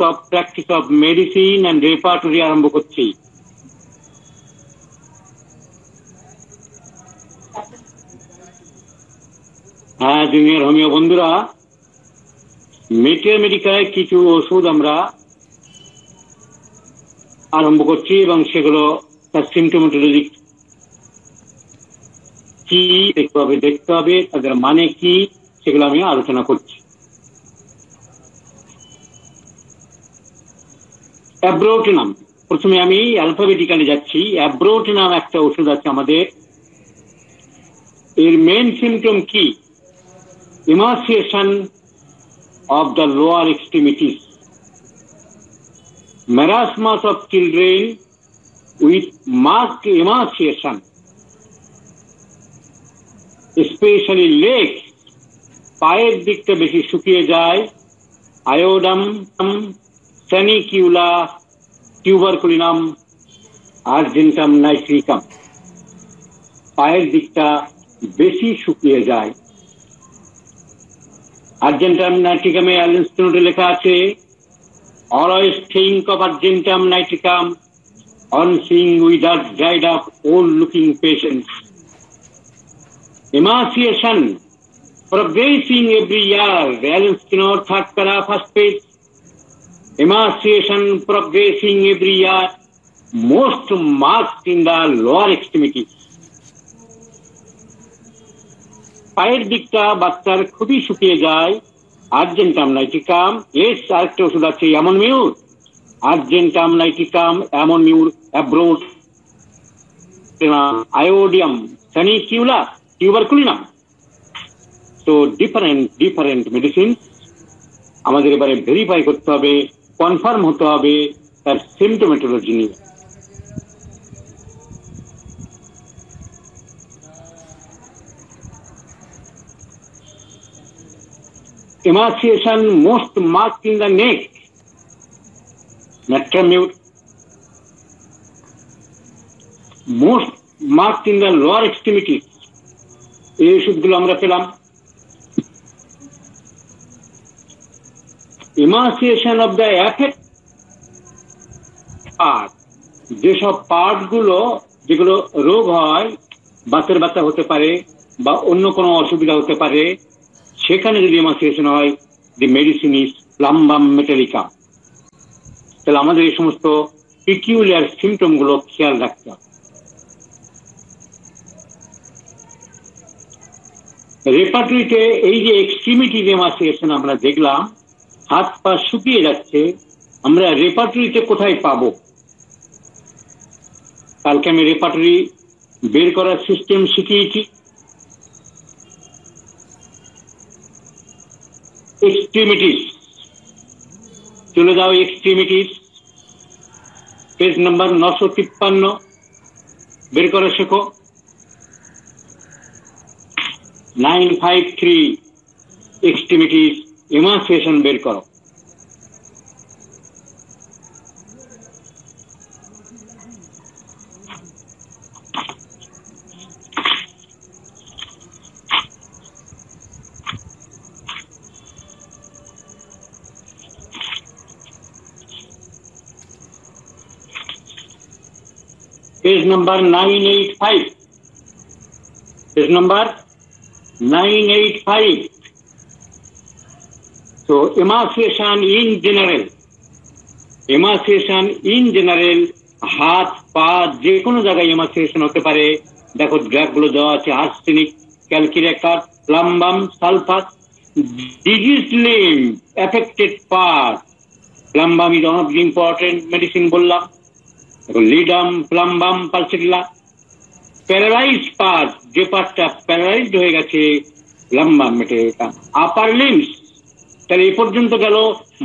Of practice of medicine and repertory আরম্ভ করছি হ্যাঁ জুনিয়র হোমিও বন্ধুরা মেডিকায় কিছু ওষুধ আমরা আরম্ভ করছি এবং সেগুলো তার সিমটোমেটোলজি কি, দেখতে হবে দেখতে হবে, তাদের মানে কি, সেগুলো আমি আলোচনা করছি। অ্যাব্রোটিনাম প্রথমে আমি অ্যালফাবেটিক্যালি যাচ্ছি অ্যাব্রোটিনাম একটা ওষুধ আছে আমাদের এর মেন সিমটম কি emaciation of the lower extremities, marasmus of children with marked emaciation, especially legs, পায়ের দিকটা বেশি শুকিয়ে যায় iodum sanicula tuberculinum argentum nitricum পায়ের দিকটা বেশি শুকিয়ে যায় আর্জেন্টাম নাইট্রিকামে অ্যালেন্সটোনোটে লেখা আছে always think of argentum nitricum on Singh without guide of old looking patient emaciation progressing every year Allenstoner third para first page emaciation progressing every year most marked in the lower extremities পায়ের দিকটা বাচ্চার খুবই শুকিয়ে যায় Argentum নাইটিকাম S আরেকটা ওষুধ আছে এমন মিউর আর্জেন্টাম নাইটিকাম এমন Muir abroad iodium sanicula tuberculinum তো ডিফারেন্ট ডিফারেন্ট মেডিসিন আমাদের এবারে ভেরিফাই করতে হবে কনফার্ম হতে হবে তার সিমটোমেটোলজি নিয়ে emaciation most marked in the neck, metramute, most marked in the lower extremities. এই ওষুধগুলো আমরা পেলাম emaciation of the affect part যেসব পার্টগুলো যেগুলো রোগ হয়, বাতের ব্যথা হতে পারে বা অন্য কোনো অসুবিধা হতে পারে, সেখানে যদি এমাসিয়েশন হয় the medicine is plumbum metallicum তাহলে আমাদের এই সমস্ত পিকিউলিয়ার সিমটমগুলো খেয়াল রাখতে হবে। রেপার্টরিতে এই যে এক্সট্রিমিটি এমাসিয়েশন আমরা দেখলাম হাত পা শুকিয়ে যাচ্ছে, আমরা রেপার্টরিতে কোথায় পাবো? কালকে আমি রেপার্টরি বের করার সিস্টেম শিখিয়েছি। এক্সট্রিমিটিস। চলে যাও এক্সট্রিমিটিস। পেজ নাম্বার নশো তিপ্পান্ন। বের করে শেখো। Nine five three. Extremities. Emaciation bill करो। Page number nine eight five. Page number nine eight five. Emaciation in general, emaciation in general, হাত পা যে কোনো জায়গায় এমাসিয়েশন হতে পারে। দেখো ড্রাগগুলো দেওয়া আছে arsenic ক্যালকিরেকার plumbum sulphur disease limb affected part plumbum is one of important medicine বললাম। Ledum plumbum pulsatilla paralyse part যে পার্টটা প্যারালাইজড হয়ে গেছে প্লাম্বাম মেটে আপার লিমস তাহলে এ পর্যন্ত গেল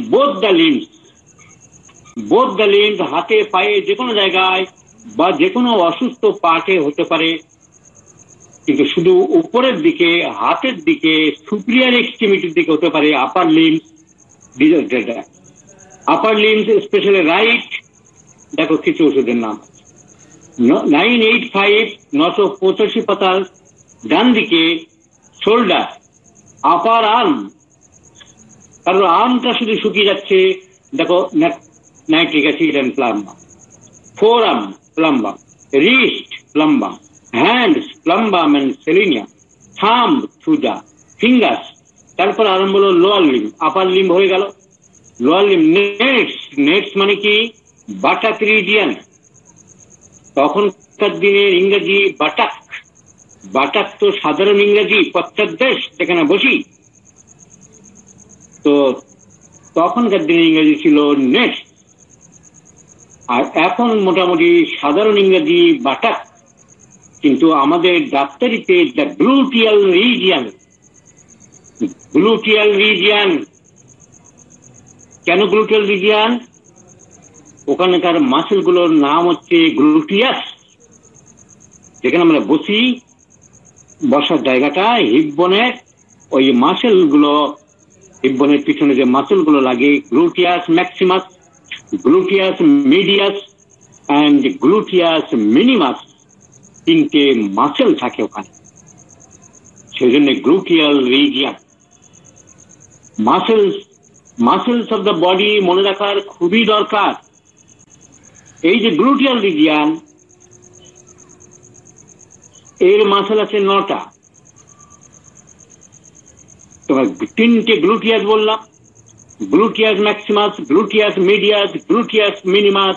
both the limbs both the limbs হাতে পায়ে যে কোনো জায়গায় বা যে কোনো অসুস্থ পার্টে হতে পারে। কিন্তু শুধু উপরের দিকে, হাতের দিকে সুপ্রিয়ার এক্সট্রিমিটির দিকে হতে পারে upper limbs upper limbs specially right দেখো কিছু ওষুধের নাম। নাইন এইট ফাইভ নশো পঁচাশি পাতার ডান দিকে শোল্ডার আপার আর্ম কারণ আমটা শুধু শুকিয়ে যাচ্ছে, দেখো nitric acid and plumbum forearm plumbum wrist plumbum hands plumbum and selenium thumb thuja fingers তারপর আরম্ভ হলো লোয়ার লিম্ব আপার লিম্ব হয়ে গেল। Lower limb নেটস। নেটস মানে কি? বাটাক রিজিয়ান তখনকার দিনের ইংরেজি বাটাক। বাটাক তো সাধারণ ইংরেজি দেশ, যেখানে বসি। তো তখনকার দিনে ইংরেজি ছিল নেট আর এখন মোটামুটি সাধারণ ইংরেজি বাটাক কিন্তু আমাদের ডাক্তারিতে the gluteal region gluteal region কেন গ্লুটিয়াল রিজিয়ান ওখানকার মাসেলগুলোর নাম হচ্ছে গ্লুটিয়াস যেখানে আমরা বসি, বসার জায়গাটা হিপবনের ওই মাসেলগুলো হিপবনের পিছনে যে মাসেলগুলো লাগে, gluteus maximus, gluteus medius and gluteus minimus, তিনটে মাসেল থাকে ওখানে। সেই জন্য gluteal region. Muscles muscles of the body মনে রাখার খুবই দরকার। এই যে গ্লুটিয়াল রিজিয়ান, এর মাসেল আছে নটা। তোমার তিনটে গ্লুটিয়াস বললাম। Gluteus maximus gluteus medius gluteus minimus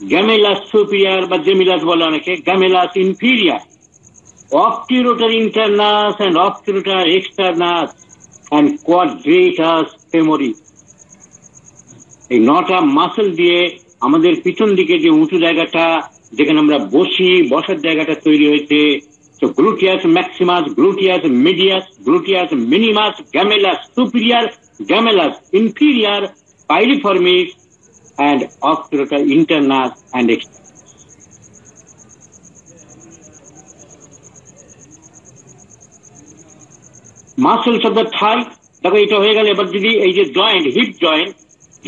gemellus superior বা জেমিলাস বলে অনেকে gemellus inferior obturator internus and obturator externus and quadratus femoris এই নটা মাসেল দিয়ে আমাদের পিছন দিকে যে উঁচু জায়গাটা, যেখানে আমরা বসি, বসার জায়গাটা তৈরি হয়েছে তো gluteus maximus gluteus medius gluteus minimus gemellus superior gemellus inferior piriformis and obstructor internal and external. Muscles of the thigh দেখো এটা হয়ে গেল, এবার যদি এই যে জয়েন্ট হিপ জয়েন্ট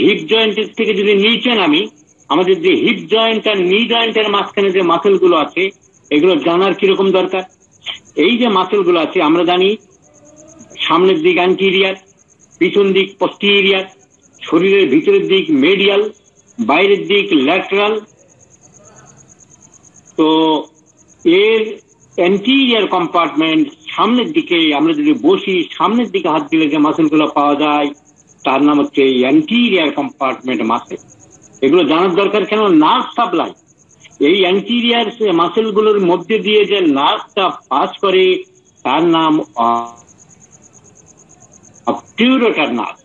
হিপ জয়েন্টের থেকে যদি নিচে নামি, আমাদের যে হিপ জয়েন্ট আর নি জয়েন্টের মাঝখানে যে মাসেলগুলো আছে এগুলো জানার কীরকম দরকার? এই যে মাসেলগুলো আছে, আমরা জানি সামনের দিক অ্যান্টিরিয়ার পিছন দিক পস্টিরিয়ার শরীরের ভিতরের দিক মেডিয়াল বাইরের দিক ল্যাটারাল তো এর অ্যান্টিরিয়ার কম্পার্টমেন্ট সামনের দিকে, আমরা যদি বসি, সামনের দিকে হাত দিলে যে মাসেলগুলো পাওয়া যায়, তার নাম হচ্ছে অ্যান্টিরিয়ার কম্পার্টমেন্ট মাসেল এগুলো জানার দরকার কেন? নার্ভ সাপ্লাই এই অ্যান্টিরিয়ার মাসেলগুলোর মধ্যে দিয়ে যে নার্ভটা পাস করে, তার নাম অপটিউরোটার নার্ভ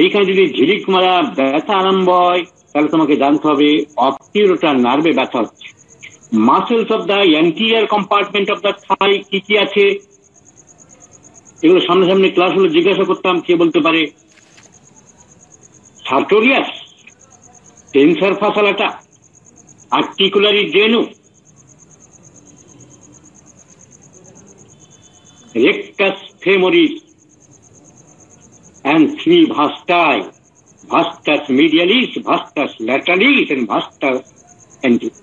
এইখানে যদি ঝিলিক মারা ব্যথা আরম্ভ হয়, তাহলে তোমাকে জানতে হবে অপটিউরোটার নার্ভে ব্যথা হচ্ছে। Muscles of the anterior compartment of the thigh কি কি আছে? এগুলো সামনে সামনে ক্লাস হলে জিজ্ঞাসা করতাম, কে বলতে পারে? Sartorius tensor fasciae latae articulary genu, rectus femoris, and three vastae, vastus medialis, vastus lateralis, and vastus anterior.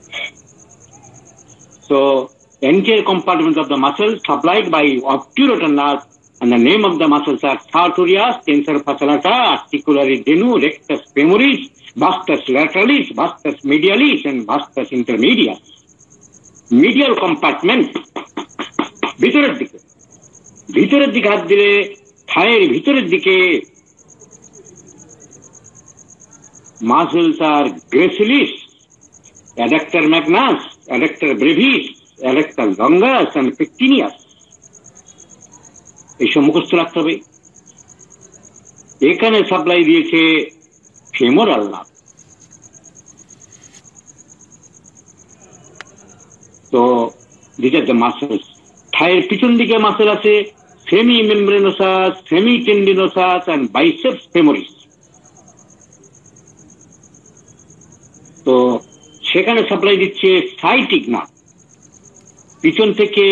So, anterior compartments of the muscle supplied by obturator nerve and the name of the muscles are sartorius, tensor fasciculata, articulari denu, rectus femoris, vastus lateralis, vastus medialis, and vastus intermedius. Medial compartment, ভিতরের দিকে ভিতরের দিকে হাত দিলে থায়ের ভিতরের দিকে muscles R gracilis adductor magnus adductor brevis adductor longus and এইসব মুখস্থ রাখতে হবে। এখানে সাপ্লাই দিয়েছে ফেমোরাল নাম তো দিস মাসেলস পিছন দিকে মাসেল আছে semimembranosus semitendinosus and biceps femoris তো, সেখানে সাপ্লাই দিচ্ছে সাইটিক নার্ভ পিছন থেকে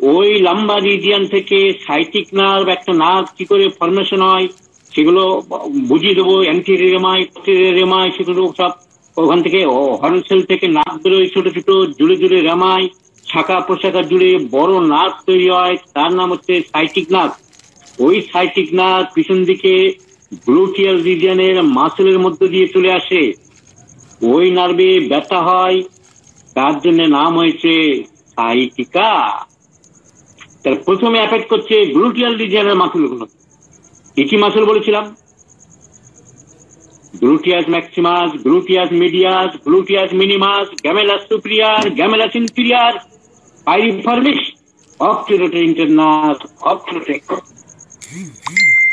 ওই লাম্বা রিজিয়ান থেকে সাইটিক নার্ভ, একটা নার্ভ কি করে ফরমেশন হয়, সেগুলো বুঝিয়ে দেবো অ্যান্টিরেমাই রেমাই সেগুলো সব ওখান থেকে হর্ন সেল থেকে নার্ভ বেরোয় ছোট ছোট, জুড়ে জুড়ে রেমায়, শাখা প্রশাখা জুড়ে বড় নার্ভ তৈরি হয়, তার নাম হচ্ছে সাইটিক নার্ভ। ওই সাইটিক নার্ভ পিছন দিকে গ্লুটিয়াল রিজিয়ানের মাসেলের মধ্যে দিয়ে চলে আসে। ওই নার্ভে ব্যথা হয়, তার জন্য নাম হয়েছে সাইটিকা। তার প্রথমে অ্যাফেক্ট করছে গ্লুটিয়াল রিজিয়নের মাসেলগুলো। কি কি মাসেল বলেছিলাম। Gluteus maximus gluteus medius gluteus minimus gemellus superior gemellus inferior piriformis obturator internus obturator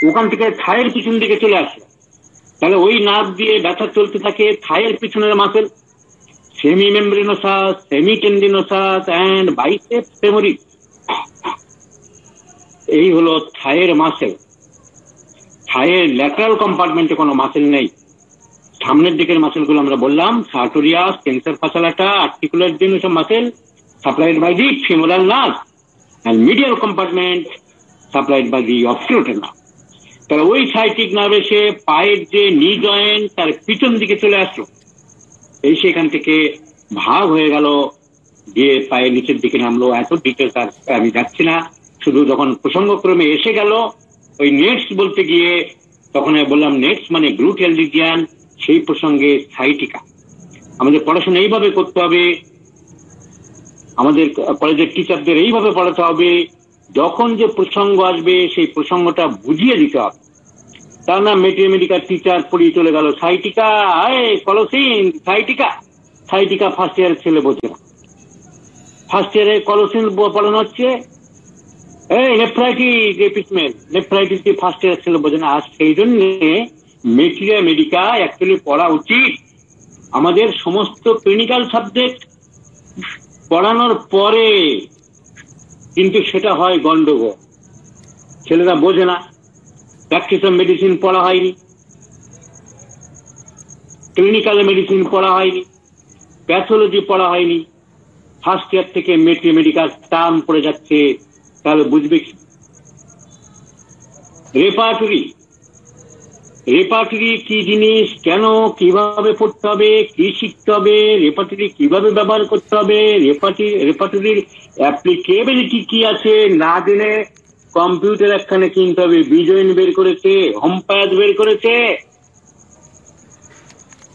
ওখান থেকে থায়ের পিছন দিকে চলে আসে। তাহলে ওই নার্ভ দিয়ে ব্যথা চলতে থাকে থায়ের পিছনের muscle. Semimembranosus semitendinosus and biceps femoris এই হলো থায়ের মাসেল থায়ের ল্যাটারাল কম্পার্টমেন্টে কোনো মাসেল নেই। সামনের দিকের মাসেলগুলো আমরা বললাম সার্টোরিয়াস ক্যান্সার ফাসালাটা আর্টিকুলার জন্য সব muscle supplied by the femoral nerve and medial compartment supplied by the obturator nerve তাহলে ওই সাইটিক নার্ভ এসে পায়ের যে নি জয়েন্ট তার পিছন দিকে চলে আসলো। এই সেখান থেকে ভাগ হয়ে গেল, গিয়ে পায়ের নিচের দিকে নামলো। এত ডিটেলস আমি যাচ্ছি না। শুধু যখন প্রসঙ্গক্রমে এসে গেল, ওই নেটস বলতে গিয়ে তখন আমি বললাম, নেটস মানে গ্লুটিয়াল রিজিয়ান সেই প্রসঙ্গে সাইটিকা আমাদের পড়াশোনা এইভাবে করতে হবে, আমাদের কলেজের টিচারদের এইভাবে পড়াতে হবে, যখন যে প্রসঙ্গ আসবে সেই প্রসঙ্গটা বুঝিয়ে দিতে হবে। তার নাম মেটেরিয়ামেডিকাল টিচার পড়িয়ে চলে গেল sciatica colocynth sciatica sciatica first ইয়ারের ছেলে বোঝে না। ফার্স্ট ইয়ারে কলসিন পড়ানো হচ্ছে নেফ্রাইটিস এপিসমেন্ট নেফ্রাইটিস কি ফার্স্ট ইয়ার ছেলে বোঝে না আর সেই জন্য মেটেরিয়া মেডিকা অ্যাকচুয়ালি পড়া উচিত। আমাদের সমস্ত ক্লিনিক্যাল সাবজেক্ট পড়ানোর পরে কিন্তু সেটা হয় গন্ডগোল। ছেলেরা বোঝে না প্র্যাকটিস অফ মেডিসিন পড়া হয়নি ক্লিনিক্যাল মেডিসিন পড়া হয়নি প্যাথোলজি পড়া হয়নি। ফার্স্ট ইয়ার থেকে মেট্রি মেডিকাল টার্ম পড়ে যাচ্ছে। তাহলে বুঝবে কি? রেপার্টরি রেপার্টরি কি জিনিস? কেন? কীভাবে পড়তে হবে? কি শিখতে হবে? রেপার্টরি কীভাবে ব্যবহার করতে হবে? রেপার্টরি রেপার্টরির অ্যাপ্লিকেবিলিটি কি আছে? না জেনে কম্পিউটার একখানে কিনতে হবে। বিজয়ন বের করেছে হোমপ্যাড বের করেছে।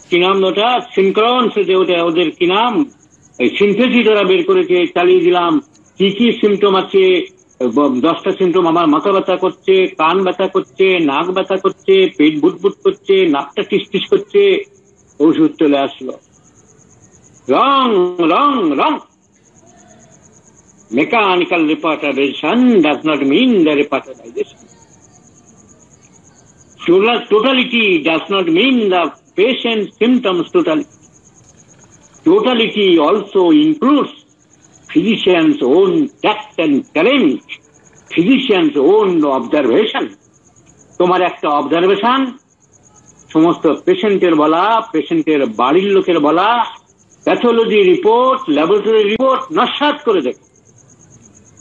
কি নাম ওটা? সিনক্রন যে ওটা ওদের কি নাম? সিনথেসিস ওরা বের করেছে, চালিয়ে দিলাম। কি কি সিমটম আছে? দশটা সিমটম আমার মাথা ব্যথা করছে, কান ব্যথা করছে, নাক ব্যথা করছে, পেট বুটবুট করছে, নাকটা টিসটিস করছে, ওষুধ চলে আসলো। Wrong wrong wrong. Mechanical repertorisation does not mean the repertorisation totality does not mean the patient symptoms totality totality also includes physician's own tact and talent, physician's own observation. তোমার একটা অবজারভেশন সমস্ত পেশেন্টের বলা পেশেন্টের বাড়ির লোকের বলা প্যাথোলজি রিপোর্ট ল্যাবরেটরি রিপোর্ট নস্বাত করে দেবে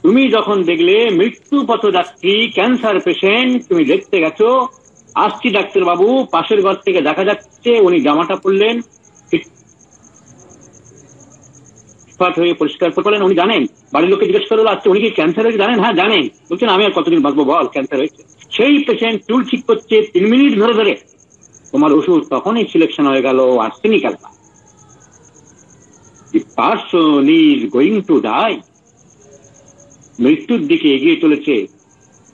তুমি যখন দেখলে মৃত্যু পথযাত্রী ক্যান্সার পেশেন্ট তুমি দেখতে গেছো আসছি ডাক্তার বাবু পাশের ঘর থেকে দেখা যাচ্ছে উনি জামাটা পরলেন হয়ে পরিষ্কার করলেন উনি জানেন। বাড়ির লোককে জিজ্ঞেস করল আচ্ছা উনি কি ক্যান্সার হয়েছে? জানেন? হ্যাঁ জানেন। বলছেন, আমি আর কতদিন বাঁচবো বল ক্যান্সার হয়েছে। সেই পেশেন্ট চুল ঠিক করছে তিন মিনিট ধরে ধরে। তোমার ওষুধ তখনই সিলেকশন হয়ে গেল arsenic alpha the person is going to die মৃত্যুর দিকে এগিয়ে চলেছে।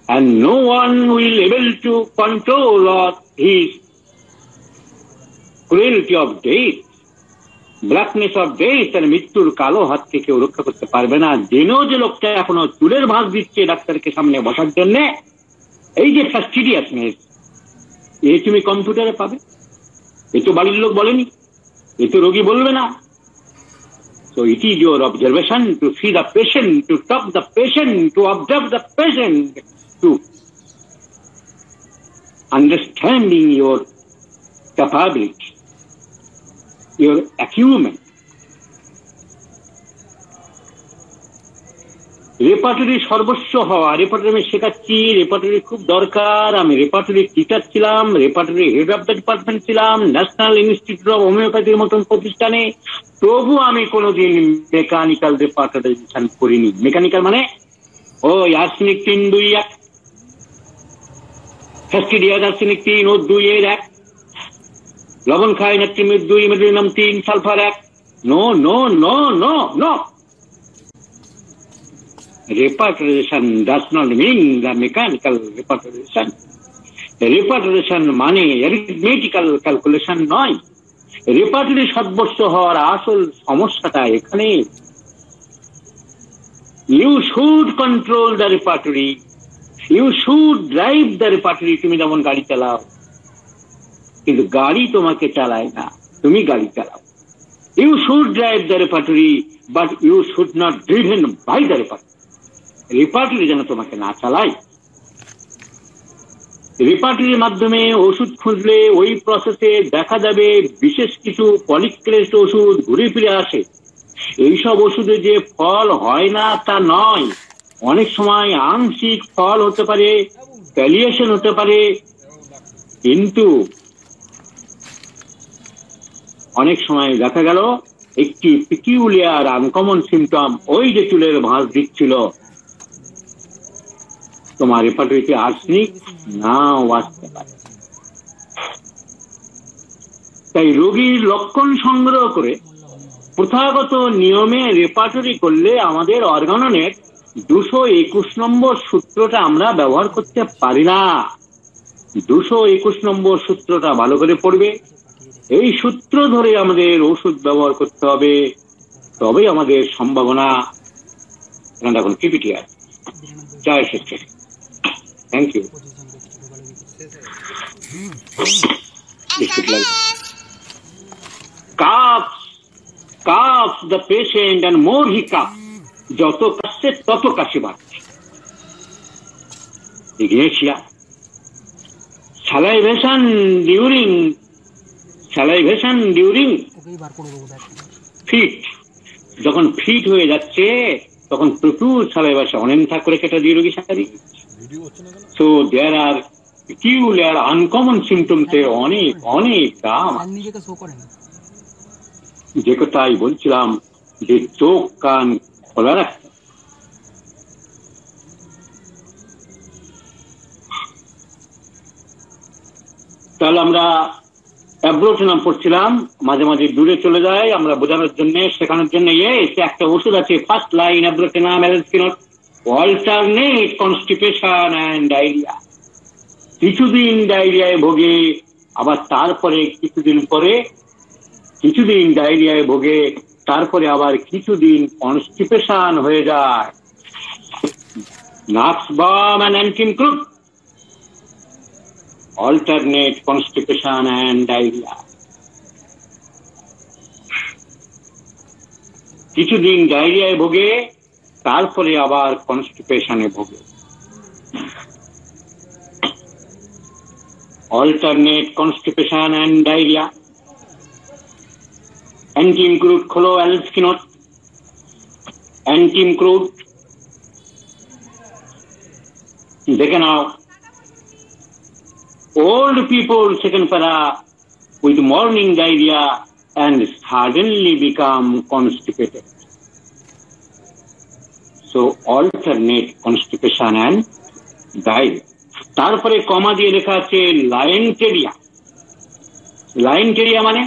And no one will able to control or his cruelty of death blackness of death তার মৃত্যুর কালো হাত থেকে কেউ রক্ষা করতে পারবে না। জেনেও যে লোকটা এখনও চুলের ভাগ দিচ্ছে ডাক্তারকে সামনে বসার জন্য এই যে ফ্যাস্টিডিয়াসনেস এ তুমি কম্পিউটারে পাবে? এ তো বাড়ির লোক বলেনি এ তো রোগী বলবে না। So it is your observation to see the patient, to talk the patient, to observe the patient, to understanding your capability, your acumen. Repertory সর্বস্ব হওয়া রেপার্টরি আমি শেখাচ্ছি রেপার্টরি খুব দরকার। আমি রেপার্টরি টিচার ছিলাম repertory head of the department ছিলাম national institute of হোমিওপ্যাথির মতন প্রতিষ্ঠানে। তবু আমি কোনোদিন মেকানিক্যাল রেপার্টরাইজেশন করিনি। মেকানিক্যাল মানে ও আর্সেনিক তিন দুই এক ফ্যাস্টিডিয়াস আর্সেনিক তিন, ও দুই এর এক। লবণ খায় নাট্রিমিক দুই মেডুলিনাম তিন সালফার এক no no no no no. Repatriation does not mean the mechanical repatriation. Repartition মানে অ্যারিথমেটিক্যাল ক্যালকুলেশন নয়। রিপার্টিলি সদবস্ত হওয়ার আসল সমস্যাটা এখানে। You should control the repertory you should drive the repertory তুমি যেমন গাড়ি চালাও কিন্তু গাড়ি তোমাকে চালায় না। তুমি গাড়ি চালাও। You should drive the repertory but you should not driven by the repertory repertory যেন তোমাকে না চালায়। রিপার্টরির মাধ্যমে ওষুধ খুঁজলে ওই প্রসেসে দেখা যাবে বিশেষ কিছু পলিক্রেস্ট ওষুধ ঘুরে ফিরে আসে। এইসব ওষুধে যে ফল হয় না তা নয়। অনেক সময় আংশিক ফল হতে পারে প্যালিয়েশন হতে পারে। কিন্তু অনেক সময় দেখা গেল, একটি পিকিউলিয়ার আনকমন সিমটম ওই যে চুলের ভাঁজ দিচ্ছিল। তোমার রেপার্টরিতে আর্সনিক নাও আসতে পারে। তাই রোগীর লক্ষণ সংগ্রহ করে প্রথাগত নিয়মে রেপার্টরি করলে আমাদের অর্গাননের দুশো একুশ নম্বর সূত্রটা আমরা ব্যবহার করতে পারি না। দুশো একুশ নম্বর সূত্রটা ভালো করে পড়বে। এই সূত্র ধরে আমাদের ওষুধ ব্যবহার করতে হবে। তবেই আমাদের সম্ভাবনা, এখন কিপিটি আছে জয় শিক্ষক thank you cough cough the patient and more he cough যত কাশছে, তত কাশি বাড়ছে। Ignatia. Salivation during salivation during fit যখন ফিট হয়ে যাচ্ছে, তখন প্রচুর স্যালাইভেশন অনেক করে কেটে দিয়ে রোগী সাঁতারি so there are peculiar uncommon symptoms অনেক অনেক দাম। যে কথাই বলছিলাম যে চোখ, কান খোলা রাখতে। তাহলে আমরা অ্যাব্রোট নাম পড়ছিলাম, মাঝে মাঝে দূরে চলে যায়, আমরা বোঝানোর জন্য, শেখানোর জন্য এসে একটা ওষুধ আছে first line abrotanum Allen's keynote alternate constipation and diarrhoea কিছুদিন ডায়রিয়ায় ভোগে, আবার তারপরে কিছুদিন পরে, কিছুদিন ডায়রিয়ায় ভোগে, তারপরে আবার কিছুদিন কনস্টিপেশন হয়ে যায়। Nux vom and antim crud alternate constipation and diarrhea. কিছুদিন ডায়রিয়ায় ভোগে তারপরে আবার কনস্টিপেশনে ভোগে alternate constipation and diarrhea anti-include খোলো অ্যালস্কিনট anti-include দেখে নাও old people second para with morning diarrhea and suddenly become constipated. So alternate constipation and diarrhea. তারপরে কমা দিয়ে লেখা আছে লাইনটেরিয়া লাইনটেরিয়া মানে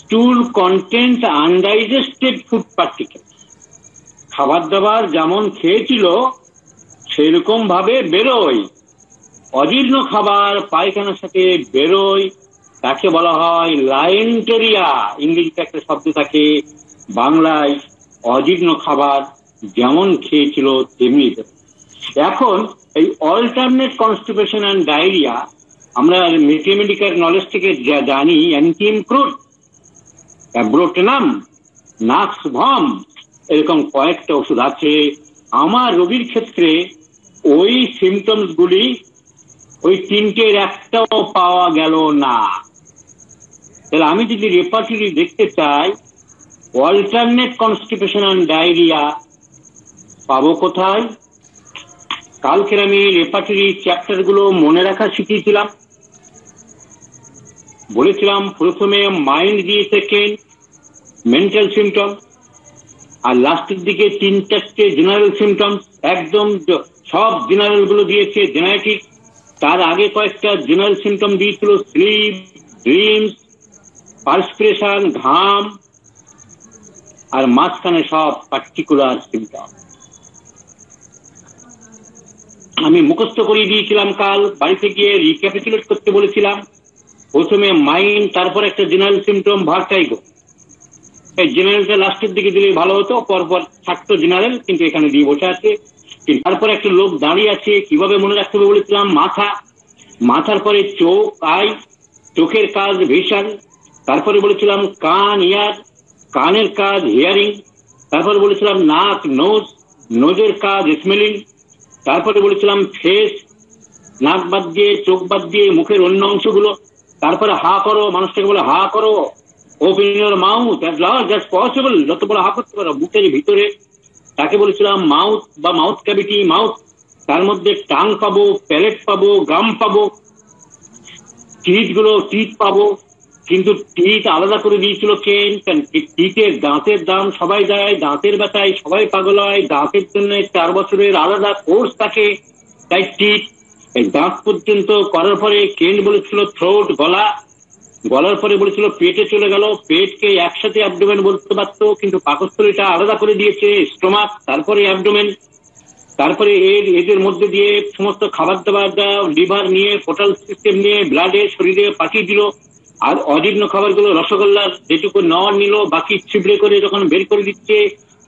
stool content undigested food particle খাবার দাবার যেমন খেয়েছিল সেরকম ভাবে বেরোয় অজীর্ণ খাবার পায়খানার সাথে বেরোয়। তাকে বলা হয় লাইনটেরিয়া। ইংরেজিতে একটা শব্দ থাকে, বাংলায় অজীর্ণ খাবার যেমন খেয়েছিল তেমনি এখন এই অল্টারনেট কনস্টিপেশন অ্যান্ড ডায়রিয়া আমরা মেথেমেটিক্যাল নলেজ থেকে যা জানি antim crud abrotanum nux vom এরকম কয়েকটা ওষুধ আছে। আমার রোগীর ক্ষেত্রে ওই সিমটমস গুলি ওই তিনটের একটাও পাওয়া গেল না। তাহলে আমি যদি রেপার্টরি দেখতে চাই অল্টারনেট কনস্টিপেশন অ্যান্ড ডায়রিয়া পাবো কোথায়? কালকের আমি রেপার্টরি চ্যাপ্টারগুলো মনে রাখা শিখিয়েছিলাম। বলেছিলাম, প্রথমে মাইন্ড দিয়ে সেকেন্ড মেন্টাল সিমটম আর লাস্টের দিকে তিন চারটে জেনারেল সিমটম একদম সব জেনারেলগুলো দিয়েছে জেনারেটিক তার আগে কয়েকটা জেনারেল সিমটম দিয়েছিল স্লিপ ড্রিমস পার্সপিরেশন ঘাম, আর মাঝখানে সব পার্টিকুলার সিমটম আমি মুখস্থ করিয়ে দিয়েছিলাম কাল, বাড়িতে গিয়ে রিক্যাপিচুলেট করতে বলেছিলাম। প্রথমে মাইন্ড তারপর একটা জেনারেল সিমটম ভার্টাইগো এই জেনারেলটা লাস্টের দিকে দিলে ভালো হতো, পরপর থাকতো জেনারেল কিন্তু এখানে দিয়ে বসে আছে। তারপর একটা লোক দাঁড়িয়ে আছে, কীভাবে মনে রাখতে হবে বলেছিলাম, মাথা, মাথার পরে চোখ, আই, চোখের কাজ ভিশন তারপরে বলেছিলাম কান, ইয়ার, কানের কাজ, হিয়ারিং, তারপরে বলেছিলাম নাক, নোজ, নোজের কাজ, স্মেলিং, তারপরে বলেছিলাম ফেস, নাক বাদ দিয়ে, চোখ বাদ দিয়ে, মুখের অন্য অংশগুলো, তারপরে হা করো, মানুষটাকে বলে হা করো open your mouth as as possible যত বড় হা করতে পারো, বুকের ভিতরে তাকে বলেছিলাম, মাউথ বা মাউথ ক্যাভিটি, মাউথ, তার মধ্যে টাং পাবো, প্যালেট পাবো, গাম পাবো টিথগুলো টিথ পাবো, কিন্তু টিট আলাদা করে দিয়েছিল কেন? টিটের দাঁতের দাম সবাই দেয়, দাঁতের ব্যথায় সবাই পাগল হয়, দাঁতের জন্য চার বছরের আলাদা কোর্স থাকে, তাই টিট দাঁত পর্যন্ত করার পরে কেন বলেছিল, থ্রোট, গলা গলার পরে বলেছিল, পেটে চলে গেল, পেটকে একসাথে অ্যাবডোমেন বলতে পারতো, কিন্তু পাকস্থলীটা আলাদা করে দিয়েছে স্টোমাক তারপরে অ্যাবডোমেন তারপরে এর, এদের মধ্যে দিয়ে সমস্ত খাবার দাবার লিভার নিয়ে পোটাল সিস্টেম নিয়ে ব্লাডে শরীরে পাঠিয়ে দিল। আর অজীর্ণ খাবারগুলো রসগোল্লার যেটুকু নেওয়ার নিল, বাকি ছিবড়ে করে যখন বের করে দিচ্ছে,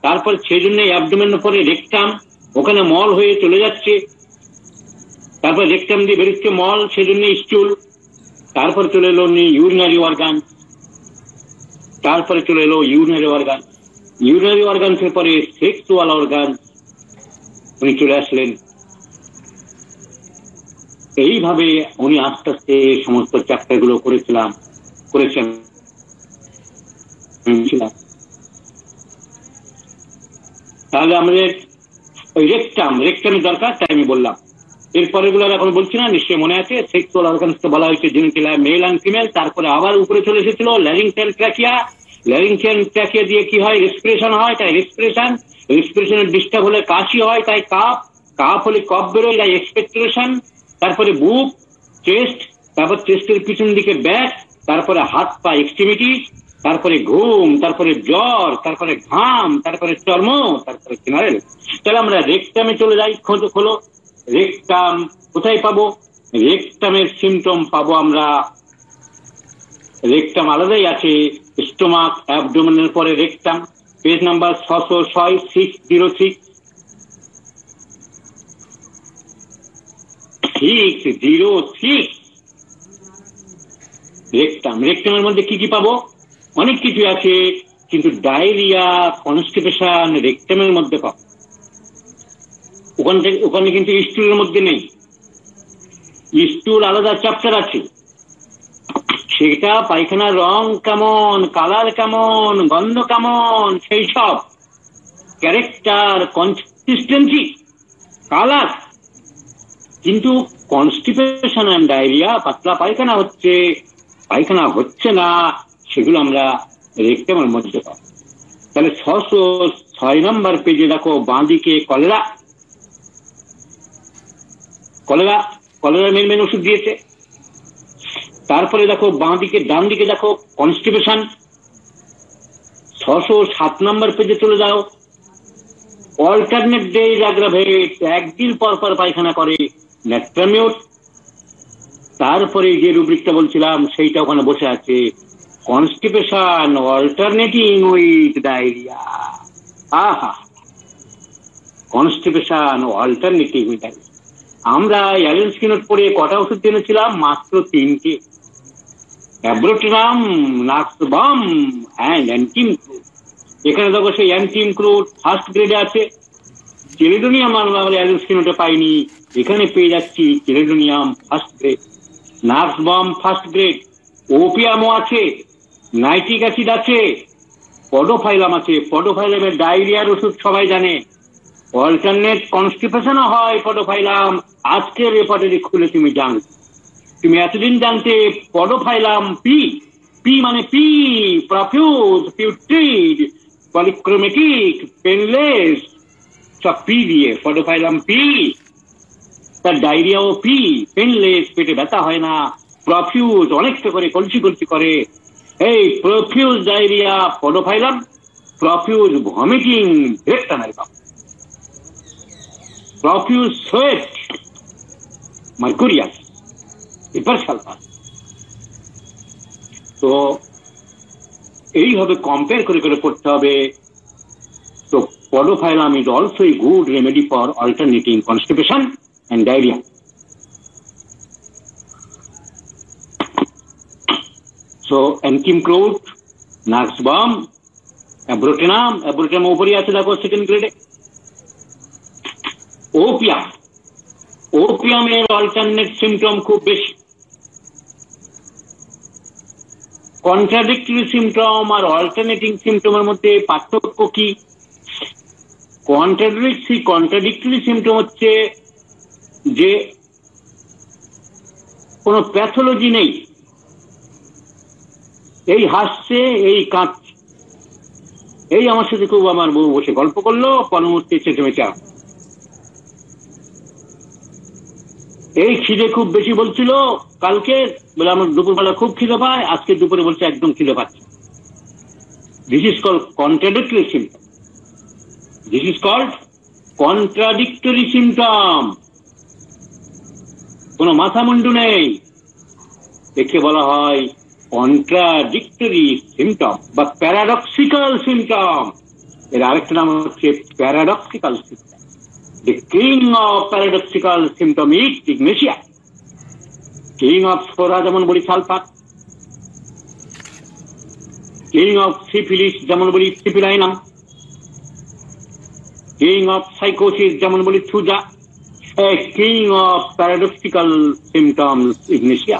তারপর সেই জন্য অ্যাবডোমেন পরে রেকটাম ওখানে মল হয়ে চলে যাচ্ছে। তারপর রেকটাম দিয়ে বেরোচ্ছে মল, সেজন্য স্টুল তারপর চলে এলো ইউরিনারি অর্গান তারপরে চলে এলো ইউরিনারি অর্গান ইউরিনারি অর্গানসের পরে সেক্সুয়াল অর্গান উনি চলে আসলেন। এইভাবে উনি আস্তে আস্তে সমস্ত চ্যাপ্টারগুলো করেছিলাম, করেছেন। তাহলে আমাদের ওই রেকটাম রেকটামের দরকার, তাই আমি বললাম। এরপরে গুলো এখন বলছি না, নিশ্চয়ই মনে আছে সেক্সুয়াল অর্গানস বলা হয়েছে জেনিটিলা মেল অ্যান্ড ফিমেল তারপরে আবার উপরে চলে এসেছিল ল্যারিংটেল ট্র্যাকিয়া ল্যারিংটেল ট্র্যাকিয়া দিয়ে কি হয়? রেসপিরেশন হয়, তাই রেসপিরেশন রেসপিরেশনের ডিস্টার্ব হলে কাশি হয়, তাই কাপ। কাপ হলে কপ বেরোয়, তাই এক্সপেক্টরেশন তারপরে বুক চেস্ট তারপর চেস্টের পিছন দিকে ব্যাক তারপরে হাত পা এক্সট্রিমিটিস তারপরে ঘুম, তারপরে জ্বর, তারপরে ঘাম, তারপরে চর্ম, তারপরে জেনারেল তাহলে আমরা রেকটামে চলে যাই, খোঁজ, খোলো। রেকটাম কোথায় পাবো? রেকটামের সিমটম পাবো আমরা। রেকটাম আলাদাই আছে স্টোমাক অ্যাবডোমেনের পরে রেকটাম পেজ নাম্বার ছশো ছয় six zero six six zero six rectum রেকটামের মধ্যে কি কি পাবো? অনেক কিছু আছে, কিন্তু ডায়রিয়া কনস্টিপেশন রেকটামের মধ্যে পাবো। ওখান ওখানে কিন্তু স্টুলের মধ্যে নেই। স্টুল আলাদা চ্যাপ্টার আছে। সেটা পায়খানার রং কেমন কালার কেমন, গন্ধ কেমন, সেই সব। ক্যারেক্টার কনসিস্টেন্সি কালার কিন্তু কনস্টিপেশন অ্যান্ড ডায়রিয়া পাতলা পায়খানা হচ্ছে পায়খানা হচ্ছে না, সেগুলো আমরা রেকটামের মধ্যে পাবো তাহলে ছশো ছয় নম্বর পেজে দেখো, বাঁদিকে cholera. Cholera cholera main main ওষুধ দিয়েছে। তারপরে দেখো, বাঁ দিকে, ডান দিকে দেখো কনস্টিপেশন ছশো সাত নম্বর পেজে চলে যাও। অল্টারনেট ডেজ অ্যাগ্রাভেট একদিন পর পর পায়খানা করে ন্যাট্রামিউট তারপরে যে রুব্রিকটা বলছিলাম, সেইটা ওখানে বসে আছে। কনস্টিপেশন অল্টারনেটিং উইথ ডায়রিয়া আহা! কনস্টিপেশন অল্টারনেটিং উইথ ডায়রিয়া আমরা অ্যালেন্স কিনোট পরে কটা ওষুধ জেনেছিলাম মাত্র তিনটে। অ্যাব্রোটিনাম নাক্সবাম অ্যান্ড অ্যান্টিমক্রুড এখানে দেখো সেই অ্যান্টিম অ্যান্টিমক্রুড ফার্স্ট গ্রেডে আছে। চেলিডোনিয়াম আমরা অ্যালেন্স কিনোটে পাইনি। এখানে পেয়ে যাচ্ছি chelidonium first grade nux vom first grade ওপিয়ামও আছে। নাইট্রিক অ্যাসিড আছে। পডোফাইলাম আছে। পডোফাইলামের ডায়রিয়ার ওষুধ সবাই জানে। অল্টারনেট কনস্টিপেশনও হয় পডোফাইলাম আজকের রেপার্টারি খুলে তুমি জানো তুমি এতদিন জানতে পডোফাইলাম পি পি মানে P profuse putrid polychromatic painless সব পি দিয়ে পডোফাইলাম পি তার ডায়রিয়া ও পি পেনলেস পেটে ব্যথা হয় না। প্রফিউজ অনেকটা করে, কলসি কলসি করে। এই profuse diarrhoea podophyllum profuse vomiting নাই বাবা এবার সালফার তো এইভাবে কম্পেয়ার করে করে পড়তে হবে। তো podophyllum is also a good remedy for alternating constipation and diarrhoea so antim crud nux vom abrotanum abrotanum উপরই আছে, দেখো সেকেন্ড গ্রেডে ওপিয়াম ওপিয়ামের অল্টারনেট সিমটম খুব বেশি। কন্ট্রাডিক্টরি সিমটম আর অল্টারনেটিং সিমটমের মধ্যে পার্থক্য কি? কন্ট্রাডিক্টরি কন্ট্রাডিক্টরি সিমটম হচ্ছে যে কোনো প্যাথোলজি নেই। এই হাসছে, এই কাঁদছে। এই আমার সাথে খুব আমার বউ বসে গল্প করল পরমূর্তি চেঁচে মেচা এই খিদে খুব বেশি বলছিল, কালকে বলে আমার দুপুরবেলা খুব খিদে পায়, আজকে দুপুরে বলছে একদম খিদে পাচ্ছে। This is call contradictory symptom this is called contradictory symptom কোনো মাথা মুন্ডু নেই। একে বলা হয় কন্ট্রাডিক্টরি সিমটম বা প্যারাডক্সিক্যাল সিমটম এর আরেকটা নাম হচ্ছে paradoxical symptom The king of paradoxical symptom is ignatia. King of spora যেমন বলি সালফার কিং অফ সিফিলিস যেমন বলি সিপিলাইনাম কিং অফ সাইকোসিস যেমন বলি thuja king of paradoxical symptoms ignatia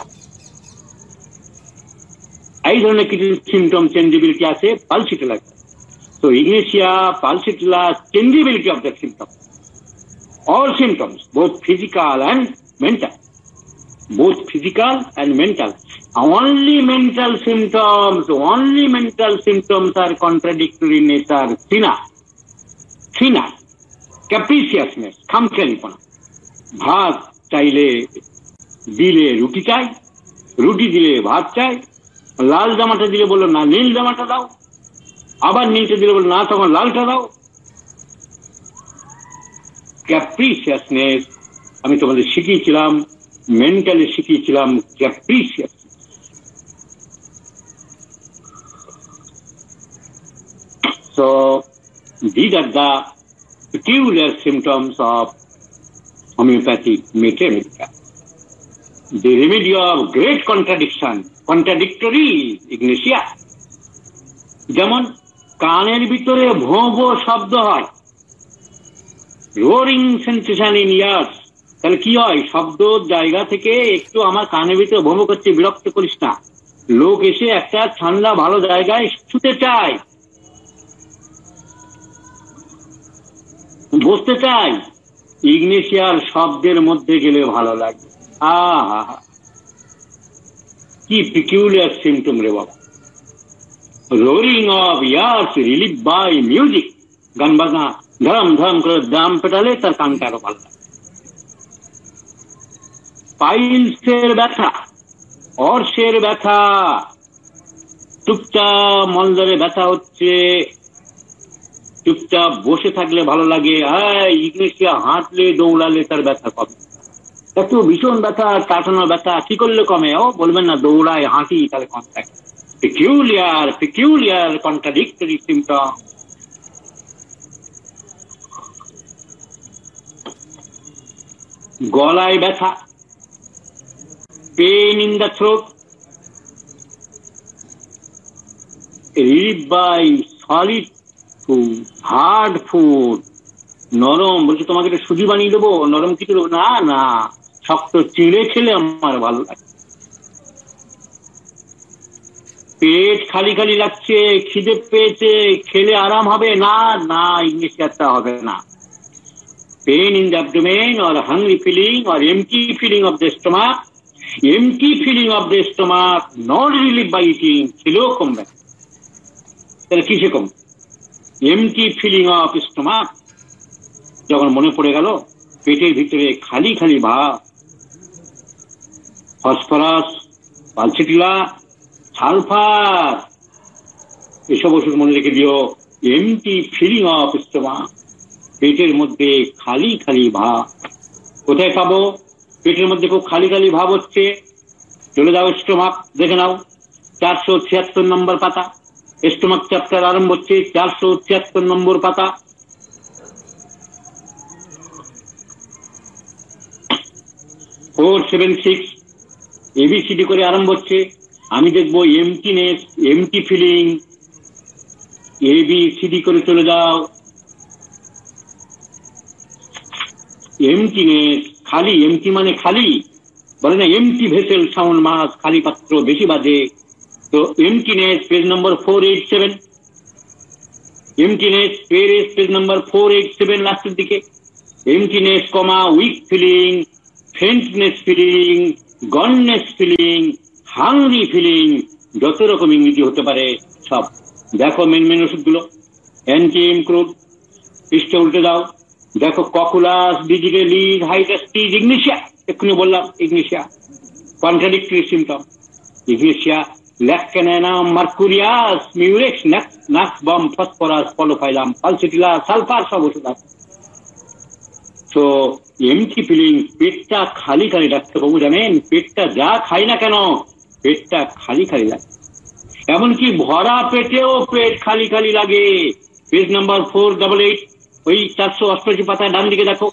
এই ধরনের কিছু সিমটম চেঞ্জেবিলিটি আছে পালসিটেলা তো ignatia pulsatilla changeability of the symptom all symptoms, both physical and mental. Both physical and mental. Only mental symptoms, only mental symptoms are contradictory in nature. Sina, sina, capriciousness, খামখেয়ালিপনা ভাত চাইলে দিলে রুটি চাই রুটি দিলে ভাত চাই লাল জামাটা দিলে বলল না নীল জামাটা দাও আবার নীলটা দিলে বলল না তখন লালটা দাও ক্যাপ্রিসিয়াসনেস আমি তোমাদের শিখিয়েছিলাম mentally শিখিয়েছিলাম capricious so these are the peculiar symptoms of homoeopathic materia medica the remedy of great contradiction contradictory ignatia যেমন, কানের ভিতরে ভোঁ ভোঁ শব্দ হয় রোরিং সেন্সেশন ইন ইয়ার্স তাহলে কি হয়? শব্দ জায়গা থেকে একটু আমার কানে ভিতরে ভ্রম করছে, বিরক্ত করিস না। লোক এসে একটা ঠান্ডা ভালো জায়গায় শুতে চায়। বসতে চাই ইগনেশিয়ার শব্দের মধ্যে গেলে ভালো লাগে। আহা কি পিকিউলিয়ার সিমটম রে বাবা। Roaring of ears relieve by music গান বাজনা। ধরম ধরম করে দাম পেটালে তার কানটা আরও ভালো পাইলসের ব্যথা অর্শের ব্যথা চুপচাপ মন্দরে ব্যথা হচ্ছে। চুপচাপ বসে থাকলে ভালো লাগে। হ্যাঁ হাঁটলে দৌড়ালে তার ব্যথা কমে। একটু ভীষণ ব্যথা কাটানো ব্যথা কি করলে কমে? ও বলবেন না দৌড়ায় হাঁটি তাহলে কম থাকে। Peculiar, peculiar contradictory symptom. গলায় ব্যথা, pain in the throat rid by solid food hard food নরম, বলছে তোমাকে একটা সুজি বানিয়ে দেবো, নরম কিছু দেবো। না না, শক্ত চিড়ে খেলে আমার ভালো লাগে। পেট খালি খালি লাগছে, খিদে পেয়েছে, খেলে আরাম হবে? না না, ইংলিশ একটা হবে না। Pain in the abdomen or hungry feeling or empty feeling of the stomach empty feeling of the stomach not relieve by eating খেলেও কমবে তাহলে কিসে কম এমটি ফিলিং অফ স্টোমাক যখন মনে পড়ে গেল, পেটের ভিতরে খালি খালি ভাব, ফসফরাস, পালসিটিলা, সালফার, এসব ওষুধ মনে রেখে দিও এমটি ফিলিং অফ স্টোমাক পেটের মধ্যে খালি খালি ভাব। কোথায় পাবো পেটের মধ্যে খুব খালি খালি ভাব হচ্ছে। চলে যাও স্টোমাক, দেখে নাও। চারশো ছিয়াত্তর নম্বর পাতা। স্টোমাক চ্যাপ্টার আরম্ভ হচ্ছে চারশো ছিয়াত্তর নম্বর পাতা। ফোর সেভেন সিক্স এবিসিডি করে আরম্ভ হচ্ছে। আমি দেখব এমটিনেস এমটি ফিলিং এবিসিডি করে চলে যাও। এমটিনেস খালি, এমটি মানে খালি? বলে না, এমটি ভেসেল সাউন্ড মাস খালি পাত্র বেশি বাজে। তো emptiness page number four eight seven emptiness page page number four eight seven লাস্টের দিকে। Emptiness comma weak feeling faintness feeling goneness feeling hungry feeling যত রকম ইংরেজি হতে পারে সব। দেখো মেন মেন ওষুধগুলো। অ্যান্টি ইমক্রুড পৃষ্ঠে উল্টে দাও। দেখো ককুলাস ডিজিটালিজ হাইডাস্টিজ ইগনিশিয়া। এক্ষুনি বললাম, ignatia. Contradictory symptom ignatia lac caninum mercurius, murex nux vom, phosphorus, podophyllum, pulsatilla, sulphur সব ওষুধ আছে। তো এমটি ফিলিং পেটটা খালি খালি ডাক্তারবাবু জানেন, পেটটা যা খাই না কেন, পেটটা খালি খালি লাগে। এমনকি ভরা পেটেও পেট খালি খালি লাগে। Page number four double eight ওই চারশো অষ্টআশি পাতায় ডান দিকে দেখো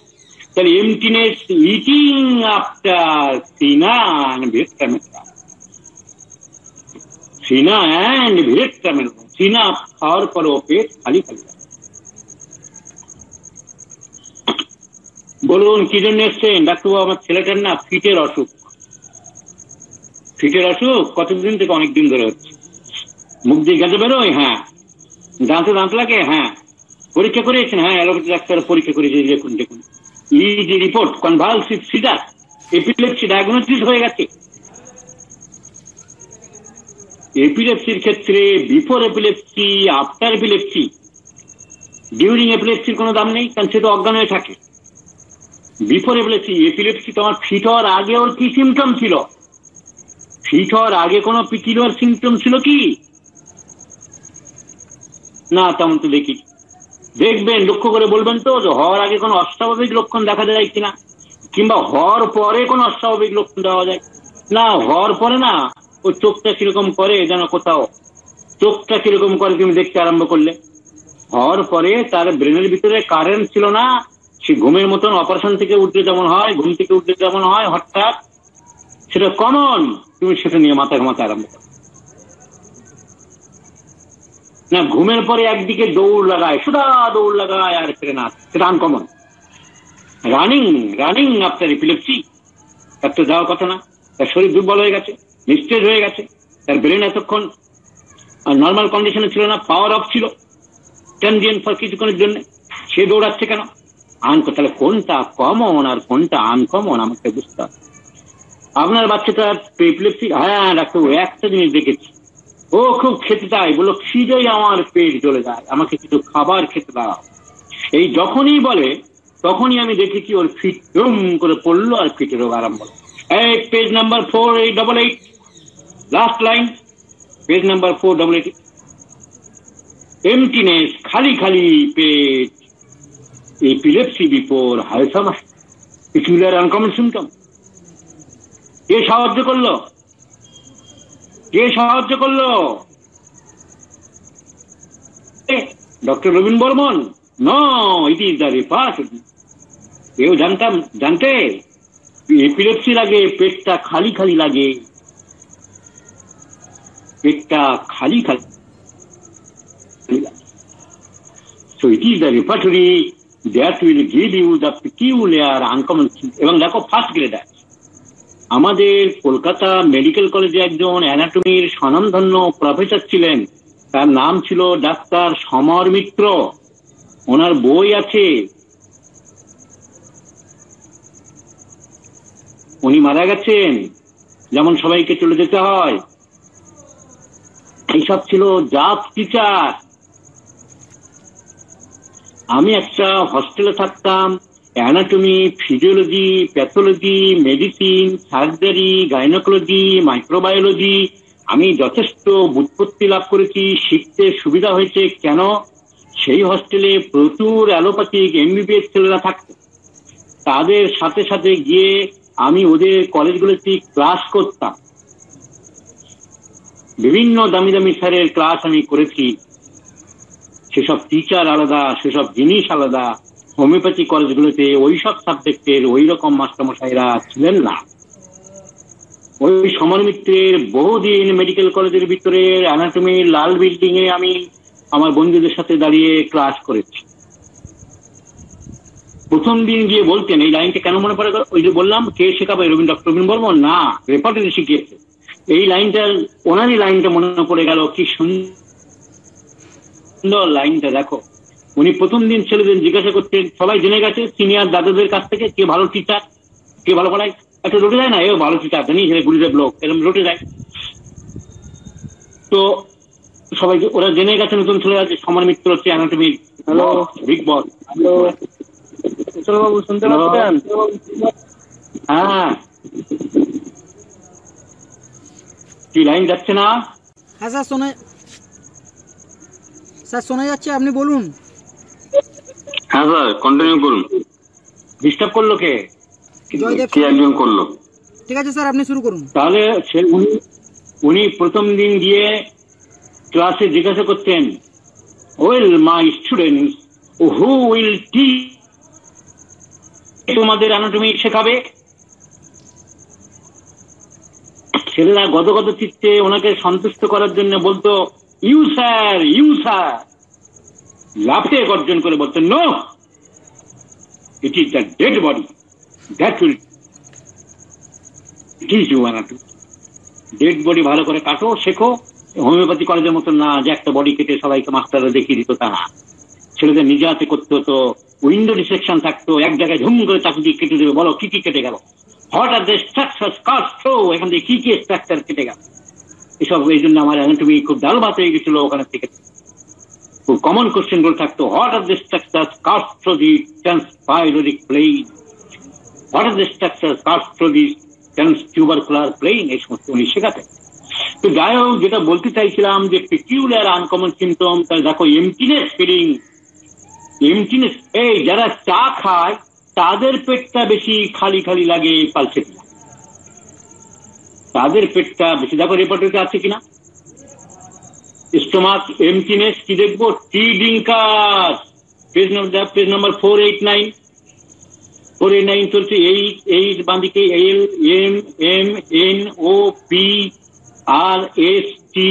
তাহলে emptiness eating after cina vitamin cina and vitamin cina খাওয়ার পরেও পেট খালি খালি লাগে বলুন কি জন্য এসছেন ডাক্তারবাবু আমার ছেলেটার না ফিটের অসুখ ফিটের অসুখ কতদিন থেকে অনেক দিন ধরে হচ্ছে মুখ দিয়ে গেঁজে বেরোয় হ্যাঁ দাঁতে দাঁত লাগে হ্যাঁ পরীক্ষা করেছেন হ্যাঁ অ্যালোপ্যাথি ডাক্তার পরীক্ষা করেছে দেখুন দেখুন। EEG report convulsive seizure epilepsy diagnosis হয়ে গেছে। এপিলেপসির ক্ষেত্রে before epilepsy after epilepsy during এপিলেপসির কোনো দাম নেই, কারণ সে তো অজ্ঞান হয়ে থাকে। বিফোর এপিলেপসি এপিলেপসি তোমার ফিট হওয়ার আগে ওর কি সিমটম ছিল? ফিট হওয়ার আগে কোনো পিকিলোর সিমটম ছিল কি? না, তেমন তো দেখি দেখবেন, লক্ষ্য করে বলবেন তো, যে হওয়ার আগে কোনো অস্বাভাবিক লক্ষণ দেখা যায় কিনা? কিংবা হওয়ার পরে কোনো অস্বাভাবিক লক্ষণ দেওয়া যায়? না, হওয়ার পরে না ও চোখটা কীরকম করে যেন কোথাও? চোখটা কীরকম করে তুমি দেখতে আরম্ভ করলে? হওয়ার পরে তার ব্রেনের ভিতরে কারেন্ট ছিল না, সে ঘুমের মতন অপারেশন থেকে উঠলে যেমন হয়, ঘুম থেকে উঠলে যেমন হয়, হঠাৎ সেটা কমন, তুমি সেটা নিয়ে মাথা ঘামাতে আরম্ভ করো। না, ঘুমের পরে একদিকে দৌড় লাগায়, সুদা দৌড় লাগায় আর ফিরে না, সেটা আনকমন রানিং রানিং আপনার এপিলেপসি তার তো যাওয়ার কথা না, তার শরীর দুর্বল হয়ে গেছে নিস্তেজ হয়ে গেছে, তার ব্রেন এতক্ষণ নর্মাল কন্ডিশনে ছিল না পাওয়ার অফ ছিল ট্রানজিয়েন্ট ফর কিছুক্ষণের জন্য। সে দৌড়াচ্ছে কেন? আনক তাহলে কোনটা কমন আর কোনটা আনকমন আমাকে বুঝতে হবে। আপনার বাচ্চাটা হ্যাঁ ডাক্তার একটা জিনিস দেখেছি। ও খুব খেতে চায় বলো খিদেই আমার পেট জ্বলে যায়, আমাকে কিছু খাবার খেতে দাও। এই যখনই বলে, তখনই আমি দেখেছি ওর ফিট রুম করে পড়ল আর ফিটের রোগ আরম্ভ এই page number four eight double eight last line page number four double eight emptiness খালি খালি পেট epilepsy before hyoscyamus peculiar uncommon symptom কে সাহায্য করল? কে সাহায্য করল? Doctor Robin Barman? No it is the রিপার্ট কেউ জানতাম, জানতে? এপিলেপসি লাগে, পেটটা খালি খালি লাগে। পেটটা খালি খালি So it is the repertory that will give you the peculiar uncommon এবং দেখো ফার্স্ট গ্রেড আছে। আমাদের কলকাতা মেডিকেল কলেজে একজন অ্যানাটমির স্বনামধন্য প্রফেসর ছিলেন। তার নাম ছিল ডাক্তার সমর মিত্র। ওনার বই আছে। উনি মারা গেছেন। যেমন সবাইকে চলে যেতে হয়। এইসব ছিল জাত টিচার। আমি একটা হস্টেলে থাকতাম। Anatomy physiology pathology medicine surgery gynaecology microbiology আমি যথেষ্ট বুৎপত্তি লাভ করেছি, শিখতে সুবিধা হয়েছে, কেন? সেই হস্টেলে প্রচুর অ্যালোপ্যাথিক এমবিবিএস ছেলেরা থাকতো। তাদের সাথে সাথে গিয়ে আমি ওদের কলেজগুলোতে ক্লাস করতাম। বিভিন্ন দামি দামি স্যারের ক্লাস আমি করেছি। সেসব টিচার আলাদা, সেসব জিনিস আলাদা। হোমিওপ্যাথি কলেজগুলোতে ওই সব সাবজেক্টের ওই রকম মাস্টারমশাইরা ছিলেন না। ওই সমর মিত্রের বহুদিন মেডিকেল কলেজের ভিতরে অ্যানাটমির লাল বিল্ডিং এ আমি আমার বন্ধুদের সাথে দাঁড়িয়ে ক্লাস করেছি। প্রথম দিন গিয়ে বলতেন, এই লাইনটা কেন মনে পড়ে ওই যে বললাম, কে শেখাবে? রবীন্দ্র ডক্টর রবীন্দ্র বর্মন না রেপার্টারি শিখিয়েছে। এই লাইনটার ওনারই লাইনটা মনে পড়ে গেল, কি সুন্দর লাইনটা দেখো। উনি প্রথম দিন ছেলেদের জিজ্ঞাসা করতেন সবাই জেনে গেছে সিনিয়র দাদাদের কাছ থেকে কে ভালো টিচার কে ভালো পড়ায়। একটা রোটে যায় না এ ভালো টিচার জানি ছেলে গুরুদেব লোক এরকম রোটে যায়। তো সবাই ওরা জেনে গেছে নতুন ছেলেরা যে সমর মিত্র হচ্ছে অ্যানাটমির হ্যালো বিগ বস। বাবু শুনতে পাচ্ছেন? হ্যাঁ। কি লাইন যাচ্ছে না? হ্যাঁ স্যার শোনা স্যার শোনা যাচ্ছে আপনি বলুন। হ্যাঁ স্যার কন্টিনিউ করুন। ডিস্টার্ব করল কে? কি একজন করল? ঠিক আছে স্যার আপনি শুরু করুন। তাহলে উনি উনি প্রথম দিন গিয়ে ক্লাসে জিজ্ঞাসা করতেন well my student who will teach তোমাদের অ্যানাটমি শেখাবে? ছেলেরা গদগদ চিত্তে ওনাকে সন্তুষ্ট করার জন্য বলতো ইউ স্যার ইউ স্যার লাফে গর্জন করে বলছেন no it is the dead body that will teach you anatomy dead body ভালো করে কাটো, শেখো। হোমিওপ্যাথি কলেজের মতো না যে একটা বডি কেটে সবাইকে মাস্টাররা দেখিয়ে দিত তা না। ছেলেদের নিজে হাতে করতে হতো উইন্ডো ডিসেকশন থাকতো, এক জায়গায় ঝুম করে চাকু দিয়ে কেটে দেবে, বলো কি কি কেটে গেল? হট আর স্ট্রাকচার এখান থেকে কি কি স্ট্রাকচার কেটে গেল? এসব, এই জন্য আমার অ্যানাটমি খুব ডাল ভাত হয়ে গেছিল ওখানে থেকে। খুব কমন কোশ্চেনগুলো থাকতো what are the structure cast through the transpyloric plane what are the structure cast through the transtubercular plane এই সমস্ত উনি শেখাতেন। তো যাই হোক যেটা বলতে চাইছিলাম যে পেকিউলার আনকমন সিমটম তাহলে দেখো এমটিনেস ফিলিং এমটিনেস এই যারা চা খায়, তাদের পেটটা বেশি খালি খালি লাগে পালসে তাদের পেটটা বেশি, দেখো রেপার্টরিতে আছে কিনা? স্টোমাক, এমটিনেস, কি দেখব? Tea drinker page page number four eight nine four eight nine চলছে এই এই বাঁদিকে L, M M, N, O, P, R, S, T,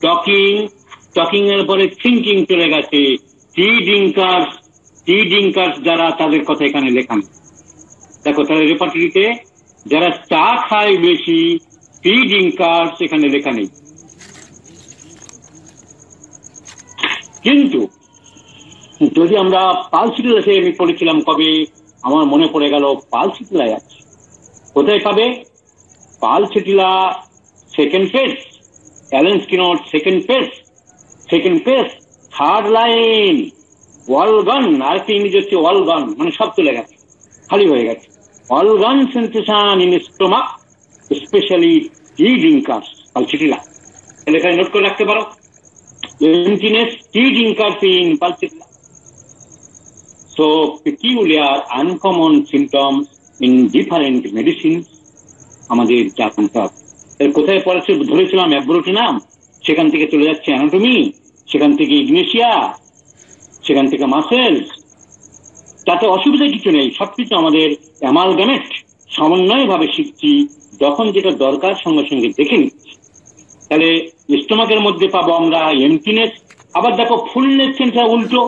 talking. Talking এর পরে থিঙ্কিং চলে গেছে। টি ডিঙ্কার্স টি ডিঙ্কার্স যারা তাদের কথা এখানে লেখা নেই। দেখো, তাহলে রেপার্টরিতে যারা চা খায় বেশি টি ডিঙ্কার্স এখানে লেখা নেই। কিন্তু যদি আমরা পালসিটিলাসে আমি পড়েছিলাম কবে, আমার মনে পড়ে গেল পালসিটিলায় আছে কোথায় পাবে? Pulsatilla second page Allen's keynote second page second page third line all gone আর কি ইংরেজি হচ্ছে ওয়াল গান মানে সব চলে গেছে, খালি হয়ে গেছে। All gone sensation in stomach specially tea drinkers pulsatilla. তাহলে এখানে নোট করে রাখতে পারো। Emptiness tea drinkers in pulsatilla. So, peculiar, uncommon symptoms in different medicines, আমাদের জানতে হবে। এর কোথায় পড়েছে ধরেছিলাম অ্যাব্রোটিনাম সেখান থেকে চলে যাচ্ছে অ্যানাটমি সেখান থেকে ইগনেশিয়া সেখান থেকে মাসেলস তাতে অসুবিধা কিছু নেই, সবকিছু আমাদের অ্যামালগামেট সমন্বয় ভাবে শিখছি, যখন যেটা দরকার সঙ্গে সঙ্গে দেখে নিচ্ছি। তাহলে স্টোমাকের মধ্যে পাবো আমরা এমটিনেস। আবার দেখো ফুলনেস সেন্সটা উল্টো।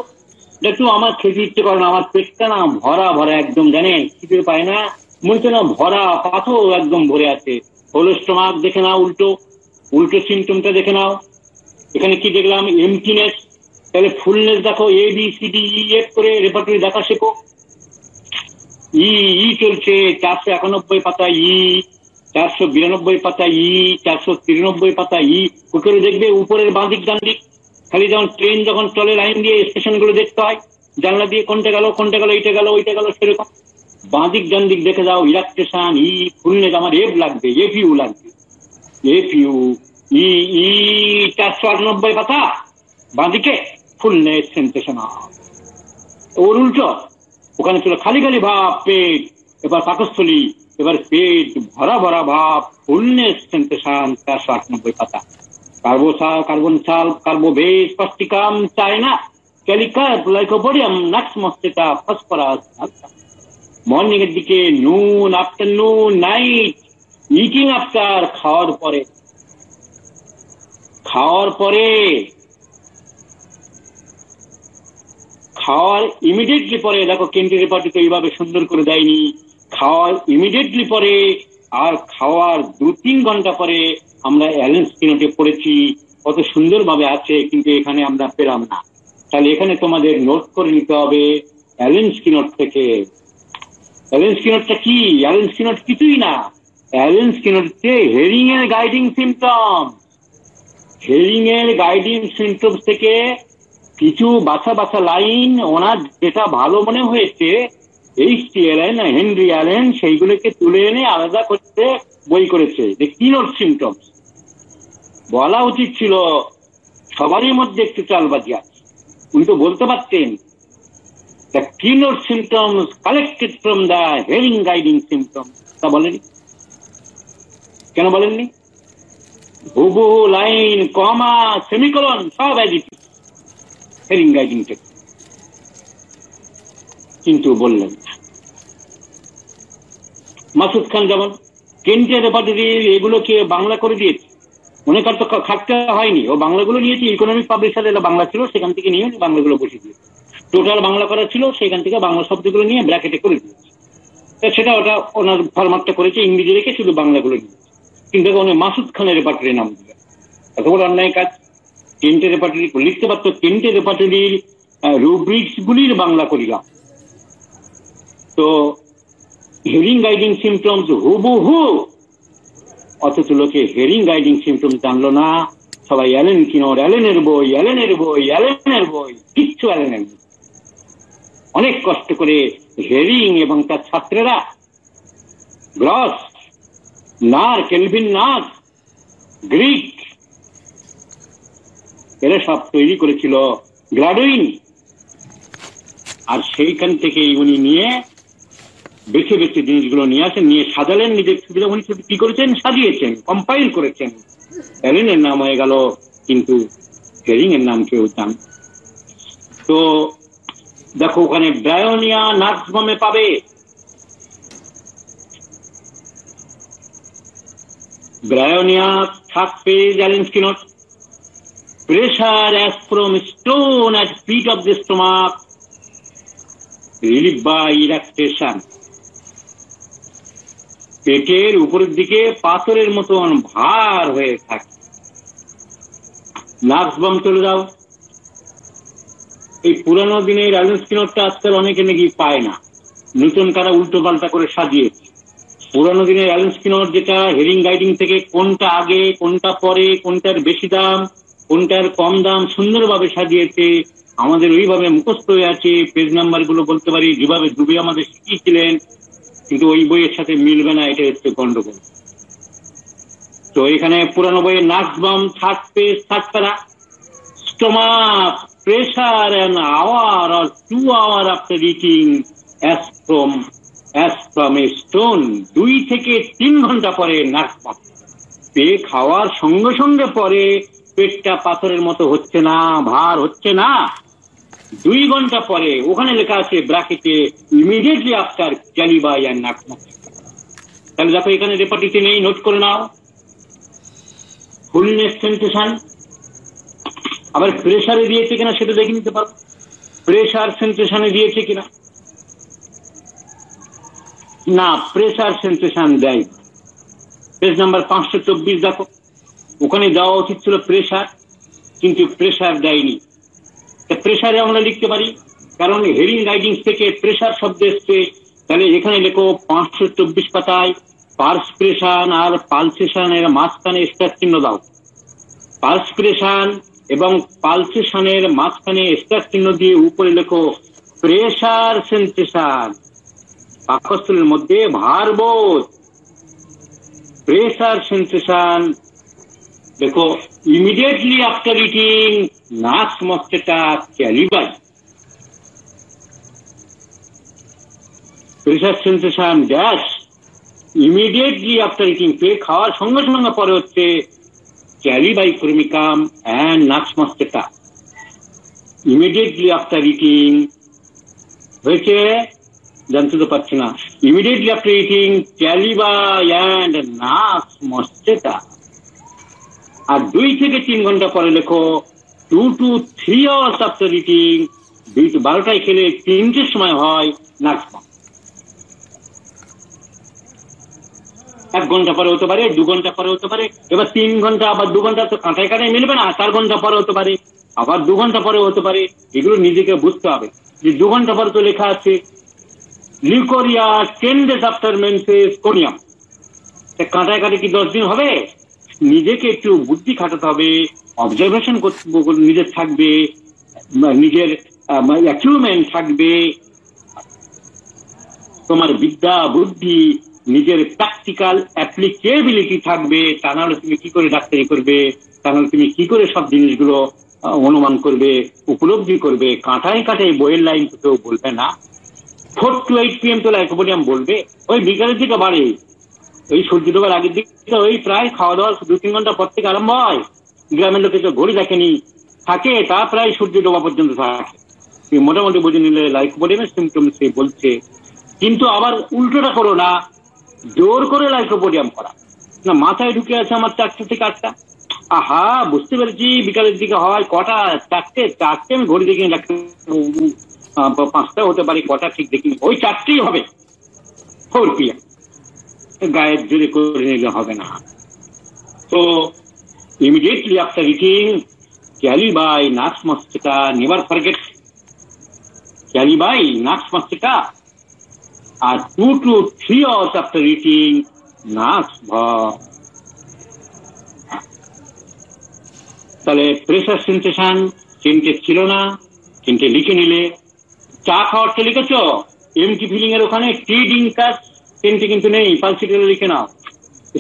একটু আমার খেতে ইচ্ছে করে না, আমার পেটটা না ভরা ভরা একদম জানেন খিদে পায় না। মনে না ভরা পাথর একদম ভরে আছে। হলো স্টোমাক দেখে নাও উল্টো। উল্টো সিমটমটা দেখে নাও। এখানে কি দেখলাম? এমটিনেস। তাহলে ফুলনেস দেখো A B C D E F করে রেপার্টরি দেখা শেখো। ই ই চলছে, চারশো একানব্বই পাতা ই চারশো বিরানব্বই পাতা ই, চারশো তিরানব্বই পাতা ই। করে দেখবে উপরের বাঁ দিক ডান দিক খালি যখন ট্রেন যখন চলে লাইন দিয়ে স্টেশনগুলো দেখতে হয়, জানলা দিয়ে কোনটা গেল কোনটা গেল, এইটা গেল, ওইটা গেল সেরকম। বাঁদিক ডান দিক দেখে যাও ইলেকট্রিশিয়ান ই ফুলনেস আমার এফ লাগবে এফ ইউ লাগবে। এফ ইউ ই ই, চারশো আটানব্বই পাতা। বাঁদিকে ফুলনেস সেন্সেশন ওর উল্টো, ওখানে ছিল খালি খালি ভাব পেট, এবার পাকস্থলী। এবার পেট ভরা ভরা ভাব ফুলনেস সেন্সেশন চারশো আটানব্বই পাতা কার্বোসাল কার্বন সাল carbo veg পাস্টিকাম, china kali carb nux, moschata, phosphorus morning এর দিকে noon, afternoon, night, eating after খাওয়ার পরে খাওয়ার পরে, খাওয়ার ইমিডিয়েটলি পরে, দেখো, কেন্দ্রীয় পার্টি তো এইভাবে সুন্দর করে দেয়নি। খাওয়ার ইমিডিয়েটলি পরে আর খাওয়ার দু তিন ঘণ্টা পরে আমরা অ্যালেন্স কিনোটে পড়েছি। কত সুন্দরভাবে আছে, কিন্তু এখানে আমরা পেলাম না। তাহলে এখানে তোমাদের নোট করে নিতে হবে অ্যালেন্স কিনোট থেকে। অ্যালেন্স কিনোটটা কি? অ্যালেন্স কিনোট কিছুই না। অ্যালেন্স কিনোট হচ্ছে হেরিং এর গাইডিং সিমটম হেরিং এর গাইডিং সিমটমস থেকে কিছু বাছা বাছা লাইন ওনার যেটা ভালো মনে হয়েছে H T Allen Henry Allen সেইগুলোকে তুলে এনে আলাদা করতে বই করেছে। যে কিনোট সিমটমস বলা উচিত ছিল, সবারই মধ্যে একটু চালবাজি আছে। উনি তো বলতে পারতেন the keynote symptoms collected from the Hering guiding symptom তা বলেনি কেন বলেননি? হুবহু লাইন, কমা, সেমিকলন, সব অ্যাডিটিভ হেরিং গাইডিং কিন্তু বললেন। মাসুদ খান যেমন কেন্দ্রীয় রেপার্টরি এগুলোকে বাংলা করে দিয়েছে। অনেক আর তো খাটতে হয়নি। ও বাংলাগুলো নিয়েছে ইকোনমিক পাবলিশার এটা বাংলা ছিল, সেখান থেকে নিয়ে বাংলাগুলো বসে দিয়েছে। টোটাল বাংলা করা ছিল, সেখান থেকে বাংলা শব্দগুলো নিয়ে ব্র্যাকেটে করে দিয়েছে। সেটা ওটা ওনার ফরম্যাটটা করেছে, ইংরেজি রেখে শুধু বাংলাগুলো নিয়েছে। কিন্তু উনি মাসুদ খানের রেপার্টরি নাম দিলেন এত বড় অন্যায় কাজ। কেন্টে রেপার্টরি লিখতে পারতো কেন্টে রেপার্টরির রুব্রিক্স গুলির বাংলা করিলাম। তো হেরিং গাইডিং সিমটমস হুবহু। অথচ লোকে হেরিং গাইডিং সিমটমস জানলো না। সবাই অ্যালেন কিনোর, অ্যালেনের বই অ্যালেনের বই অ্যালেনের বই, কিচ্ছু অ্যালেনের অনেক কষ্ট করে হেরিং এবং তার ছাত্রেরা গ্লস নার কেলভিন নার গ্রিক এরা সব তৈরি করেছিল গ্লাডুইন আর সেইখান থেকেই উনি নিয়ে বেছে বেছে জিনিসগুলো নিয়ে আসেন নিয়ে সাজালেন নিজের সুবিধা উনি কি করেছেন? সাজিয়েছেন কম্পাইল করেছেন। অ্যালেনের নাম হয়ে গেল কিন্তু হেরিং এর নাম কেউ জান। তো দেখো ওখানে ব্রায়োনিয়া নার্সবমে পাবে। ব্রায়োনিয়া থাকবে challenge keynote. pressure as from stone at feet of the stomach, relieved by relaxation. পেটের উপরের দিকে পাথরের মতন ভার হয়ে থাকে। নার্স বাম, চলে যাও। এই পুরানো অ্যালেন্স কিনোরটা আজকাল অনেকে নাকি পায় না। নতুন কারা উল্টো পাল্টা করে সাজিয়েছে। পুরানো দিনের অ্যালেন্স কিনোর যেটা, হেরিং গাইডিং থেকে কোনটা আগে, কোনটা পরে, কোনটার বেশি দাম, কোনটার কম দাম সুন্দরভাবে সাজিয়েছে। আমাদের ওইভাবে মুখস্থ হয়ে আছে। পেজ নাম্বারগুলো বলতে পারি, যেভাবে ডুবে আমাদের শিখিয়েছিলেন কিন্তু ওই বইয়ের সাথে মিলবে না এটা হচ্ছে গন্ডগোল। তো এখানে পুরানো বইয়ের nux vom third page third para pressure an hour or two hour after eating as from as from a stone দুই থেকে তিন ঘণ্টা পরে নার্স বাম পে খাওয়ার সঙ্গে সঙ্গে পরে পেটটা পাথরের মতো হচ্ছে না, ভার হচ্ছে না। দুই ঘণ্টা পরে ওখানে লেখা আছে ব্র্যাকেটে ইমিডিয়েটলি আফটার ক্যালিবা ইয়ার নাক তাহলে দেখো এখানে রেপার্টিতে নেই নোট করে নাও। ফুলনেস সেন্সেশন আবার প্রেসারে দিয়েছে কিনা সেটা দেখে নিতে পারো। প্রেসার সেন্সেশনে দিয়েছে কিনা? না প্রেশার সেন্সেশন দেয় পেজ নাম্বার পাঁচশো চব্বিশ দেখো। ওখানে দেওয়া উচিত ছিল প্রেশার কিন্তু প্রেশার দেয়নি। প্রেসারে আমরা লিখতে পারি। কারণ হেরিং গাইডিংস থেকে প্রেশার শব্দ এসছে। তাহলে এখানে লেখো, পাঁচশো চব্বিশ পাতায় পার্সপ্রেশন আর পালসেশনের মাঝখানে স্টার চিহ্ন দাও। পার্সপ্রেশন এবং পালসেশনের মাঝখানে স্টার চিহ্ন দিয়ে উপরে লেখো প্রেসার সেন্সেশন পাকস্থলীর মধ্যে ভারবোধ প্রেসার সেন্সেশন দেখো immediately after eating nux moschata kali bi pressure sensation dash immediately after eating পেট খাওয়ার সঙ্গে সঙ্গে পরে হচ্ছে kali bi chromicum and nux moschata. Immediately after eating হয়েছে? জানতে তো পারছি না। Immediately after eating kali bi and nux moschata. আর দুই থেকে তিন ঘণ্টা পরে লেখো two two three hours after eating দুই বারোটায় খেলে তিনটের সময় হয় নাক্স এক ঘণ্টা পরে হতে পারে, দু ঘণ্টা পরে হতে পারে, এবার তিন ঘণ্টা, আবার দু ঘণ্টা তো কাঁটায় কাঁটায় মিলবে না চার ঘণ্টা পরে হতে পারে, আবার দু ঘণ্টা পরে হতে পারে, এগুলো নিজেকে বুঝতে হবে। যে দু ঘণ্টা পরে তো লেখা আছে leucorrhoea ten days after menses conium. কাঁটায় কাটে কি দশ দিন হবে? নিজেকে একটু বুদ্ধি খাটাতে হবে অবজারভেশন নিজের থাকবে নিজের অ্যাচিভমেন্ট থাকবে। তোমার বিদ্যা, বুদ্ধি, নিজের প্র্যাকটিক্যাল অ্যাপ্লিকেবিলিটি থাকবে, তা নাহলে তুমি কি করে ডাক্তারি করবে, তা নাহলে তুমি কি করে সব জিনিসগুলো অনুমান করবে, উপলব্ধি করবে, কাঁটায় কাঁটায় বইয়ের লাইন তো কেউ বলবে না। ফোর টু এইট পিএম তো লাইকোপোডিয়াম বলবে, ওই বিকালের দিকে বাড়ে। ওই সূর্য ডোবার আগের দিকে ওই প্রায় খাওয়া দাওয়ার দু তিন ঘণ্টা পর থেকে আরম্ভ হয়। গ্রামের লোকে ঘড়ি দেখেনি। থাকে, তা প্রায় সূর্য ডোবা পর্যন্ত থাকে। মোটামুটি বুঝে নিলে লাইফ লাইকোপোডিয়ামের সিমটম সে বলছে। কিন্তু আবার উল্টোটা করো না। জোর করে লাইকোপোডিয়াম করা। না, মাথায় ঢুকে আছে আমার চারটে থেকে আটটা। আহা, বুঝতে পেরেছি, বিকালের দিকে হয় কটা? চারটে? চারটে আমি ঘড়ি দেখিনি পাঁচটা হতে পারে, কটা ঠিক দেখিনি। ওই চারটেই হবে। ফোর পিএম গায়ের জোরে করে নিলে হবে না তো immediately after eating kali bi nux moschata never forget kali bi nux moschata আর two two three hours after eating nux ভ তাহলে প্রেসার সেন্সেশন তিনটে ছিল না তিনটে লিখে নিলে। চা খাওয়ারটা লিখেছ এমটি ফিলিং এর ওখানে টি ডিঙ্কাস তিনটে কিন্তু নেই পালসিটারে লিখে নাও।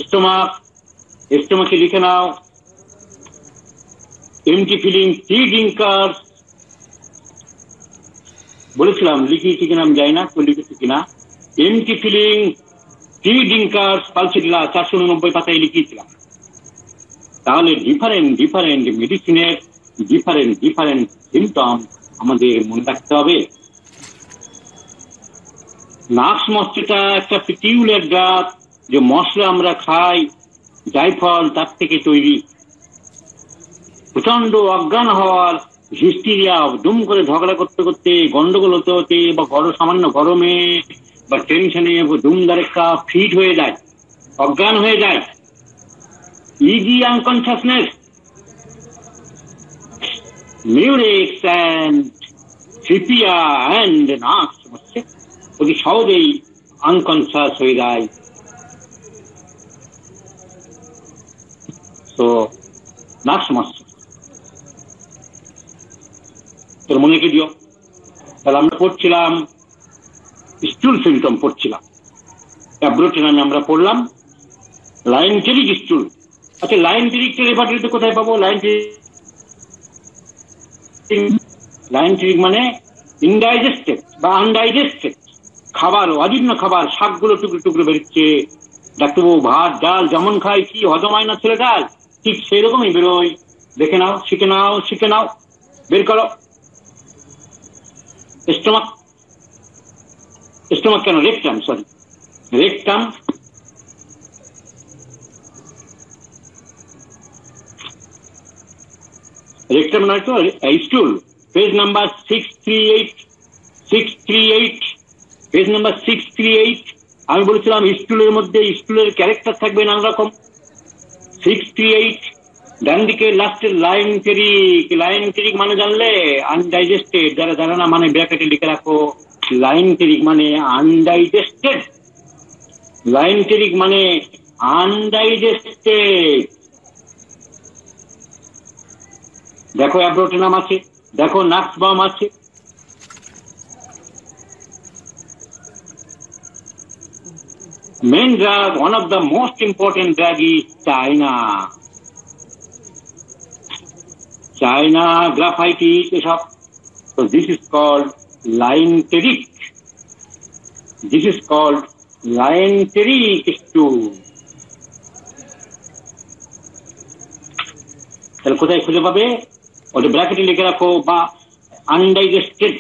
স্টোমাক, স্টোমাকে লিখে নাও। এমটি ফিলিং টি ডিঙ্কার বলেছিলাম লিখিয়েছি কিনা আমি যাই না তো লিখেছি কিনা। এমটি ফিলিং টি ডিঙ্কার পালসিটিলা চারশো উননব্বই পাতায় লিখিয়েছিলাম। তাহলে ডিফারেন্ট ডিফারেন্ট মেডিসিনের ডিফারেন্ট ডিফারেন্ট সিমটম আমাদের মনে রাখতে হবে। নাক্স মস্তিটা একটা পিটিউলার গাছ যে মশলা আমরা খাই, জায়ফল তার থেকে তৈরি। প্রচণ্ড অজ্ঞান হওয়ার হিস্টিরিয়া, দুম করে ঝগড়া করতে করতে গন্ডগোল হতে হতে বা গরম সামান্য গরমে বা টেনশনে দুম দারেক্কা ফিট হয়ে যায়, অজ্ঞান হয়ে যায়। Easy unconsciousness murex and sepia and হচ্ছে অতি সহজেই আনকনসিয়াস হয়ে যায়। তো নাক্স সমস্যা তোর মনে কি দিও? তাহলে আমরা পড়ছিলাম স্টুল সিমটম পড়ছিলাম। অ্যাব্রোটে নামে আমরা পড়লাম লাইন টেরিক স্টুল আচ্ছা লাইন টেরিকটা রেপার্টরিতে কোথায় পাবো? লাইন লাইন টেরিক মানে ইনডাইজেস্টেড বা আনডাইজেস্টেড খাবার অজীর্ণ খাবার শাকগুলো টুকরো টুকরো বেরোচ্ছে। ডাক্তারবাবু, ভাত, ডাল যেমন খাই, কি হজম হয় না ডাল? ঠিক সেই রকমই বেরোয়। দেখে নাও, শিখে নাও শিখে নাও। বের করো। স্টোমাক। স্টোমাক কেন? Rectum sorry rectum. রেকটাম নয় তো stool page number six three eight six three eight page number six three eight আমি বলেছিলাম স্টুলের মধ্যে স্টুলের ক্যারেক্টার থাকবে নানা রকম। সিক্স থ্রি এইট ডান দিকে লাস্টের লাইন টেরিক লাইন টেরিক মানে জানলে আনডাইজেস্টেড যারা জানে না মানে ব্র্যাকেটে লিখে রাখো লাইন টেরিক মানে আনডাইজেস্টেড লাইন টেরিক মানে আনডাইজেস্টেড দেখো অ্যাব্রোটেনাম আছে, দেখো নাক্সবাম আছে। main drug, one of the most important drug is China. China graphite এসব So this is called lionteric. This is called lionteric stool. তাহলে কোথায় খুঁজে পাবে ওটা ব্র্যাকেটে লিখে রাখো বা আনডাইজেস্টেড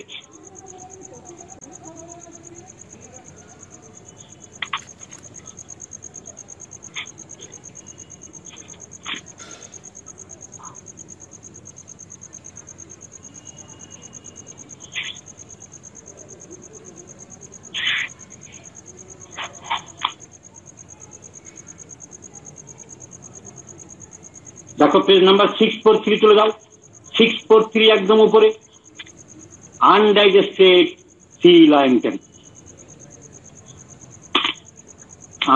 দেখো page number six four three চলে যাও সিক্স ফোর থ্রি একদম উপরে। আনডাইজেস্টেড সি লাইনটেন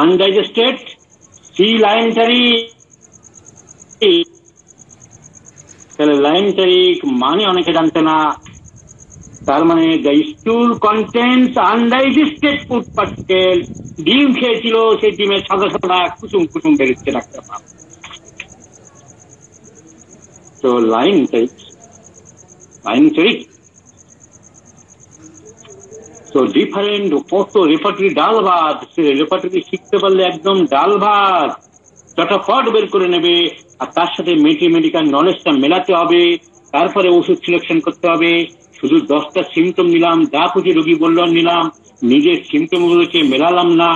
আনডাইজেস্টেড সি লাইনটারি তাহলে লাইনটারিক মানে অনেকে জানতে না। তার মানে the stool contents undigested food particle ডিম খেয়েছিল, সেই ডিমের সাদা সাদা কুসুম কুসুম বেরোচ্ছে doctor So line takes line take. So different, কত রেপার্টরি ডাল ভাত, সে রেপার্টরি শিখতে পারলে একদম ডাল ভাত চটাফট বের করে নেবে, আর তার সাথে মেডিকেল নলেজটা মেলাতে হবে, তারপরে ওষুধ সিলেকশন করতে হবে শুধু দশটা সিমটম নিলাম, যা খুশি রোগী বলল নিলাম, নিজের সিমটম গুলোকে মেলালাম না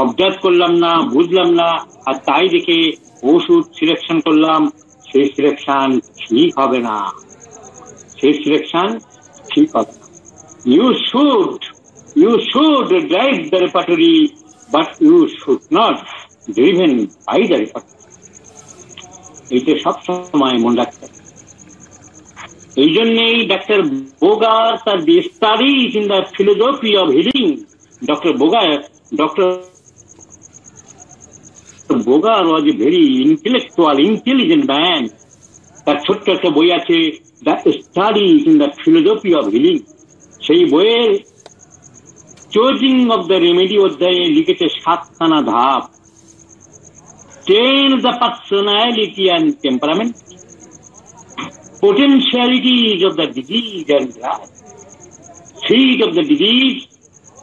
অবজার্ভ করলাম না, বুঝলাম না, আর তাই দেখে ওষুধ সিলেকশন করলাম সেই সিলেকশন ঠিক হবে না। সেই সিলেকশন ঠিক হবে না। You should you should drive the repertory but you should not driven by the repertory এইটা সবসময় মনে রাখতে হবে। এই জন্যেই ডাক্তার বোগার তার studies in the philosophy of healing doctor Boger doctor Boger was a very intellectual intelligent man তার ছোট্ট একটা বই আছে the studies in the philosophy of healing সেই বইয়ের চোজিং অফ দ্য রেমেডি অধ্যায়ে লিখেছে সাতখানা ধাপ ten the personality and temperament potentialities of the disease and drug, seed of the disease,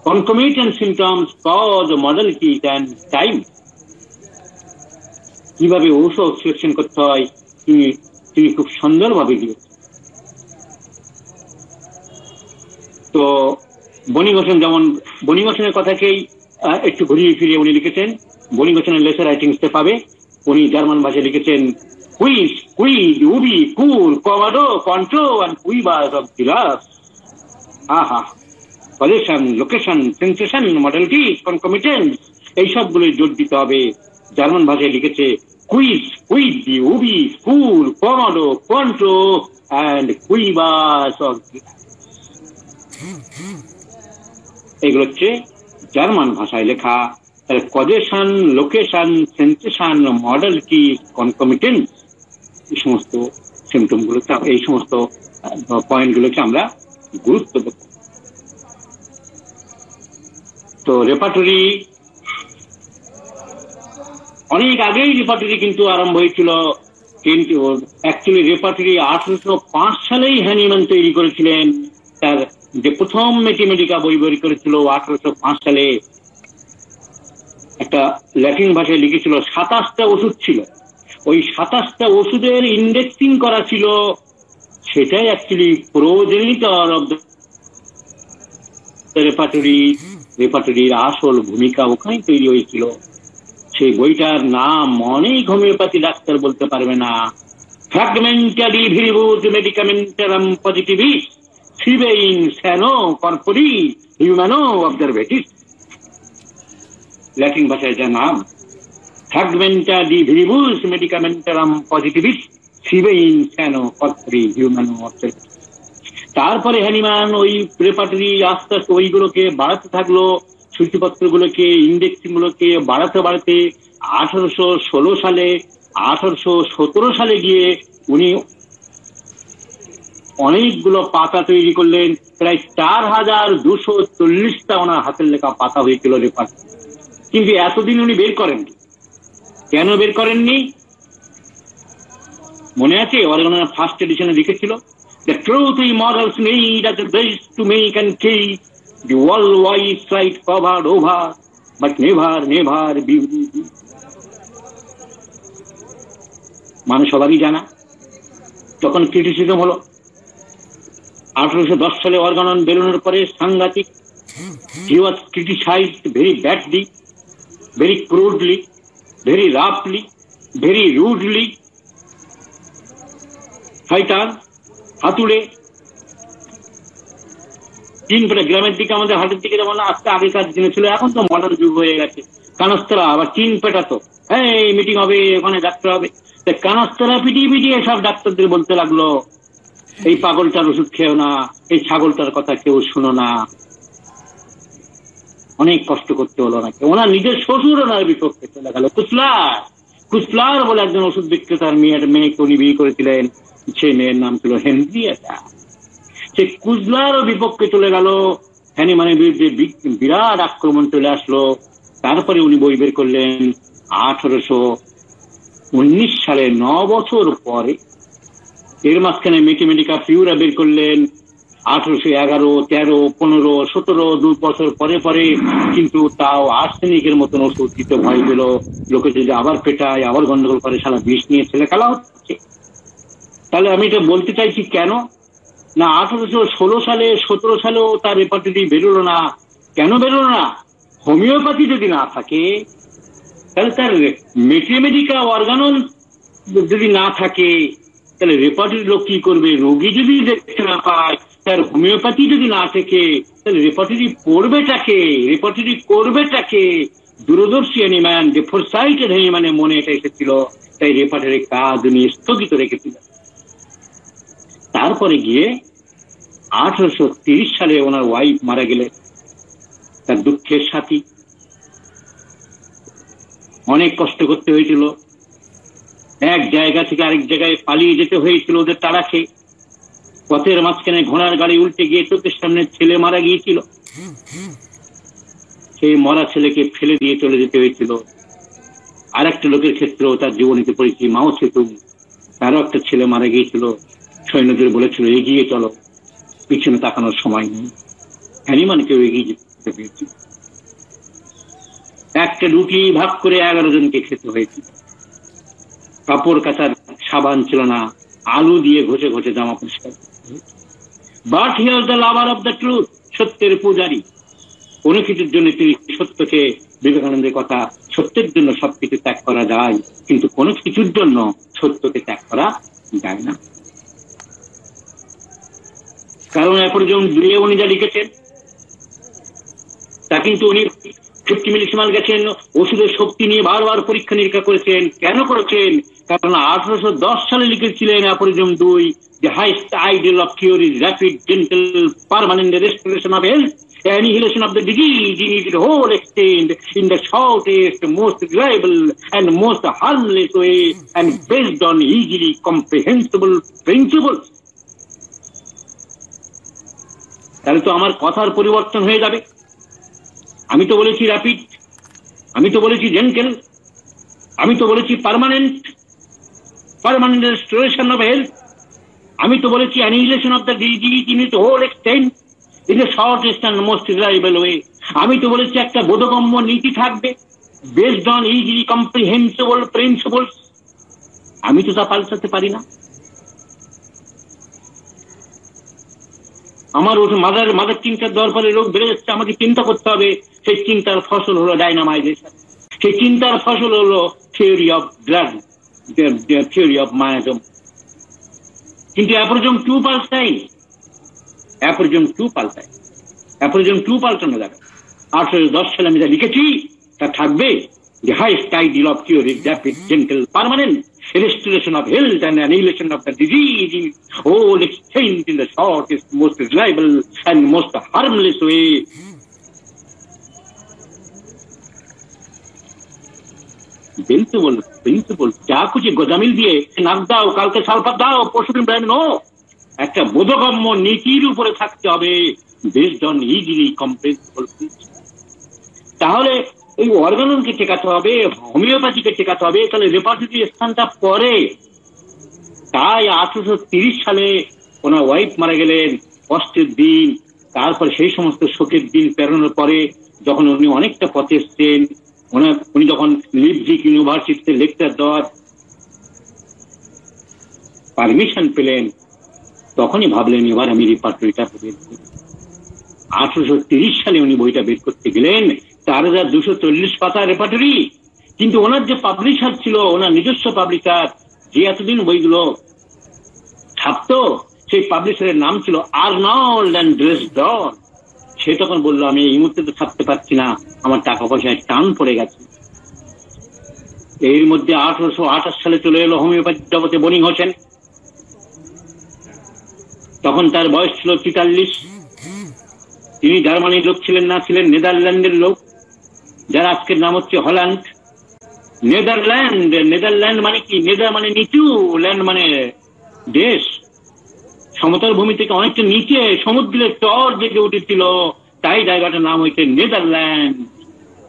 concomitant symptoms, cause, modalities and time. কীভাবে ঔষধ selection করতে হয়, তিনি তিনি খুব সুন্দরভাবে দিয়েছেন। তো বনিগোষণ যেমন বনিগোষণের কথাকেই একটু ঘুরিয়ে ফিরিয়ে উনি লিখেছেন। বনিগোষণের লেসার রাইটিংসতে পাবে। উনি জার্মান ভাষায় লিখেছেন কুইজ কুইজ, উবি, কুল কমাডো কন্ট্রো অ্যান্ড কুইবাস অফ দিলাস আহা position location, sensation modalities concomitants এই সবগুলো জোর দিতে হবে। জার্মান ভাষায় লিখেছে কুইজ কুইজ দি উবি কুল কমাডো কন্ট্রো অ্যান্ড কুইবাস অফ এগুলো হচ্ছে জার্মান ভাষায় লেখা। তাহলে কজেশন লোকেশন সেন্সেশন মডেল কি কনকমিটেন্স এই সমস্ত সিমটম গুলোকে এই সমস্ত পয়েন্ট গুলোকে আমরা গুরুত্ব দেব। তো রেপার্টরি অনেক আগেই রেপার্টরি কিন্তু আরম্ভ হয়েছিল। কিন্তু অ্যাকচুয়ালি রেপার্টরি আঠারোশো পাঁচ সালেই হ্যানিম্যান তৈরি করেছিলেন। তার যে প্রথম মেটিমেডিকা বই বই করেছিল আঠারোশো পাঁচ সালে। একটা ল্যাটিন ভাষায় লিখেছিল, সাতাশটা ওষুধ ছিল। ওই সাতাশটা ওষুধের ইন্ডেক্সিং করা ছিল। সেটাই অ্যাকচুয়ালি প্রোজেনিটর অব রেপার্টরি রেপার্টরির আসল ভূমিকা ওখানেই তৈরি হয়েছিল। সেই বইটার নাম অনেক হোমিওপ্যাথি ডাক্তার বলতে পারবে না। ফ্র্যাগমেন্টারি ভিরিভূত মেডিকামেন্টারাম পজিটিভিস সিবেইন স্যানো কর্পোরি হিউম্যানো অবজারভেটিস ল্যাটিন ভাষায় যার নাম। ফ্র্যাগমেন্টা দি ভিরিবুস মেডিকামেন্টারাম পজিটিভিস সিবেইন স্যানো কর্পোরি হিউম্যানো অবজারভেটিস তারপরে হ্যানিমান ওই রেপার্টরি আস্তে আস্তে ওইগুলোকে বাড়াতে থাকল। সূচিপত্রগুলোকে ইন্ডেক্সিং গুলোকে বাড়াতে বাড়াতে আঠারোশো ষোলো সালে, আঠারোশো সতেরো সালে গিয়ে উনি অনেকগুলো পাতা তৈরি করলেন। প্রায় চার হাজার দুশো চল্লিশটা ওনার হাতের লেখা পাতা হয়েছিল রেপার্ট কিন্তু এতদিন উনি বের করেননি। কেন বের করেননি? মনে আছে? অর্গানার ফার্স্ট এডিশনে লিখেছিল we morals need as a base to make and keep the worldwide sight covered over, but never, never be. মানুষ সবারই জানা তখন ক্রিটিসিজম হলো আঠারোশো দশ সালে অর্গানন বেরোনোর পরে সাংঘাতিক he was criticised very badly very crudely very রাফলি very rudely শয়তান হাতুড়ে তিন পেটে গ্রামের দিকে আমাদের হাটের দিকে যেমন আজকে আগেকার দিনে ছিল, এখন তো মডার্ন যুগ হয়ে গেছে। কানস্তরা, আবার তিন পেটা তো এই মিটিং হবে, ওখানে ডাক্তার হবে। কানস্তরা পিটিয়ে পিটিয়ে সব ডাক্তারদের বলতে লাগল, এই পাগলটার ওষুধ খেও না, এই ছাগলটার কথা কেউ শুনো না। অনেক কষ্ট করতে হলো নাকি ওনার নিজের শ্বশুর ওনার বিপক্ষে চলে গেল। কুসলার কুসলার বলে একজন ওষুধ বিক্রেতার মেয়ের মেয়েকে উনি বিয়ে করেছিলেন সেই মেয়ের নাম ছিল হেনরিয়েটা। সে কুজলারও বিপক্ষে চলে গেল। হ্যানি মানে বিরুদ্ধে বিরাট আক্রমণ চলে আসলো, তারপরে উনি বই বের করলেন আঠারোশো উনিশ সালে, ন বছর পরে। এর মাঝখানে মেটিমেটিকা পিউরা বের করলেন আঠারোশো এগারো, তেরো, পনেরো, সতেরো, দু বছর পরে পরে। কিন্তু তাও আর্সেনিকের মতন ওষুধ দিতে ভয় পেল। লোকে যদি আবার পেটায়, আবার গন্ডগোল করে সারা বিষ নিয়ে ছেলে খেলা হচ্ছে। তাহলে আমি এটা বলতে চাইছি কেন? না, আঠারোশো ষোলো সালে, সতেরো সালেও তার রেপার্টরি বেরোলো না। কেন বেরোলো না? হোমিওপ্যাথি যদি না থাকে, তাহলে তার মেটেমেডিকা অর্গানন যদি না থাকে, তাহলে রেপার্টরি লোক কি করবে? রোগী যদি দেখতে না পায়, তার হোমিওপ্যাথি যদি না থাকে, তাহলে রেপার্টরি পড়বেটাকে? রেপার্টরি করবেটাকে? দূরদর্শী অ্যানিম্যান, যে ফোরসাইটেড মানে মনে এটা এসেছিল, তাই রেপার্টরি কাজ উনি স্থগিত রেখেছিলেন তারপরে গিয়ে আঠারোশো তিরিশ সালে ওনার ওয়াইফ মারা গেলে তার দুঃখের সাথী। অনেক কষ্ট করতে হয়েছিল। এক জায়গা থেকে আরেক জায়গায় পালিয়ে যেতে হয়েছিল ওদের তারা খেয়ে পথের মাঝখানে ঘোড়ার গাড়ি উল্টে গিয়ে চোখের সামনে ছেলে মারা গিয়েছিল। সেই মরা ছেলেকে ফেলে দিয়ে চলে যেতে হয়েছিল। আর একটা লোকের ক্ষেত্রেও তার জীবনীতে পড়েছি মাও সেতু, তারও একটা ছেলে মারা গিয়েছিল। সৈন্যদের বলেছিল, এগিয়ে চলো, পিছনে তাকানোর সময় নেই। হ্যানিমান কেউ এগিয়ে যেতে পেরেছিল একটা রুটি ভাগ করে এগারো জনকে খেতে হয়েছিল কাপড় কাচার সাবান ছিল না, আলু দিয়ে ঘষে ঘষে জামা পরিষ্কার but here the lover of the truth সত্যের পূজারী। কোন কিছুর জন্য তিনি সত্যকে, বিবেকানন্দের কথা, সত্যের জন্য সবকিছু ত্যাগ করা যায়। কিন্তু কোনো কিছুর জন্য সত্যকে ত্যাগ করা যায় না। কারণ এখন যেমন বিয়ে উনি যা লিখেছেন, তা কিন্তু উনি ফিফটি মিনিটস মাল গেছেন, ওষুধের শক্তি নিয়ে বারবার পরীক্ষা নিরীক্ষা করেছেন, কেন করেছেন? কারণ আঠারোশো দশ সালে লিখেছিলেন অপরিজম দুই the highest ideal of cure rapid gentle permanent restoration of health annihilation of the disease in it whole extent in the shortest most reliable and most harmless way and based on easily comprehensible principles তাহলে তো আমার কথার পরিবর্তন হয়ে যাবে। আমি তো বলেছি র্যাপিড আমি তো বলেছি জেন্টেল আমি তো বলেছি permanent permanent restoration of health আমি তো বলেছি annihilation of the disease in it whole extent in the shortest and most reliable way আমি তো বলেছি একটা বোধগম্য নীতি থাকবে based on easily comprehensible principles আমি তো তা পাল্টাতে পারি না। আমার ওঠে মাদার মাদার চিন্তার দরকারে রোগ বেড়ে যাচ্ছে আমাকে চিন্তা করতে হবে। সেই চিন্তার ফসল হলো ডাইনামাইজেশন। সেই চিন্তার ফসল হলো theory of drug theory of miasm কিন্তু অ্যাপোরিজম টু পাল্টাই অ্যাপোরিজম টু পাল্টাই অ্যাপোরিজম টু পাল্টানো যাবে। আঠারোশো দশ সালে আমি যা লিখেছি তা থাকবে the highest ideal cure is rapid, gentle, permanent restoration of health and annihilation of the disease in whole extent in the shortest, most reliable and most harmless way. Principle principle যা খুশি গোজামিল দিয়ে নাক দাও কালকে সালফার দাও পরশুদিন brand no একটা বোধগম্য নীতির উপরে থাকতে হবে বেসড অন ইজিলি কম্প্রেন্সিবল তাহলে এই অর্গাননকে টেকাতে হবে হোমিওপ্যাথিকে টেকাতে হবে, তাহলে রেপার্টিটির স্থানটা পরে। তাই আঠারোশো তিরিশ সালে ওনার ওয়াইফ মারা গেলেন, কষ্টের দিন, তারপর সেই সমস্ত শোকের দিন পেরোনোর পরে যখন উনি অনেকটা পথে এসছেন, ওনার, উনি যখন লিপজিক ইউনিভার্সিটিতে লেকচার দেওয়ার পারমিশন পেলেন, তখনই ভাবলেন এবার আমি রেপার্টরিটা আঠারোশো তিরিশ সালে উনি বইটা বের করতে গেলেন চার হাজার দুশো চল্লিশ পাতা রেপার্টরি কিন্তু ওনার যে পাবলিশার ছিল, ওনার নিজস্ব পাবলিশার যে এতদিন বইগুলো ছাপতো, সেই পাবলিশারের নাম ছিল আর্নল্ড অ্যান্ড ড্রেসডন সে তখন বলল, আমি এই মুহূর্তে তো ছাপতে পারছি না, আমার টাকা পয়সায় টান পড়ে গেছে। এর মধ্যে আঠারোশো আঠাশ সালে চলে এলো হোমিওপ্যাথি জগতে বোনিং হোসেন। তখন তার বয়স ছিল তেতাল্লিশ। তিনি জার্মানির লোক ছিলেন না, ছিলেন নেদারল্যান্ডের লোক। যার আজকের নাম হচ্ছে হল্যান্ড। নেদারল্যান্ড নেদারল্যান্ড মানে কি? নেদার মানে নিচু, ল্যান্ড মানে দেশ। সমতল ভূমি থেকে অনেকটা নিচে সমুদ্রের চর জেগে উঠেছিল। তাই জায়গাটার নাম হয়েছে নেদারল্যান্ড।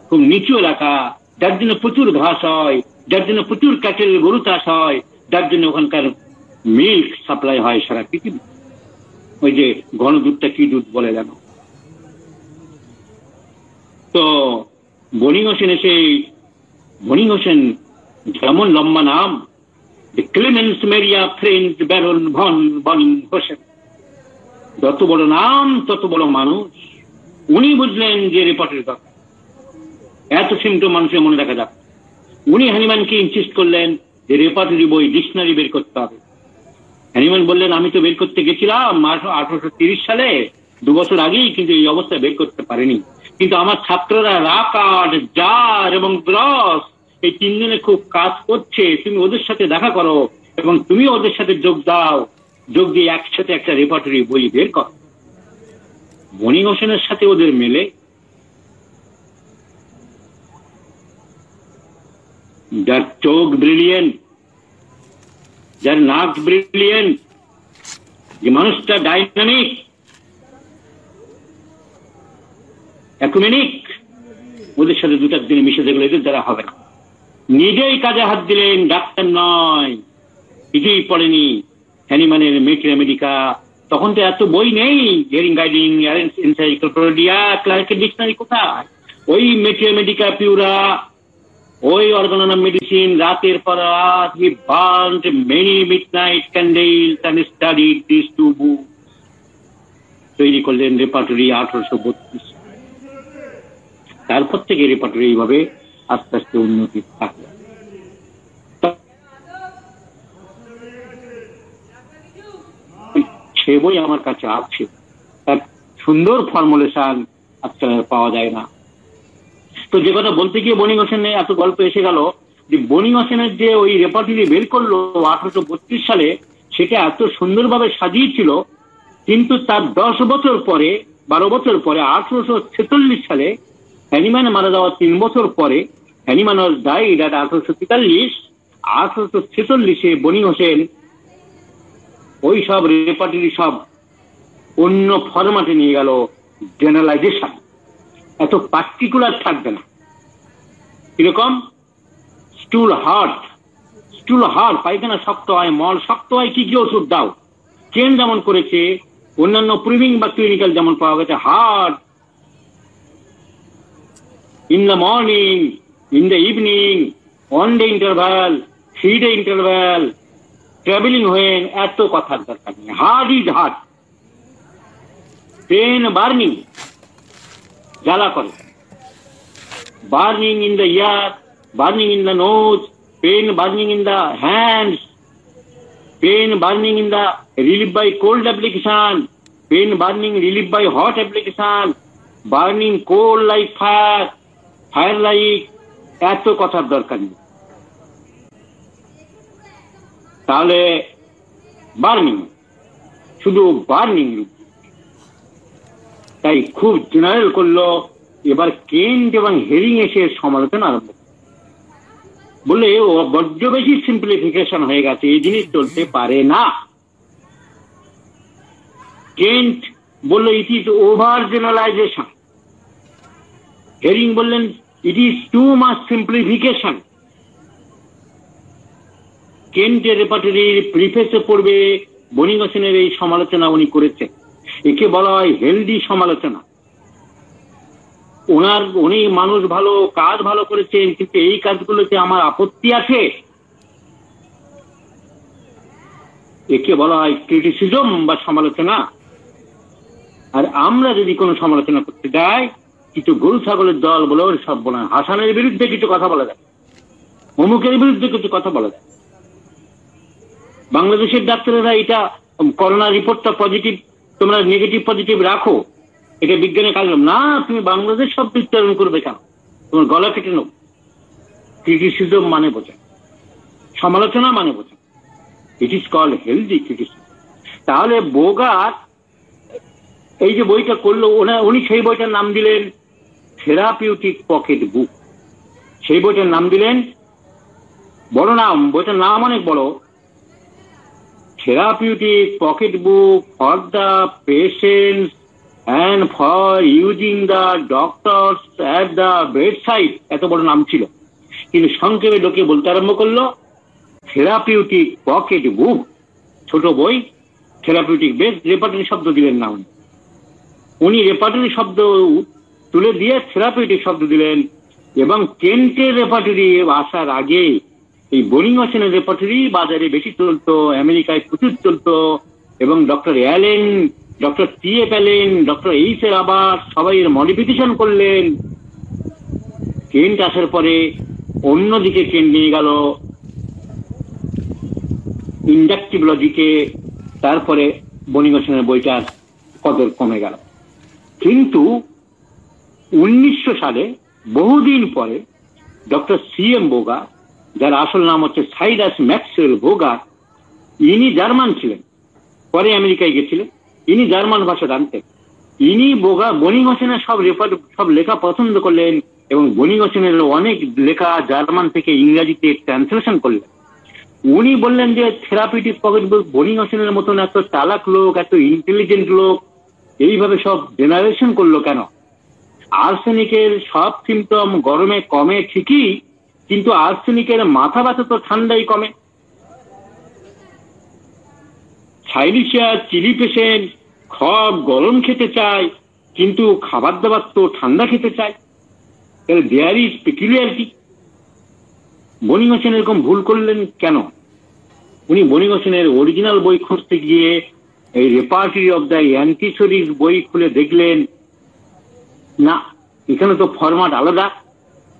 খুব নিচু এলাকা। যার জন্য প্রচুর ঘাস হয়, যার জন্য প্রচুর ক্যাটেল গরু চাষ হয়, যার জন্য ওখানকার মিল্ক সাপ্লাই হয় সারা পৃথিবী। ওই যে ঘন দুধটা কি দুধ বলে জানো? তো বনিং হোসেন এসে বনিং হোসেন যেমন লম্বা নাম Clemens Maria Franz Baron von Boenninghausen. যত বড় নাম, তত বড় মানুষ। উনি বুঝলেন যে রিপোর্টের কথা এত সিমটম মানুষের মনে রাখা যাক। উনি হ্যানিম্যানকে ইনসিস্ট করলেন যে রেপার্টরি বই ডিকশনারি বের করতে হবে। হ্যানিম্যান বললেন, আমি তো বের করতে গেছিলাম আঠারোশো তিরিশ সালে, দু বছর আগেই, কিন্তু এই অবস্থা বের করতে পারেনি। কিন্তু আমার ছাত্ররা রাকার্ড জার এবং ব্রস এই তিনজনে খুব কাজ করছে। তুমি ওদের সাথে দেখা করো এবং তুমি ওদের সাথে যোগ দাও। যোগ দিয়ে একসাথে একটা রেপার্টরি বই বের কর। মণি হোসেনের সাথে ওদের মেলে। যার চোখ ব্রিলিয়েন্ট যার নাক ব্রিলিয়েন্ট যে মানুষটা ডাইনামিক একুমেনিক ওদের সাথে দু চার দিনে মিশে দেখল এদের দ্বারা হবে না। নিজেই কাজে হাত দিলেন, ডাক্তার নয়। কিছুই পড়েনি। হ্যানিম্যানের মেট আমেরিকা। তখন তো এত বই নেই। হিয়ারিং গাইডিং এনসাইক্লোপিডিয়া, ক্লার্কের ডিকশনারি কোথায়? ওই মেটিয়া পিউরা, ওই অর্গানম মেডিসিন, রাতের পর রাত, he burned many midnight candles and studied this two book. তৈরি করলেন রেপার্টরি আঠারোশো বত্রিশ। তারপর থেকে রেপার্টরি এইভাবে আস্তে আস্তে উন্নতি থাকল সে বই আমার কাছে আছে। তার সুন্দর ফর্মুলেশন আজকাল পাওয়া যায় না। তো যে কথা বলতে গিয়ে বনি হোসেনে এত গল্প এসে গেল যে বনি হোসেনের যে ওই রেপার্টরি বের করল আঠারোশো বত্রিশ সালে, সেটা এত সুন্দরভাবে সাজিয়েছিল, কিন্তু তার দশ বছর পরে, বারো বছর পরে, আঠারোশো ছেচল্লিশ সালে হ্যানিম্যান মারা যাওয়ার তিন বছর পরে হ্যানিম্যান ওয়াজ ডাইড আঠারোশো তেতাল্লিশ, আঠারোশো ছেচল্লিশে বনি হোসেন ওই সব রেপার্টরি সব অন্য ফরম্যাটে নিয়ে গেল জেনারেলাইজেশন এত পার্টিকুলার থাকবে না। কীরকম? স্টুল হার্ট স্টুল হার্ট পায়খানা শক্ত হয়, মল শক্ত হয়, কি কি ওষুধ দাও। চেন যেমন করেছে, অন্যান্য প্রিভিং বা ক্লিনিক্যাল যেমন পাওয়া গেছে heart in the morning, in the evening, on the interval, three day interval, traveling when এত কথার দরকার নেই hard is hard pain burning জ্বালা করে burning in the ear burning in the nose pain burning in the hands pain burning in the relieve by cold application pain burning relieve by hot application burning coal like fire fire like এত কথার দরকার নেই। তাহলে burning, শুধু burning তাই খুব general করল, এবার কেন্ট এবং হেরিং এসে সমালোচনা আরম্ভ। বললে ও বড্ড বেশি সিম্পলিফিকেশন হয়ে গেছে, এই জিনিস চলতে পারে না। কেন্ট বলল it is over generalisation Hering বললেন it is too mass simplification কেন্টের রেপার্টরির প্রিফেসে পড়বে বনিগসেনের এই সমালোচনা উনি করেছেন। একে বলা হয় হেলদি সমালোচনা। ওনার, উনি মানুষ ভালো, কাজ ভালো করেছেন, কিন্তু এই কাজগুলোতে আমার আপত্তি আছে। একে বলা হয় ক্রিটিসিজম বা সমালোচনা। আর আমরা যদি কোনো সমালোচনা করতে যাই কিছু গরু ছাগলের দল বলে ওর সব বলা হাসানের বিরুদ্ধে কিছু কথা বলা যায়। অমুকের বিরুদ্ধে কিছু কথা বলা যায়। বাংলাদেশের ডাক্তারেরা এটা করোনা রিপোর্টটা পজিটিভ তোমরা নেগেটিভ পজিটিভ রাখো। এটা বিজ্ঞানের কাজ না, তুমি বাংলাদেশ সব উচ্চারণ করবে কেন? তোমার গলা কেটে নেব ক্রিটিসিজম মানে বোঝা। সমালোচনা মানে বোঝা। It is call healthy criticism তাহলে বোগার, এই যে বইটা করল উনি সেই বইটার নাম দিলেন থেরাপিউটিক পকেট বুক। সেই বইটার নাম দিলেন, বড় নাম, বইটার নাম অনেক বড়। Therapeutic pocket book for the patients and for using the doctors at the bedside এত বড় নাম ছিল। কিন্তু সংক্ষেপে লোকে বলতে আরম্ভ করল, থেরাপিউটিক পকেট বুক, ছোট বই, থেরাপিউটিক বেশ রেপার্টরি শব্দ দিলেন না উনি। উনি রেপার্টরি শব্দ তুলে দিয়ে থেরাপিউটিক শব্দ দিলেন এবং কেন্টের রেপার্টরি আসার আগে এই বোরিং ওশনের রেপার্টরি বাজারে বেশি চলতো, আমেরিকায় প্রচুর চলতো এবং doctor Allen, doctor T A Palen doctor H এর আবার সবাই এর মডিফিকেশন করলেন। কেন্ট আসার পরে অন্যদিকে কেন্ট নিয়ে গেল ইন্ডাকটিভ লজিকে, তারপরে বনিগোসনের বইটার কদর কমে গেল। কিন্তু উনিশশো সালে বহুদিন পরে ডক্টর সি এম বোগা যার আসল নাম হচ্ছে সাইডাস ম্যাক্সওয়েল বোগা ইনি জার্মান ছিলেন, পরে আমেরিকায় গেছিলেন, ইনি জার্মান ভাষা জানতেন। ইনি বোগা বনিং হোসেনের সব রেকর্ড সব লেখা পছন্দ করলেন এবং বনিং হোসেনের অনেক লেখা জার্মান থেকে ইংরাজিতে ট্রান্সলেশন করলেন। উনি বললেন যে থেরাপিউটিক পকেট বুক বনিং হোসেনের মতন এত চালাক লোক, এত ইন্টেলিজেন্ট লোক, এইভাবে সব জেনারেশন করল কেন? আর্সেনিকের সব সিমটম গরমে কমে ঠিকই, কিন্তু আর্সেনিকের মাথা ব্যথা তো ঠান্ডাই কমে। সাইলিশিয়া চিলি পেশেন্ট খব গরম খেতে চায়, কিন্তু খাবার দাবার তো ঠান্ডা খেতে চায়। তাহলে দেয়ার ইজ পেকুলিয়ারিটি বনি হোসেন এরকম ভুল করলেন কেন? উনি বনি হোসেনের অরিজিনাল বই খুঁজতে গিয়ে এই রেপার্টরি অব দ্য অ্যান্টিসোরিক বই খুলে দেখলেন না, এখানে তো ফরম্যাট আলাদা।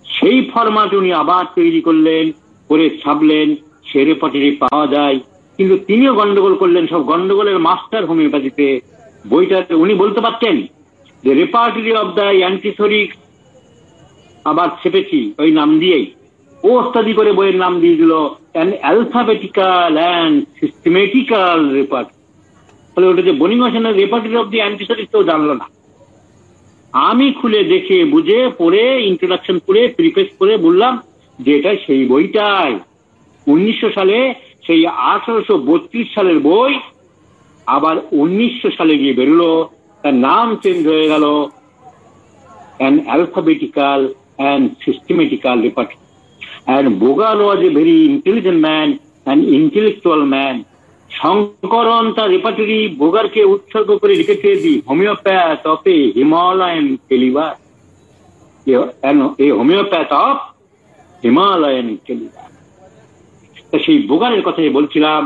সেই ফরম্যাট উনি আবার তৈরি করলেন, করে ছাপলেন সে রেপার্টরি পাওয়া যায়। কিন্তু তিনিও গন্ডগোল করলেন, সব গন্ডগোলের মাস্টার হোমিওপ্যাথিতে। বইটা উনি বলতে পারতেন যে রেপার্টরি অব দ্য অ্যান্টিসোরিক আবার ছেপেছি ওই নাম দিয়েই। ও ওস্তাদি করে বইয়ের নাম দিয়ে দিল অ্যালফাবেটিক্যাল অ্যান্ড সিস্টেমেটিক্যাল রেপার্ট ফলে ওটা যে বনিং হোসেনের রেপার্টরি অব দি অ্যান্টিসোরিক তো জানলো না। আমি খুলে দেখে বুঝে, পড়ে ইন্ট্রোডাকশন করে প্রিপেস করে বললাম যে এটা সেই বইটাই। উনিশশো সালে সেই আঠারোশো বত্রিশ সালের বই আবার উনিশশো সালে গিয়ে বেরোলো। তার নাম চেঞ্জ হয়ে গেল। An alphabetical and systematical repertory and Boger was a very intelligent man and intellectual man Sankaran তার রেপার্টরি বোগারকে উৎসর্গ করে লিখেছে the homoeopath of a Himalayan calibre. A homoeopath of Himalayan calibre. সেই বোগারের কথাই বলছিলাম।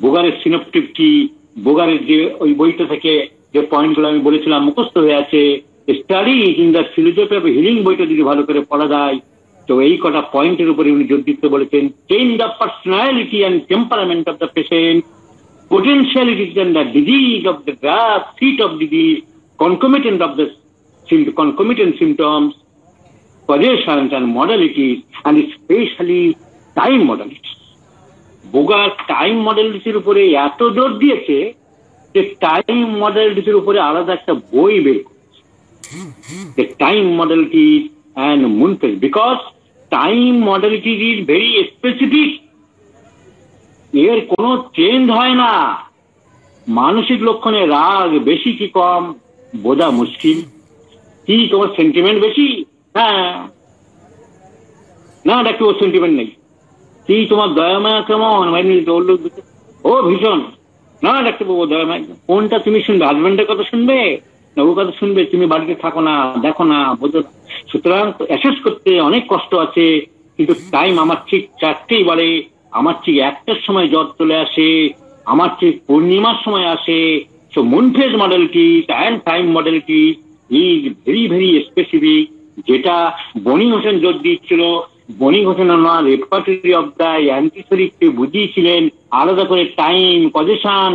বোগারের সিনপটিভ কি? বোগারের যে ওই বইটা থেকে যে পয়েন্টগুলো আমি বলেছিলাম, মুখস্থ হয়ে আছে study in the philosophy of healing বইটা যদি ভালো করে পড়া যায় তো এই কটা পয়েন্টের উপরে উনি জোর দিতে বলেছেন change the personality and temperament of the patient potentiality and the disease of the gross fit of disease concomitant of the concomitant symptoms positions and modality and specially time modality বোগা time মডালিটির উপরে এত জোর দিয়েছে যে time মডালিটির উপরে আলাদা একটা বই বের করেছে। Time modality and moon phase because time modality is very specific. এর কোনো চেঞ্জ হয় না। মানসিক লক্ষণে রাগ বেশি কি কম, বোঝা মুশকিল। কি, তোমার সেন্টিমেন্ট বেশি? হ্যাঁ। না ডাক্তারবাবু সেন্টিমেন্ট নেই। কি, তোমার দয়ামায়া কেমন? মানে ও, ভীষণ। না, ডাক্তারবাবু, দয়ামায়া কোনটা তুমি শুনবে হাজব্যান্ডের কথা শুনবে? ও কথা শুনবে, তুমি বাড়িতে থাকো না, দেখো না, বোঝো। সুতরাং অ্যাসেস করতে অনেক কষ্ট আছে, কিন্তু টাইম আমার ঠিক চারটেই বাড়ে। আমার ঠিক একটার সময় জ্বর চলে আসে, আমার ঠিক পূর্ণিমার সময় আসে। So moon phase modality and time modality is very very specific যেটা বনি হোসেন জোর দিচ্ছিল বনি হোসেন ওনার রেপার্টরি অফ দ্য অ্যান্টিসরিককে বুঝিয়েছিলেন, আলাদা করে টাইম পজিশন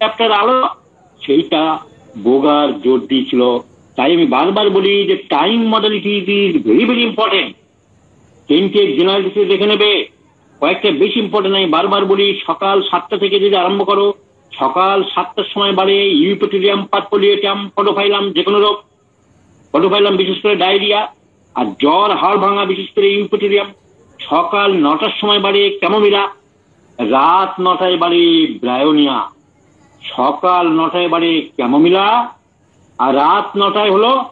চ্যাপ্টার আলো, সেইটা বোগার জোর দিয়েছিল। তাই আমি বারবার বলি যে time modality is very very important তিনটে জেনারেলিটি দেখে নেবে। কয়েকটা বেশি ইম্পর্টেন্ট আমি বারবার বলি, সকাল সাতটা থেকে যদি আরম্ভ করো, সকাল সাতটার সময় বাড়ে ইউপেটেরিয়াম পারপোলিয়েটাম, পটোফাইলাম যে কোনো রোগ। পটোফাইলাম বিশেষ করে ডায়রিয়া, আর জ্বর, হাড় ভাঙা বিশেষ করে ইউপেটেরিয়াম সকাল নটার সময় বাড়ে ক্যামোমিলা রাত নটায় বাড়ে ব্রায়োনিয়া। সকাল নটায় বাড়ে ক্যামোমিলা। আর রাত নটায় হলো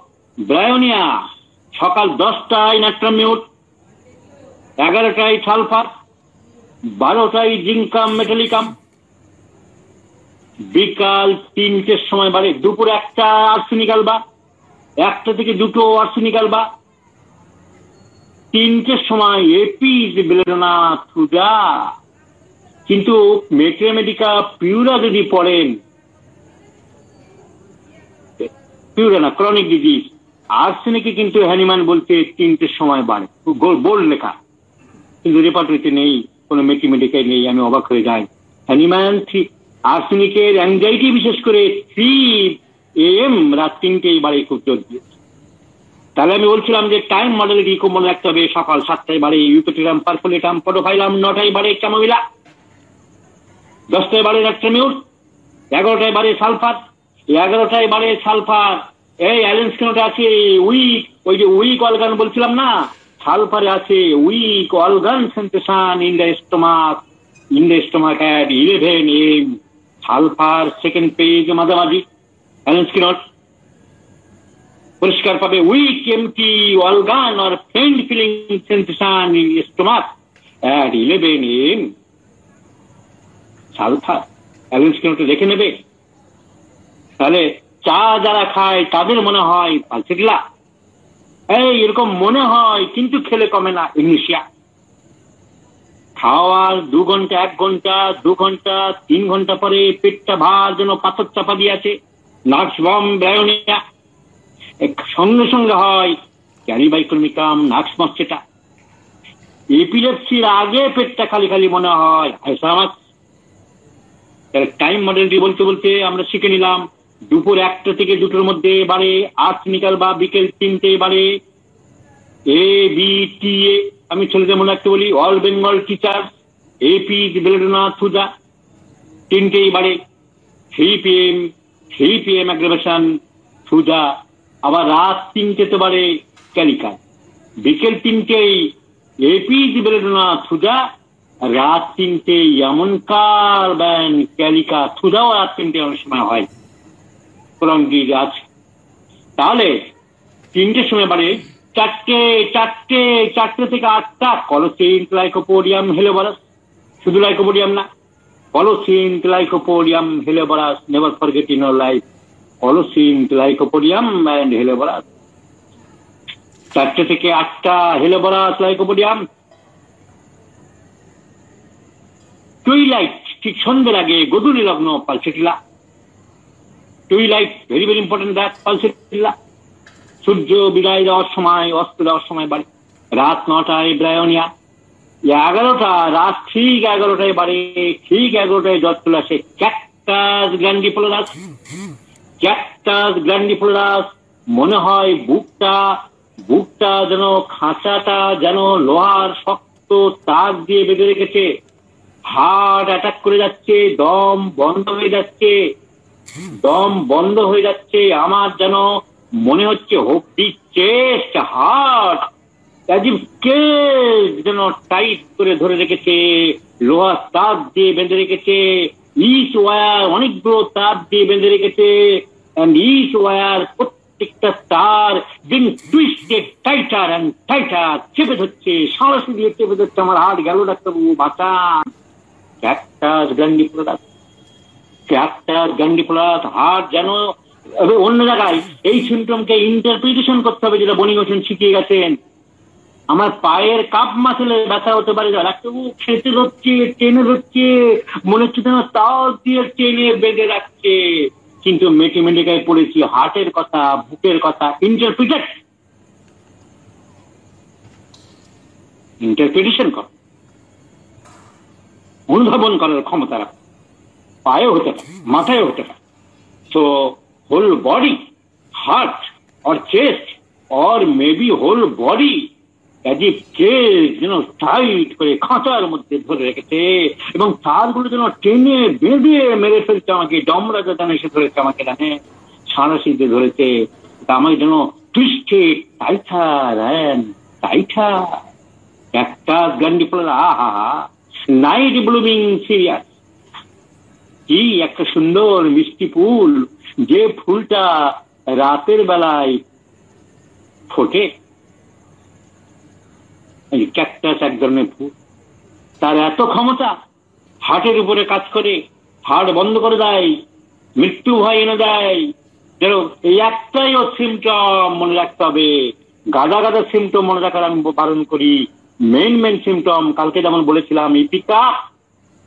ব্রায়োনিয়া। সকাল দশটায় ন্যাট্রামিউট। এগারোটায় সালফার বারোটায় জিঙ্কাম মেটালিকাম। বিকাল তিনটের সময় বাড়ে দুপুর একটা আর্সেনিকাল বা। একটা থেকে দুটো আর্সেনিকাল বা। তিনটের সময় এপিস বেলেডোনা থুজা কিন্তু মেট্রেমেডিকা পিউরা যদি পড়েন, পিউরা না ক্রনিক ডিজিজ আর্সেনিকে কিন্তু হ্যানিমান বলতে তিনটের সময় বাড়ে। বোল্ড লেখা। কিন্তু রেপার্টরিতে নেই, কোনো মেট্রি মেট্রিমেডিকায় নেই, আমি অবাক হয়ে যাই। হ্যানিমান হ্যানিম্যান আর্সেনিকের অ্যাংজাইটি বিশেষ করে থ্রি এম রাত তিনটেই বাড়ে খুব জোর তাহলে আমি বলছিলাম যে টাইম মডেল কি খুব মনে রাখতে হবে, সকাল সাতটায় বাড়ে ইউপেটিরাম পারফোলেটাম, পটোফাইলাম, নটায় বাড়ে ক্যামোমিলা দশটায় বাড়ে ন্যাট্রামিউট এগারোটায় বাড়ে সালফার, এগারোটায় বাড়ে সালফার। এই অ্যালেন্স কেনটা আছে উইক, ওই যে উইক অলগান বলছিলাম না? সালফারে আছে weak all gone sensation in the stomach, in the stomach at eleven AM. Sulphur second page মাঝামাঝি। অ্যালেন্স কিনট পরিষ্কার পাবে weak empty all gone or faint feeling sensation in stomach at eleven AM. Sulphur Allen's কিনটে দেখে নেবে। তাহলে চা যারা খায়, তাদের মনে হয় পালসেটিলা। এই, এরকম মনে হয়, কিন্তু খেলে কমে না ইংলিশিয়া। খাওয়ার দু ঘণ্টা, এক ঘণ্টা, দু ঘণ্টা, তিন ঘণ্টা পরে পেটটা ভার যেন পাথর চাপা দিয়ে আছে। নার্স বম ব্রায়োনিয়া সঙ্গে সঙ্গে হয় ক্যারিবাইক্রমিকাম নার্স মস্কেটা এপিলেপসির আগে পেটটা খালি খালি মনে হয় হাইসামাস টাইম মডেলটি বলতে বলতে আমরা শিখে নিলাম, দুপুর একটা থেকে দুটোর মধ্যে বাড়ে আর্টনিকাল বা বিকেল তিনটে বাড়ে। এ বি টি এ আমি ছেলেদের মনে রাখতে বলি all Bengal teacher Apis belladonna thuja তিনটেই বাড়ে। Three P M three P M aggravation thuja আবার রাত তিনটেতে বাড়ে ক্যালিকা বিকেল তিনটেই এপি বেলেডোনা থুজা রাত তিনটে এমন কার ব্যান ক্যালিকা থুজাও রাত তিনটে অনেক সময় হয়। প্রলঙ্গির আছে তাহলে তিনটের সময় বাড়ে চারটে চারটে চারটে থেকে আটটা। কলোসিন লাইকোপোডিয়াম হেলোবারাস শুধু লাইকোপোডিয়াম না colocynth lycopodium helleborus never forget in life colocynth lycopodium and helleborus চারটে থেকে আটটা হেলোবারাস লাইকোপোডিয়াম। টুইলাইট ঠিক সন্ধ্যের আগে গধূলি লগ্ন pulsatilla twilight very very important that pulsatilla সূর্য বিদায় দেওয়ার সময়, অস্ত দেওয়ার সময় বাড়ে। রাত নটায় ব্রায়নিয়া। এগারোটা, রাত ঠিক এগারোটায় বাড়ে, ঠিক এগারোটায় জ্বর চলে আসে। ক্যাকটাস গ্ল্যান্ডিফ্লোরাস ক্যাকটাস গ্ল্যান্ডিফ্লোরাস মনে হয় বুকটা বুকটা যেন খাঁচাটা যেন লোহার শক্ত তার দিয়ে বেঁধে রেখেছে। হার্ট অ্যাটাক করে যাচ্ছে, দম বন্ধ হয়ে যাচ্ছে। দম বন্ধ হয়ে যাচ্ছে, আমার যেন মনে হচ্ছে হপি চেস্ট হার্ট কে যেন টাইট করে ধরে রেখেছে লোহার তাপ দিয়ে বেঁধে রেখেছে ইস ওয়ার অনেকগুলো তাপ দিয়ে বেঁধে রেখেছে ইস ওয়ার প্রত্যেকটা তার being twisted tighter and tighter চেপে ধরছে সাঁড়াশি দিয়ে চেপে ধরছে, আমার হাট গেল ডাক্তারবাবু, বাঁচান। ক্যাকটাস গ্যান্ডিপোলাস ক্যাকটাস গ্যান্ডিপোলাস হাট যেন অন্য জায়গায় এই সিমটমকে ইন্টারপ্রিটেশন করতে হবে যেটা বনি হোসেন শিখিয়ে গেছেন। আমার পায়ের কাপ মাসেলে ব্যথা হতে পারে ডাক্তারবাবু খেতে হচ্ছে টেনে হচ্ছে মনে হচ্ছে যেন তাও দিয়ে টেনে বেঁধে রাখছে। কিন্তু মেটিমেটিকায় পড়েছি হার্টের কথা, বুকের কথা ইন্টারপ্রিটেড ইন্টারপ্রিটেশন কর। অনুধাবন করার ক্ষমতা রাখে। পায়ে হতে পারে মাথায় হতে পারে। So whole body heart or chest or maybe whole body if chest যেন করে খাঁচার মধ্যে ধরে রেখেছে এবং তারগুলো যেন টেনে বেঁধে মেরে ফেলছে আমাকে ডমরা যেন এসে ধরেছে আমাকে জানে সাঁড়াশিতে ধরেছে, তা আমাকে যেন টুইস্টে টাইঠা র্যান টাইঠা একটা গান্ডি পড়ে আহা নাইট ব্লুমিং সিরিয়াস। কি একটা সুন্দর মিষ্টি ফুল, যে ফুলটা রাতের বেলায় ফোটে। ক্যাকটাস এক ধরনের ফুল। তার এত ক্ষমতা, হার্টের উপরে কাজ করে, হার্ট বন্ধ করে দেয়, মৃত্যু ভয় এনে দেয়। এই একটাই ও সিমটম মনে রাখতে হবে। গাদা গাদা সিমটম মনে রাখার আমি বারণ করি। মেন মেন সিমটম কালকে যেমন বলেছিলাম, ipecac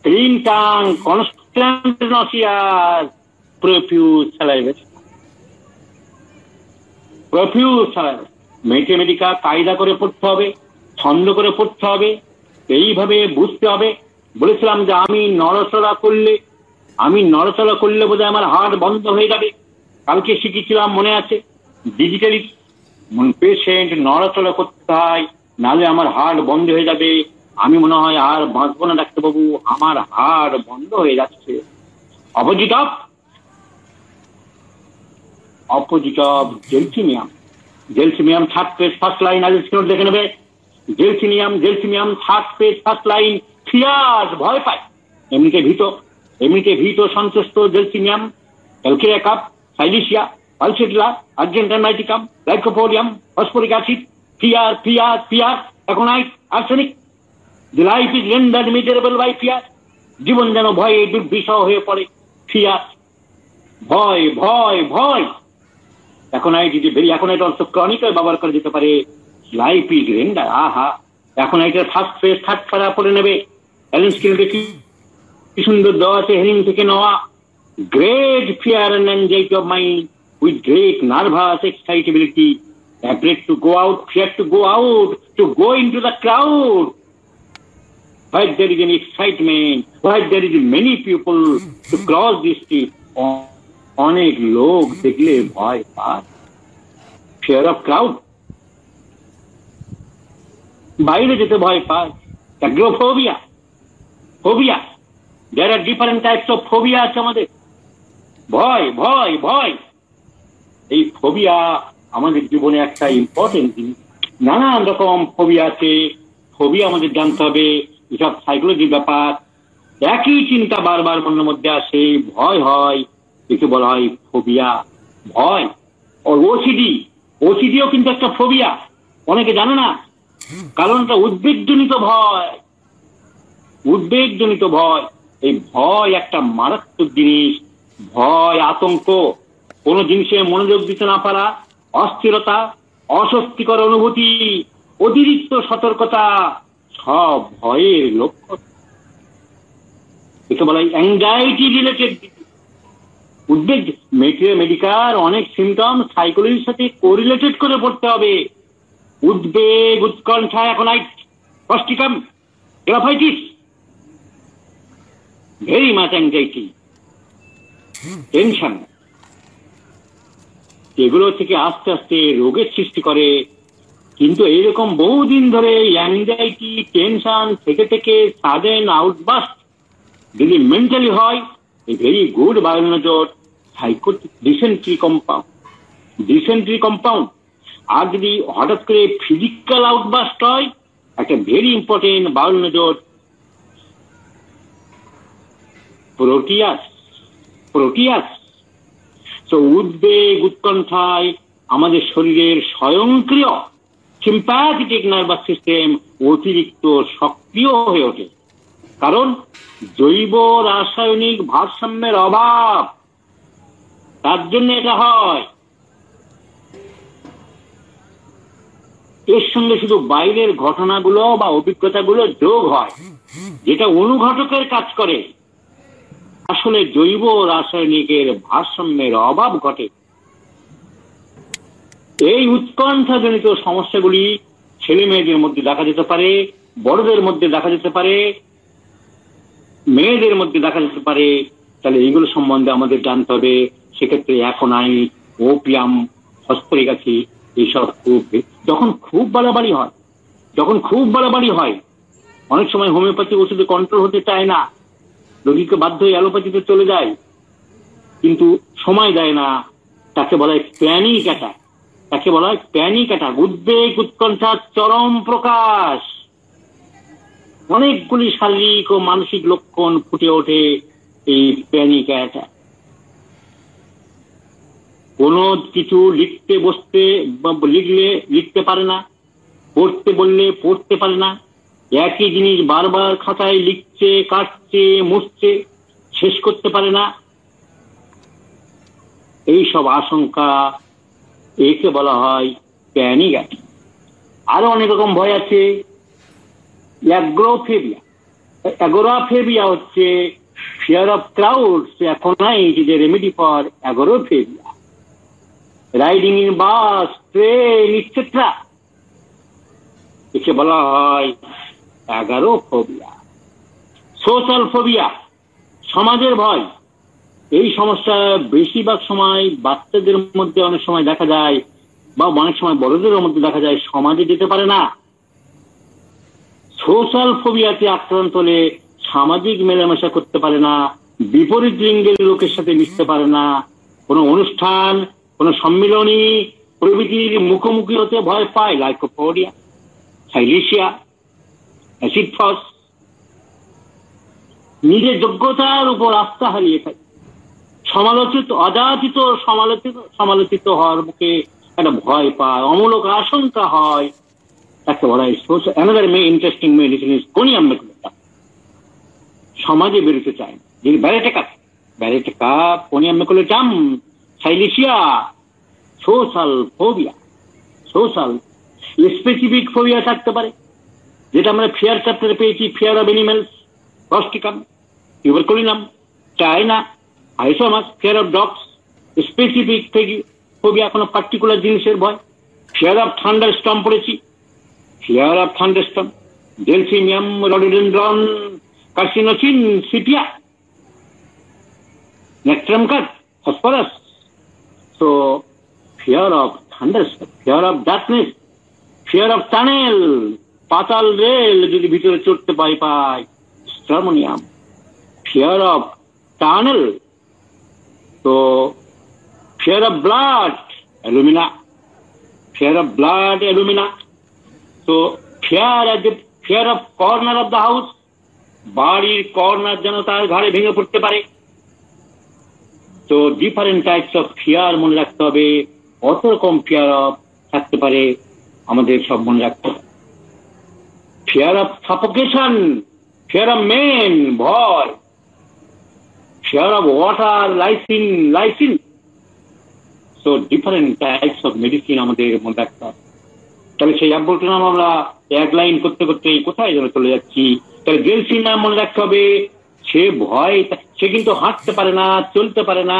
clean tongue constant nauseous profuse salivation profuse salivation Mathematica কায়দা করে পড়তে হবে, ছন্দ করে পড়তে হবে, এইভাবে বুঝতে হবে। বলেছিলাম যে আমি নড়াচড়া করলে, আমি নড়াচড়া করলে বোধহয় আমার হার্ট বন্ধ হয়ে যাবে। কালকে শিখেছিলাম মনে আছে ডিজিটালি পেশেন্ট নড়াচড়া করতে হয় নাহলে আমার হার্ট বন্ধ হয়ে যাবে। আমি মনে হয় আর বাঁচবো না, ডাক্তারবাবু। আমার হাড় বন্ধ হয়ে যাচ্ছে। Opposite of opposite of gelsemium. Gelsemium third page, first line আজ স্ক্রিন দেখে নেবে। Gelsemium gelsemium third page, first line fear ভয় পায়। এমনিতে ভীত এমনিতে ভীত, সন্তুষ্ট gelsemium. Calcarea carb silicea pulsatilla argentum nitricum lycopodium phosphoric acid fear fear fear aconite arsenic The life is rendered miserable by fear. জীবন যেন ভয়ে দুর্বিষহ হয়ে পড়ে ফিয়ার ভয় ভয় ভয়। এখন আই যদি ভেরি এখন এটা অল্প ক্রনিক ব্যবহার করে যেতে পারে। লাইফ ইজ রেন্ডার আহা এখন এটার ফার্স্ট ফেজ থার্ড পারা পড়ে নেবে। অ্যালেন্স কিনে কি কি সুন্দর দেওয়া আছে হেরিং থেকে নেওয়া। Great fear and anxiety of mind with great nervous excitability afraid to go out, fear to go out, to go into the crowd. Where there is an excitement, where there is many people to cross the street. অনেক লোক দেখলে ভয় পায় fear of crowd বাইরে যেতে ভয় পায় agoraphobia phobia there are different types of phobia আছে আমাদের ভয় ভয় ভয় এই ফোবিয়া আমাদের জীবনে একটা ইম্পর্টেন্ট জিনিস। নানান রকম ফোবিয়া আছে ফোবিয়া আমাদের জানতে হবে, এসব সাইকোলজির ব্যাপার। একই চিন্তা বারবার মনের মধ্যে আসে, ভয় হয়, একে বলা হয় ফোবিয়া ভয়। ও ওসিডি ওসিডিও কিন্তু একটা ফোবিয়া অনেকে জানে না, কারণ এটা উদ্বেগজনিত ভয়। উদ্বেগজনিত ভয়। এই ভয় একটা মারাত্মক জিনিস, ভয়, আতঙ্ক। কোনো জিনিসে মনোযোগ দিতে না পারা অস্থিরতা অস্বস্তিকর অনুভূতি অতিরিক্ত সতর্কতা সব ভয়ের লক্ষণ। একে বলা হয় অ্যাংজাইটি রিলেটেড উদ্বেগ মেডিকার অনেক সিমটম সাইকোলজির সাথে কোরিলেটেড করে পড়তে হবে। উদ্বেগ উৎকণ্ঠা এখন causticum graphites very much anxiety tension এগুলো থেকে আস্তে আস্তে রোগের সৃষ্টি করে। কিন্তু এইরকম বহুদিন ধরে অ্যাংজাইটি টেনশন থেকে থেকে সাডেন আউটবাস্ট যদি মেন্টালি হয়, a very good বায়োলজর psychotic dysentery compound dysentery compound আর যদি হঠাৎ করে ফিজিক্যাল আউটবাস্ট হয়, একটা ভেরি ইম্পর্টেন্ট বায়োলজর প্রোটিয়াস প্রোটিয়াস তো উদ্বেগ উৎকণ্ঠায় আমাদের শরীরের স্বয়ংক্রিয় সিম্প্যাথেটিক নার্ভাস সিস্টেম অতিরিক্ত সক্রিয় হয়ে ওঠে। কারণ জৈব রাসায়নিক ভারসাম্যের অভাব। তার জন্য এটা হয়। এর সঙ্গে শুধু বাইরের ঘটনাগুলো বা অভিজ্ঞতাগুলো যোগ হয়। যেটা অনুঘটকের কাজ করে। আসলে জৈব রাসায়নিকের ভারসাম্যের অভাব ঘটে। এই উৎকণ্ঠাজনিত সমস্যাগুলি ছেলে মেয়েদের মধ্যে দেখা যেতে পারে, বড়দের মধ্যে দেখা যেতে পারে, মেয়েদের মধ্যে দেখা যেতে পারে। তাহলে এইগুলো সম্বন্ধে আমাদের জানতে হবে। সেক্ষেত্রে এখন আই, ওপিয়াম, ফসফরিক অ্যাসিড, এইসব খুব যখন খুব বাড়াবাড়ি হয়, যখন খুব বাড়াবাড়ি হয়, অনেক সময় হোমিওপ্যাথি ওষুধে কন্ট্রোল হতে চায় না। রোগীকে বাধ্য হয়ে অ্যালোপ্যাথিতে চলে যায়, কিন্তু সময় দেয় না। তাকে বলা হয় প্যানিক অ্যাটাক। তাকে বলা হয় প্যানিক অ্যাটাক। উদ্বেগ, উৎকণ্ঠার চরম প্রকাশ। অনেকগুলি শারীরিক ও মানসিক লক্ষণ ফুটে ওঠে এই প্যানিক অ্যাটাক। কোনো কিছু লিখতে বসতে লিখলে, লিখতে পারে না, পড়তে বললে পড়তে পারে না। একই জিনিস বারবার খাতায় লিখছে, কাটছে, মুছছে, শেষ করতে পারে না। এই সব আশঙ্কা একে বলা হয় প্যানিক অ্যাটাক আরও অনেক রকম ভয় আছে। অ্যাগ্রোফেবিয়া। অ্যাগোরাফেবিয়া হচ্ছে ফিয়ার অফ ক্রাউডস এখন নাই is remedy for agoraphobia riding in bus train etcetera একে বলা হয় এগারো ফোবিয়া সোশ্যাল ফোবিয়া সমাজের ভয়। এই সমস্যা বেশিরভাগ সময় বাচ্চাদের মধ্যে অনেক সময় দেখা যায় বা অনেক সময় বড়দের মধ্যে দেখা যায় সমাজে যেতে পারে না। সোশ্যাল ফোবিয়াতে আক্রান্ত হলে সামাজিক মেলামেশা করতে পারে না, বিপরীত লিঙ্গের লোকের সাথে মিশতে পারে না। কোনো অনুষ্ঠান, কোনো সম্মিলনী প্রভৃতির মুখোমুখি হতে ভয় পায়। লাইকোপোডিয়া, সাইলিশিয়া অ্যাসিডফস নিজের যোগ্যতার উপর আস্থা হারিয়ে থাকে সমালোচিত, অযাচিত, সমালোচিত সমালোচিত হওয়ার মুখে একটা ভয় পায়, অমূলক আশঙ্কা হয়। তাকে বলা হয় another may interesting medicine is conium maculatum সমাজে বেরোতে চায় না। যিনি baryta carb baryta carb conium maculatum silicea social phobia social specific phobia থাকতে পারে। যেটা আমরা ফেয়ার চ্যাপ্টারে পেয়েছি ফিয়ার অফ এনিমেলস রস্টিকাম টিউবারকুলিনাম চায়না আইসোমাস ফেয়ার অফ ডগস স্পেসিফিক থেকে ফোবিয়া কোনো পার্টিকুলার জিনিসের ভয় ফেয়ার অফ থান্ডার স্টম পড়েছি fear of thunderstorm gelsemium rhododendron carcinosin sepia natrum cut phosphorus so fear of thunder fear of darkness fear of tunnel পাতাল রেল যদি ভিতরে চড়তে পাই পাই। স্ট্রামোনিয়াম ফিয়ার অফ টানেল তো fear of blood alumina fear of blood alumina তো fear at the fear of corner of the house বাড়ির কর্নার যেন তার ঘরে ভেঙে পড়তে পারে। তো ডিফারেন্ট টাইপস অফ ফিয়ার মনে রাখতে হবে কত রকম ফিয়ার অফ থাকতে পারে, আমাদের সব মনে রাখতে হবে। Fear of suffocation fear of men ভয় fear of water lyssin lyssin so different types of medicine আমাদের রাখতে হবে তাহলে সেই অ্যাম্বলটার নাম আমরা এক লাইন করতে করতে কোথায় যেন চলে যাচ্ছি। তাহলে গেলসির নাম মনে রাখতে হবে। সে ভয়, সে কিন্তু হাঁটতে পারে না, চলতে পারে না,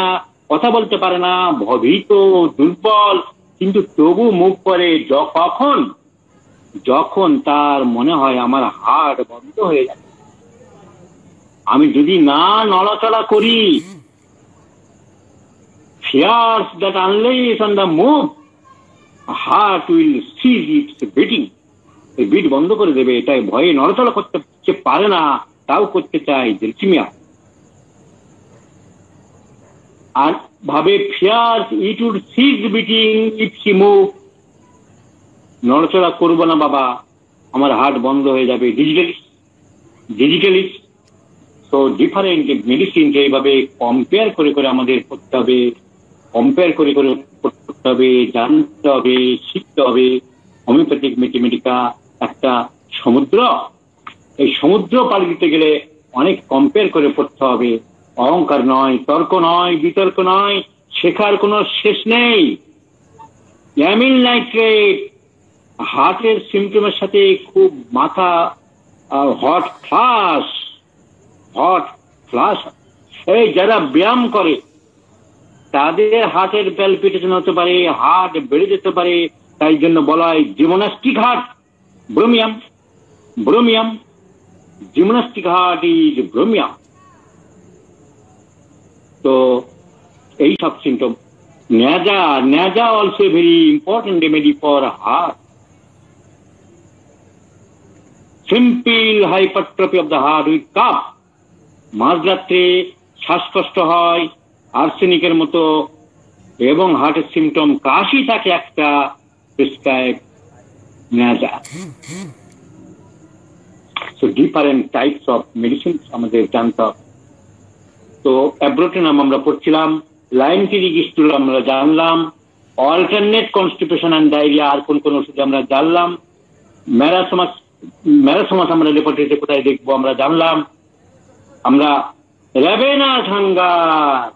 কথা বলতে পারে না ভীত দুর্বল। কিন্তু তবু মুখ করে কখন যখন তার মনে হয় আমার হাট বন্ধ হয়ে যাবে, আমি যদি না নড়াচড়া করি that unless on the move heart will cease its beating এই বিট বন্ধ করে দেবে, এটাই ভয়ে নড়াচড়া করতে পারে না, তাও করতে চায় জেলসিমিয়া। আর ভাবে fears it would cease beating it see move নড়াচড়া করব না বাবা। আমার হার্ট বন্ধ হয়ে যাবে ডিজিটালি ডিজিটালি তো ডিফারেন্ট মেডিসিন এইভাবে কম্পেয়ার করে করে আমাদের করতে হবে। কম্পেয়ার করে করে করতে হবে, জানতে হবে, শিখতে হবে। হোমিওপ্যাথিক ম্যাথমেটিকা একটা সমুদ্র। এই সমুদ্র পাড়ি দিতে গেলে অনেক কম্পেয়ার করে পড়তে হবে। অহংকার নয়, তর্ক নয়, বিতর্ক নয়, শেখার কোনো শেষ নেই। অ্যামিল নাইট্রেট হার্টের সিমটমের সাথে খুব মাথা হট ফ্লাশ হট ফ্লাশ এই যারা ব্যায়াম করে, তাদের হার্টের প্যালপিটেশন হতে পারে, হার্ট বেড়ে যেতে পারে, তাই জন্য বলা হয় gymnastic heart bromium bromium gymnastic heart is bromium তো এই সব symptom naja naja also very important remedy for heart simple hypertrophy of the heart with cough মাঝরাত্রে শ্বাসকষ্ট হয় আর্সেনিকের মতো এবং হার্টের সিমটম কাশি থাকে একটা প্রেসক্রাইব নেওয়া so different types of medicine আমাদের জানতে হবে তো অ্যাব্রোটেনাম আমরা পড়ছিলাম লাইন টিরিগিস্টুল আমরা জানলাম অল্টারনেট কনস্টিপেশন অ্যান্ড ডায়রিয়া আর কোন কোন ওষুধ আমরা জানলাম ম্যারাসোমাস ম্যারাসোমাস আমরা রেপোর্টেতে কোথায় দেখব আমরা জানলাম। আমরা র্যাবেনাস হাঙ্গার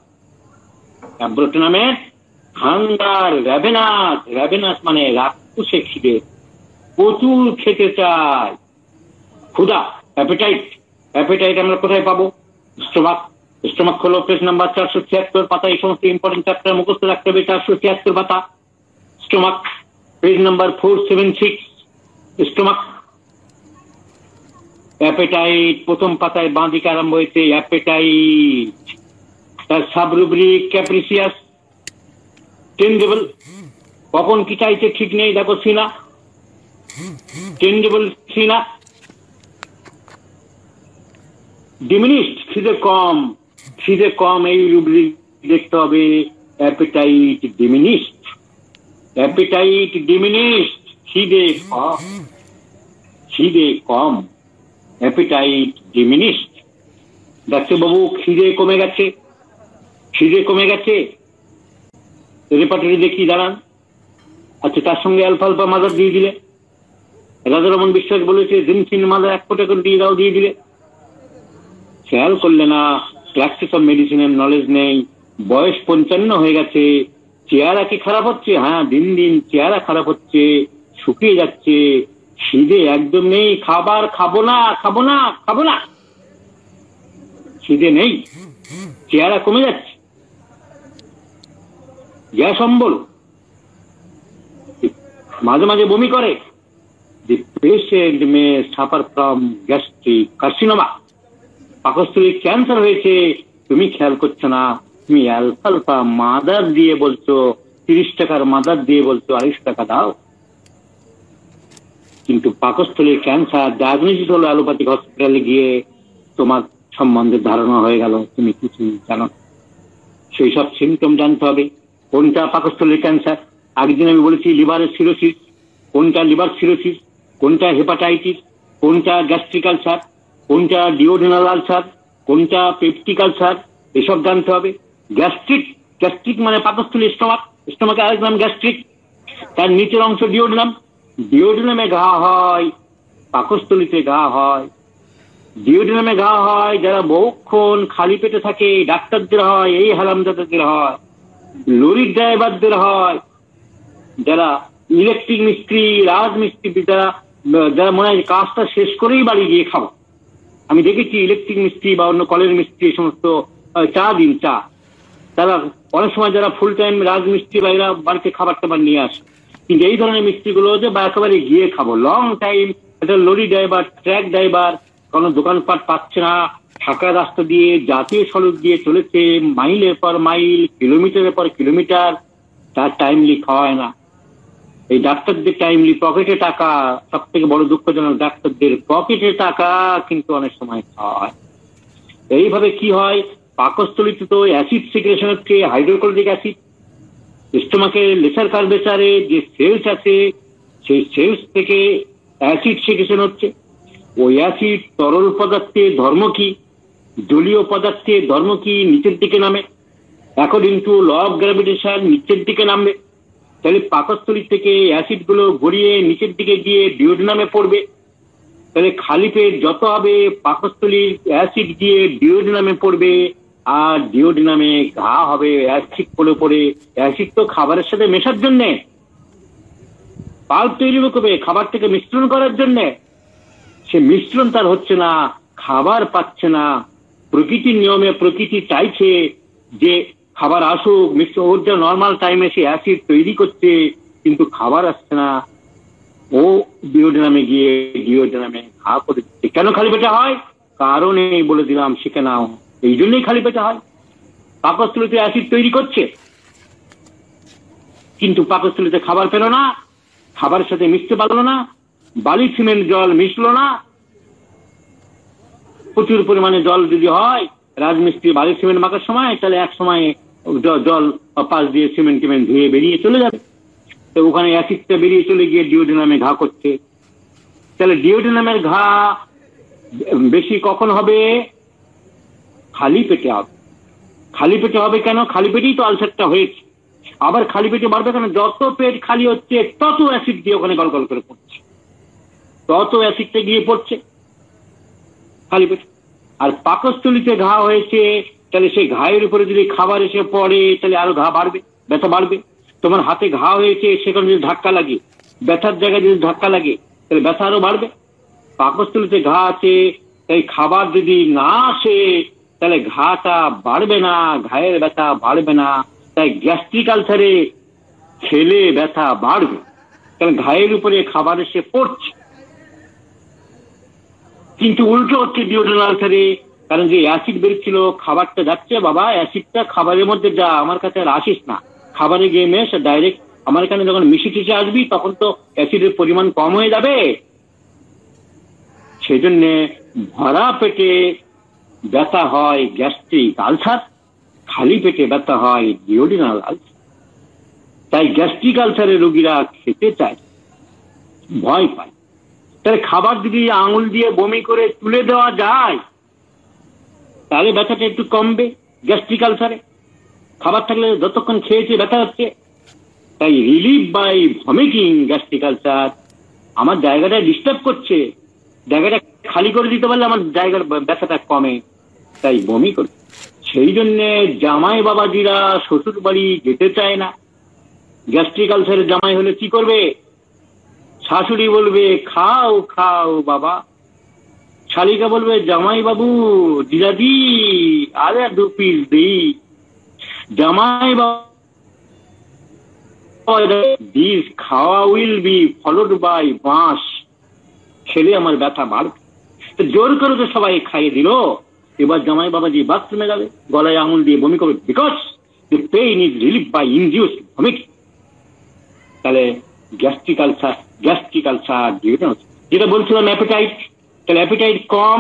অ্যাব্রোটেনামের হাঙ্গার র্যাবেনাস র্যাবেনাস মানে রাক্ষসে খিদে। প্রচুর খেতে চায়। ক্ষুদা অ্যাপেটাইট অ্যাপেটাইট আমরা কোথায় পাবো? স্টোমাক স্টোমাক হলো পেজ নাম্বার চারশো ছিয়াত্তর পাতা। এই সমস্ত ইম্পর্টেন্ট চ্যাপ্টার মুখস্থ রাখতে হবে, চারশো ছিয়াত্তর পাতা। Stomach page number four seven six stomach appetite প্রথম পাতায় বাঁ দিকে আরম্ভ হয়েছে অ্যাপেটাইট তার সাবরুব্রিক ক্যাপ্রিসিয়াস টেন্ডেবল কখন কি চাইছে ঠিক নেই, দেখো সিনা। টেন্ডেবল সিনা। ডিমিনিস্ট খিদে কম। খিদে কম এই রুব্রিক দেখতে হবে। অ্যাপেটাইট ডিমিনিস্ট অ্যাপেটাইট ডিমিনিস্ট খিদে কম। খিদে কম। অ্যাপেটাইট ডিমিনিস্ট ডাক্তারবাবু খিদে কমে গেছে। খিদে কমে গেছে। রেপার্টারি দেখি দাঁড়ান আচ্ছা তার সঙ্গে অ্যালফা আলফা মাদার দিয়ে দিলে। রাজারমন বিশ্বাস বলেছে জিনসিন মাদার এক কোটা করে দিয়ে দাও, দিয়ে দিলে। খেয়াল করলে না প্র্যাকটিস অফ মেডিসিনের নলেজ নেই। বয়স পঞ্চান্ন হয়ে গেছে। চেহারা কি খারাপ হচ্ছে? হ্যাঁ দিন দিন চেহারা খারাপ হচ্ছে, শুকিয়ে যাচ্ছে। খিদে একদম নেই, খাবার খাব না খাব না খাব না। খিদে নেই, চেহারা কমে যাচ্ছে। গ্যাস অম্বল মাঝে মাঝে বমি করে। The patient may suffer from gastric carcinoma পাকস্থলীর ক্যান্সার হয়েছে। তুমি খেয়াল করছ না। তুমি অ্যালফালফা মাদার দিয়ে বলছো, তিরিশ টাকার মাদার দিয়ে বলছো, আড়াইশো টাকা দাও। কিন্তু পাকস্থলীর ক্যান্সার ডায়াগনোসিস হলো অ্যালোপ্যাথিক হসপিটালে গিয়ে তোমার সম্বন্ধে ধারণা হয়ে গেল, তুমি কিছু জানো সেই সব সিমটম জানতে হবে। কোনটা পাকস্থলীর ক্যান্সার একদিন আমি বলেছি লিভারের সিরোসিস কোনটা লিভার সিরোসিস কোনটা হেপাটাইটিস কোনটা গ্যাস্ট্রিক আলসার কোনটা ডিওডিনাল আলসার কোনটা পেপটিক আলসার এসব জানতে হবে। গ্যাস্ট্রিক গ্যাস্ট্রিক মানে পাকস্থলী স্টোমাক স্টোমাকে আরেক নাম গ্যাস্ট্রিক তার নিচের অংশ ডিওডিনাম ডিওডিনামে ঘা হয় পাকস্থলীতে ঘা হয় ডিওডিনামে ঘা হয় যারা বহুক্ষণ খালি পেটে থাকে ডাক্তারদের হয় এই হারামজাদাদের হয় লরির ড্রাইভারদের হয় যারা ইলেকট্রিক মিস্ত্রি রাজমিস্ত্রি যারা যারা মনে হয় কাজটা শেষ করেই বাড়ি গিয়ে খাব আমি দেখেছি ইলেকট্রিক মিস্ত্রি বা অন্য কলের মিস্ত্রি সমস্ত চা দিন চা তারা অনেক সময় যারা ফুল টাইম রাজমিস্ত্রি বা এরা বাড়িতে খাবার টাবার নিয়ে আসে কিন্তু এই ধরনের মিস্ত্রিগুলো যে বা একেবারে গিয়ে খাব। লং টাইম একটা লরি ড্রাইভার ট্র্যাক ড্রাইভার কোনো দোকানপাট পাচ্ছে না। ফাঁকা রাস্তা দিয়ে জাতীয় সড়ক দিয়ে চলেছে মাইলের পর মাইল কিলোমিটারের পর কিলোমিটার তার টাইমলি খাওয়ায় না। এই ডাক্তারদের টাইমলি পকেটে টাকা সব থেকে বড় দুঃখজনক ডাক্তারদের পকেটে টাকা কিন্তু অনেক সময় খাওয়া হয়। এইভাবে কি হয়? পাকস্থলিতে তো অ্যাসিড সিক্রেশন হচ্ছে হাইড্রোক্লোরিক অ্যাসিড স্টোমাকের লেসার কার্বেচারে যে সেলস আছে, সেই সেলস থেকে অ্যাসিড সিক্রেশন হচ্ছে। ওই অ্যাসিড তরল পদার্থে ধর্ম কি? জলীয় পদার্থে ধর্ম কি নিচের দিকে নামে? According to law of gravitation নিচের দিকে নামবে। তাহলে পাকস্থলী থেকে অ্যাসিডগুলো গড়িয়ে নিচের দিকে গিয়ে ডিওডিনামে পড়বে। তাহলে খালি পেট যত হবে পাকস্থলীর অ্যাসিড গিয়ে ডিওডিনামে পড়বে। আর ডিওডিনামে ঘা হবে, অ্যাসিড পড়ে পড়ে, অ্যাসিড তো খাবারের সাথে মেশার জন্যে। পাল্প তৈরি করবে খাবার থেকে মিশ্রণ করার জন্যে। সে মিশ্রণ তার হচ্ছে না, খাবার পাচ্ছে না। প্রকৃতির নিয়মে প্রকৃতি চাইছে যে খাবার আসুক, মিশ্র ওর যা নর্মাল টাইমে সে অ্যাসিড তৈরি করছে, কিন্তু খাবার আসছে না। ও ডিওড্রামে গিয়ে ডিওড্রামে ঘা করে কেন খালি পেটে হয়? কারণ এই বলে দিলাম, শিখে নাও। এই জন্যই খালি পেটে হয়। পাকস্থলিতে অ্যাসিড তৈরি করছে। কিন্তু পাকস্থলিতে খাবার পেল না, খাবারের সাথে মিশতে পারল না, বালি সিমেন্ট জল মিশলো না। প্রচুর পরিমাণে জল যদি হয়, রাজমিস্ত্রি বালি সিমেন্ট মাখার সময়, তাহলে এক সময় জল পাশ দিয়ে সিমেন্ট টিমেন্ট ধুয়ে বেরিয়ে চলে যাবে। তো ওখানে অ্যাসিডটা বেরিয়ে চলে গিয়ে ডিওডিনামে ঘা করছে। তাহলে ডিওডিনামের ঘা বেশি কখন হবে? খালি পেটে হবে খালি পেটে হবে কেন? খালি পেটেই তো আলসারটা হয়েছে। আবার খালি পেটে বাড়বে কেন? যত পেট খালি হচ্ছে, তত অ্যাসিড দিয়ে ওখানে গলগল করে পড়ছে। তত অ্যাসিডটা গিয়ে পড়ছে। খালি পেটে। আর পাকস্থলিতে ঘা হয়েছে, তাহলে সেই ঘায়ের উপরে যদি খাবার এসে পড়ে, তাহলে আরও ঘা বাড়বে, ব্যথা বাড়বে। তোমার হাতে ঘা হয়েছে সেখানে যদি ধাক্কা লাগে, ব্যথার জায়গায় যদি ধাক্কা লাগে, তাহলে ব্যথা আরও বাড়বে। পাকস্থলিতে ঘা আছে, তাই খাবার যদি না আসে তাহলে ঘাটা বাড়বে না, ঘায়ের ব্যথা বাড়বে না, তাই গ্যাস্ট্রিক আলসারে ছেলে ব্যথা বাড়বে। কারণ ঘায়ের উপরে খাবার এসে পড়ছে। কিন্তু উল্টো হচ্ছে ডিওড্রাল আলসারে কারণ যে অ্যাসিড বেরোচ্ছিল, খাবারটা যাচ্ছে, বাবা, অ্যাসিডটা খাবারের মধ্যে যা, আমার কাছে আর আসিস না। খাবারে গিয়ে মেশ ডাইরেক্ট আমার এখানে যখন মিশে টিশে আসবি, তখন তো অ্যাসিডের পরিমাণ কম হয়ে যাবে। সেই জন্যে ভরা পেটে ব্যথা হয় গ্যাস্ট্রিক আলসার খালি পেটে ব্যথা হয় ডিওডিনাল আলসার তাই গ্যাস্ট্রিক আলসারের রোগীরা খেতে চায়, ভয় পায়। তাহলে খাবার যদি আঙুল দিয়ে বমি করে তুলে দেওয়া যায়, তাহলে ব্যথাটা একটু কমবে গ্যাস্ট্রিক আলসারে খাবার থাকলে যতক্ষণ খেয়েছে ব্যথা হচ্ছে। তাই relief by vomiting gastric ulcer আমার জায়গাটা ডিস্টার্ব করছে। জায়গাটা খালি করে দিতে পারলে আমার জায়গার ব্যথাটা কমে। তাই বমি করে। সেই জন্যে জামাই বাবাজিরা শ্বশুর বাড়ি যেতে চায় না। গ্যাস্ট্রিক আলসারের জামাই হলে কি করবে? শাশুড়ি বলবে, খাও খাও বাবা। শালিকা বলবে, জামাই বাবু দিদাদি আরে দু পিস দিই। জামাই বাবা খাওয়া উইল বি ফলোড বাই বাঁশ। খেলে আমার ব্যথা বাড়বে। জোর করে তো সবাই খাইয়ে দিল। এবার জামাই বাবাজি বাথরুমে যাবে গলায় আঙুল দিয়ে বমি করবে because the pain is relief by induced vomiting তাহলে গ্যাস্ট্রিক আলসার গ্যাস্ট্রিক আলসার যেটা বলছিলাম অ্যাপিটাইট তাহলে অ্যাপিটাইট কম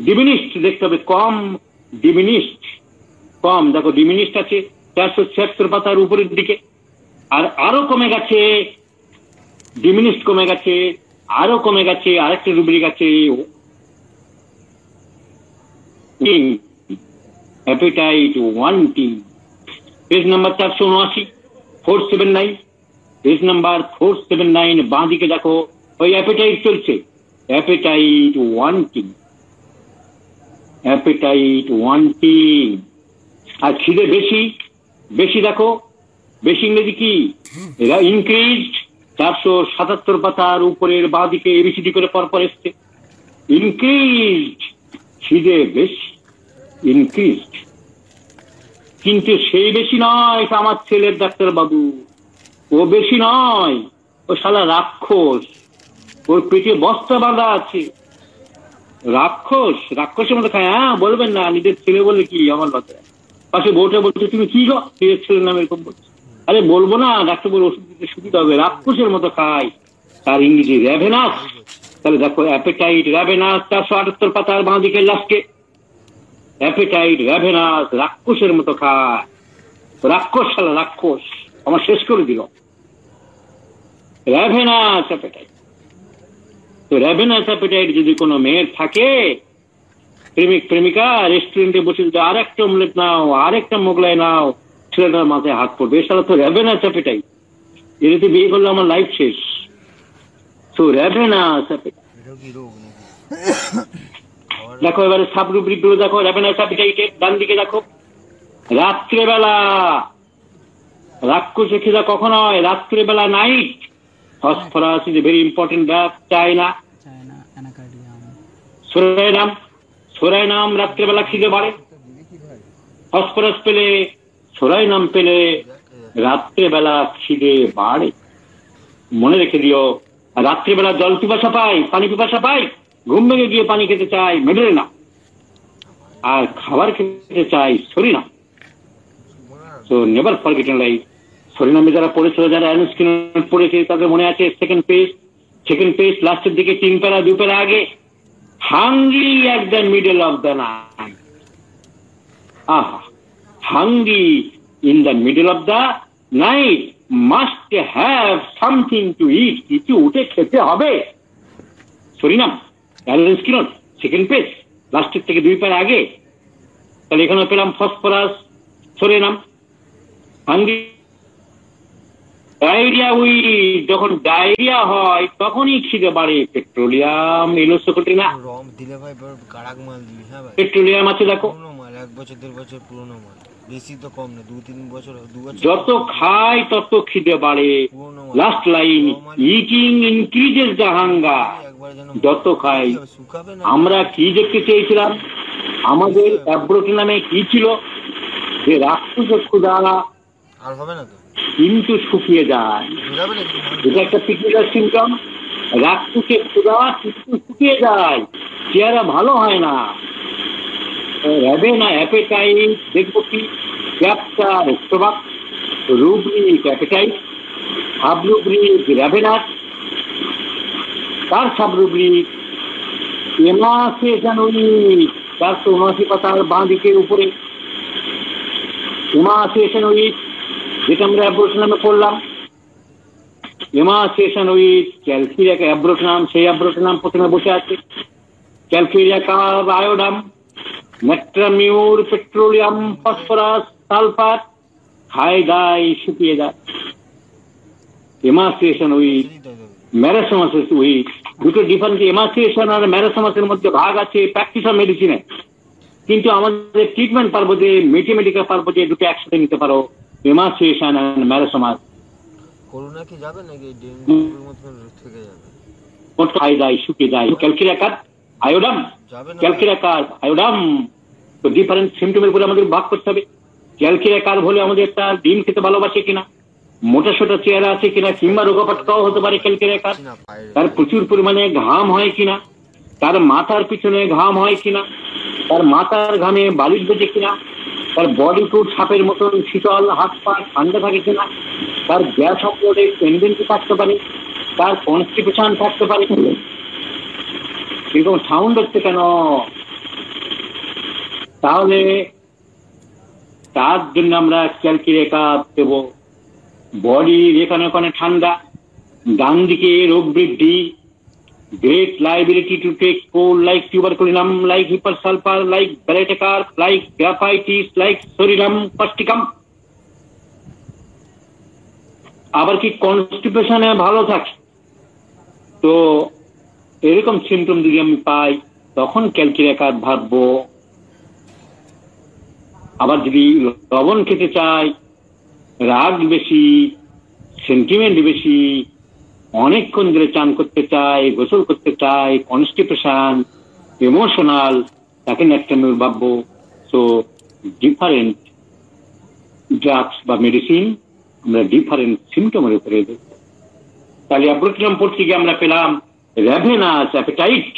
ডিমিনিস্ট দেখতে হবে কম ডিমিনিস্ট কম। দেখো ডিমিনিস্ট আছে, চারশো ছিয়াত্তর পাতার উপরের দিকে, আর আরও কমে গেছে ডিমিনিস্ট কমে গেছে, আরও কমে গেছে, আরেকটা রুব্রিক আছে ওয়ান টি পেজ নাম্বার চারশো উনআশি four seven nine page number four seven nine টি আর খিদে বেশি বেশি দেখো বেশি ইংরেজি কি এরা চারশো সাতাত্তর পাতার উপরের বাঁ দিকে এবিসিডি করে পরপর এসছে ইনক্রিজড খিদে বেশি ইনক্রিজড কিন্তু সেই বেশি নয় এটা আমার ছেলের ডাক্তার বাবু ও বেশি নয়, ও শালা রাক্ষস। ওর পেটে বস্তা বাঁধা আছে। রাক্ষস, রাক্ষসের মতো খায়। হ্যাঁ বলবেন না, নিজের ছেলে বলে কি আমার কথা? পাশে বউটা বলছে, তুমি কি গো? নিজের ছেলের নাম এরকম বলছে। আরে বলব না ডাক্তার বলে ওষুধ দিতে সুবিধা হবে। রাক্ষসের মতো খায়। তার ইংরেজি র্যাভেনাস তাহলে দেখো অ্যাপেটাইট র্যাভেনাস চারশো আটাত্তর পাতার বাঁ দিকে লাস্টে অ্যাপেটাইট র্যাভেনাস রাক্ষসের মতো খায়। রাক্ষস শালা, রাক্ষস। আমার শেষ করে দিল। র্যাভেনাস অ্যাপেটাইট তো র্যাভেনাস অ্যাপেটাইট যদি কোনো মেয়ের থাকে, প্রেমিক, প্রেমিকা রেস্টুরেন্টে বসে যদি আর একটা অমলেট নাও আর একটা মোগলাই নাও, ছেলেটার মাথায় হাত পড়বে। এছাড়া তো র্যাভেনাস অ্যাপেটাইট এর বিয়ে করলে আমার লাইফ শেষ। দেখো এবারে সাবরুব্রিকগুলো দেখো র্যাভেনাস অ্যাপিটাইটের ডান দিকে দেখো। রাত্রেবেলা রাক্ষসে খিদা কখন হয়? রাত্রেবেলা night phosphorus is very important ব্যাপ china সোরাই নাম সোরাই নাম রাত্রেবেলা খিদে বাড়ে। ফসফরাস পেলে সোরাই নাম পেলে রাত্রেবেলা খিদে বাড়ে। মনে রেখে দিও রাত্রেবেলা জল পিপাসা পাই, পানি পিপাসা পাই, ঘুম ভেঙে গিয়ে পানি খেতে চাই মেডেলে না। আর খাবার খেতে চাই, সরি না। তো নেভার ফরগেট লাইফ সরিনামে যারা পড়েছিল, যারা অ্যানুস্কিন পড়েছে, তাদের মনে আছে সেকেন্ড পেজ সেকেন্ড পেজ লাস্টের দিকে তিন প্যারা দু প্যারা আগে। Hungry at the middle of the night আহা, hungry in the middle of the night must have something to eat কিছু উঠে খেতে হবে। সরিনাম অ্যালেন্সকিন সেকেন্ড পেজ লাস্টের থেকে দুই প্যারা আগে। তাহলে এখানে পেলাম phosphorus psorinum. Hungry diarrhoea we যখন ডায়রিয়া হয় তখনই খিদে বাড়ে। পেট্রোলিয়াম এলো সেক্রেটারি না। রম দিলে ভাই কাড়াক মাল দিবি হ্যাঁ ভাই? পেট্রোলিয়াম আছে দেখো। মাল এক বছর দেড় বছর পুরোনো মাল। বেশি তো কম না দু তিন বছর দু বছর যত খায় তত খিদে বাড়ে। Last line eating increases the হাঙ্গা একবার যেন যত খাই আমরা কি দেখতে চেয়েছিলাম? আমাদের অ্যাব্রোটি নামে কি ছিল? যে রাক্ষস ক্ষুদা আর হবে না তো। কিন্তু শুকিয়ে যায়? এটা একটা পিকনিকার সিমটম রাক্ষসে ক্ষুদা কিন্তু শুকিয়ে যায়। চেহারা ভালো হয় না। র্যাবে না অ্যাপেটাইট দেখব কি? Chapter stomach rubric appetite subrubric ravenous তার সাবরুব্রিক এমাসেশন উইক উনআশি পাতার বাঁ দিকের উপরে। এমাসেশন উইক যেটা আমরা অ্যাব্রোট নামে করলাম। এমাসেশন উইক ক্যালকিরিয়া অ্যাব্রোট নাম, সেই অ্যাব্রোট নাম প্রথমে বসে আছে। ক্যালকিরিয়া কার আয়োডাম। মেট্রামিউর পেট্রোলিয়াম ফসফরাস সালফার খায় দায় শুকিয়ে যায় এমাসিয়েশন উইক দিতে হবে। ম্যারাসোমাসিস উইক দুটো ডিফারেন্ট এমাসিয়েশন আর ম্যারাসোমাসের মধ্যে ভাগ আছে প্র্যাকটিস অফ মেডিসিনে কিন্তু আমাদের ট্রিটমেন্ট পারব যে মেডিকেল পারব যে দুটো একসাথে নিতে পারো এমাসিয়েশন আর ম্যারাসোমাস করোনা কি যাবে নাকি ডেঙ্গুর মতন থেকে যাবে কোন খায় দায় শুকিয়ে যায় ক্যালকিরিয়া কার আয়োডাম যাবে না। কার আয়োডাম। তো ডিফারেন্ট সিমটমের উপরে আমাদের ভাগ করতে হবে। ক্যালকিরিয়া কার হলে আমাদের একটা ডিম খেতে ভালোবাসে কিনা মোটা সোটা চেহারা আছে কিনা কিংবা রোগপাটকাও হতে পারে ক্যালকিরিয়া কার তার প্রচুর পরিমাণে ঘাম হয় কিনা তার মাথার পিছনে ঘাম হয় কিনা তার মাথার ঘামে বালিশ বেজে কিনা তার বডি ফুড সাপের মতন শীতল হাত পা ঠান্ডা থাকে কিনা তার গ্যাস অপলোডে টেন্ডেন্সি থাকতে পারে তার কনস্টিপেশন থাকতে পারে। এরকম সাউন্ড হচ্ছে কেন? তাহলে তার জন্য আমরা ক্যালকিরেকা দেব। বডির এখানে ওখানে ঠান্ডা। ডান দিকে রোগ বৃদ্ধি। Great liability to take cold like tuberculinum like hepar sulphur like ব্যালেটেকার like graphites like psorinum পাস্টিকাম আবার কি কনস্টিপেশনে ভালো থাকে? তো এরকম সিমটম যদি আমি পাই, তখন ক্যালকিরেকার ভাববো। আবার যদি লবণ খেতে চাই, রাগ বেশি সেন্টিমেন্ট বেশি, অনেকক্ষণ ধরে চান করতে চাই, গোসল করতে চাই কনস্টিপেশন ইমোশনাল তাকে ন্যাকটামিউর ভাববো। সো ডিফারেন্ট ড্রাগস বা মেডিসিন আমরা ডিফারেন্ট সিমটমের উপরে দেব তাহলে অ্যাব্রোটিনাম পড়তে গিয়ে আমরা পেলাম। Ravenous appetite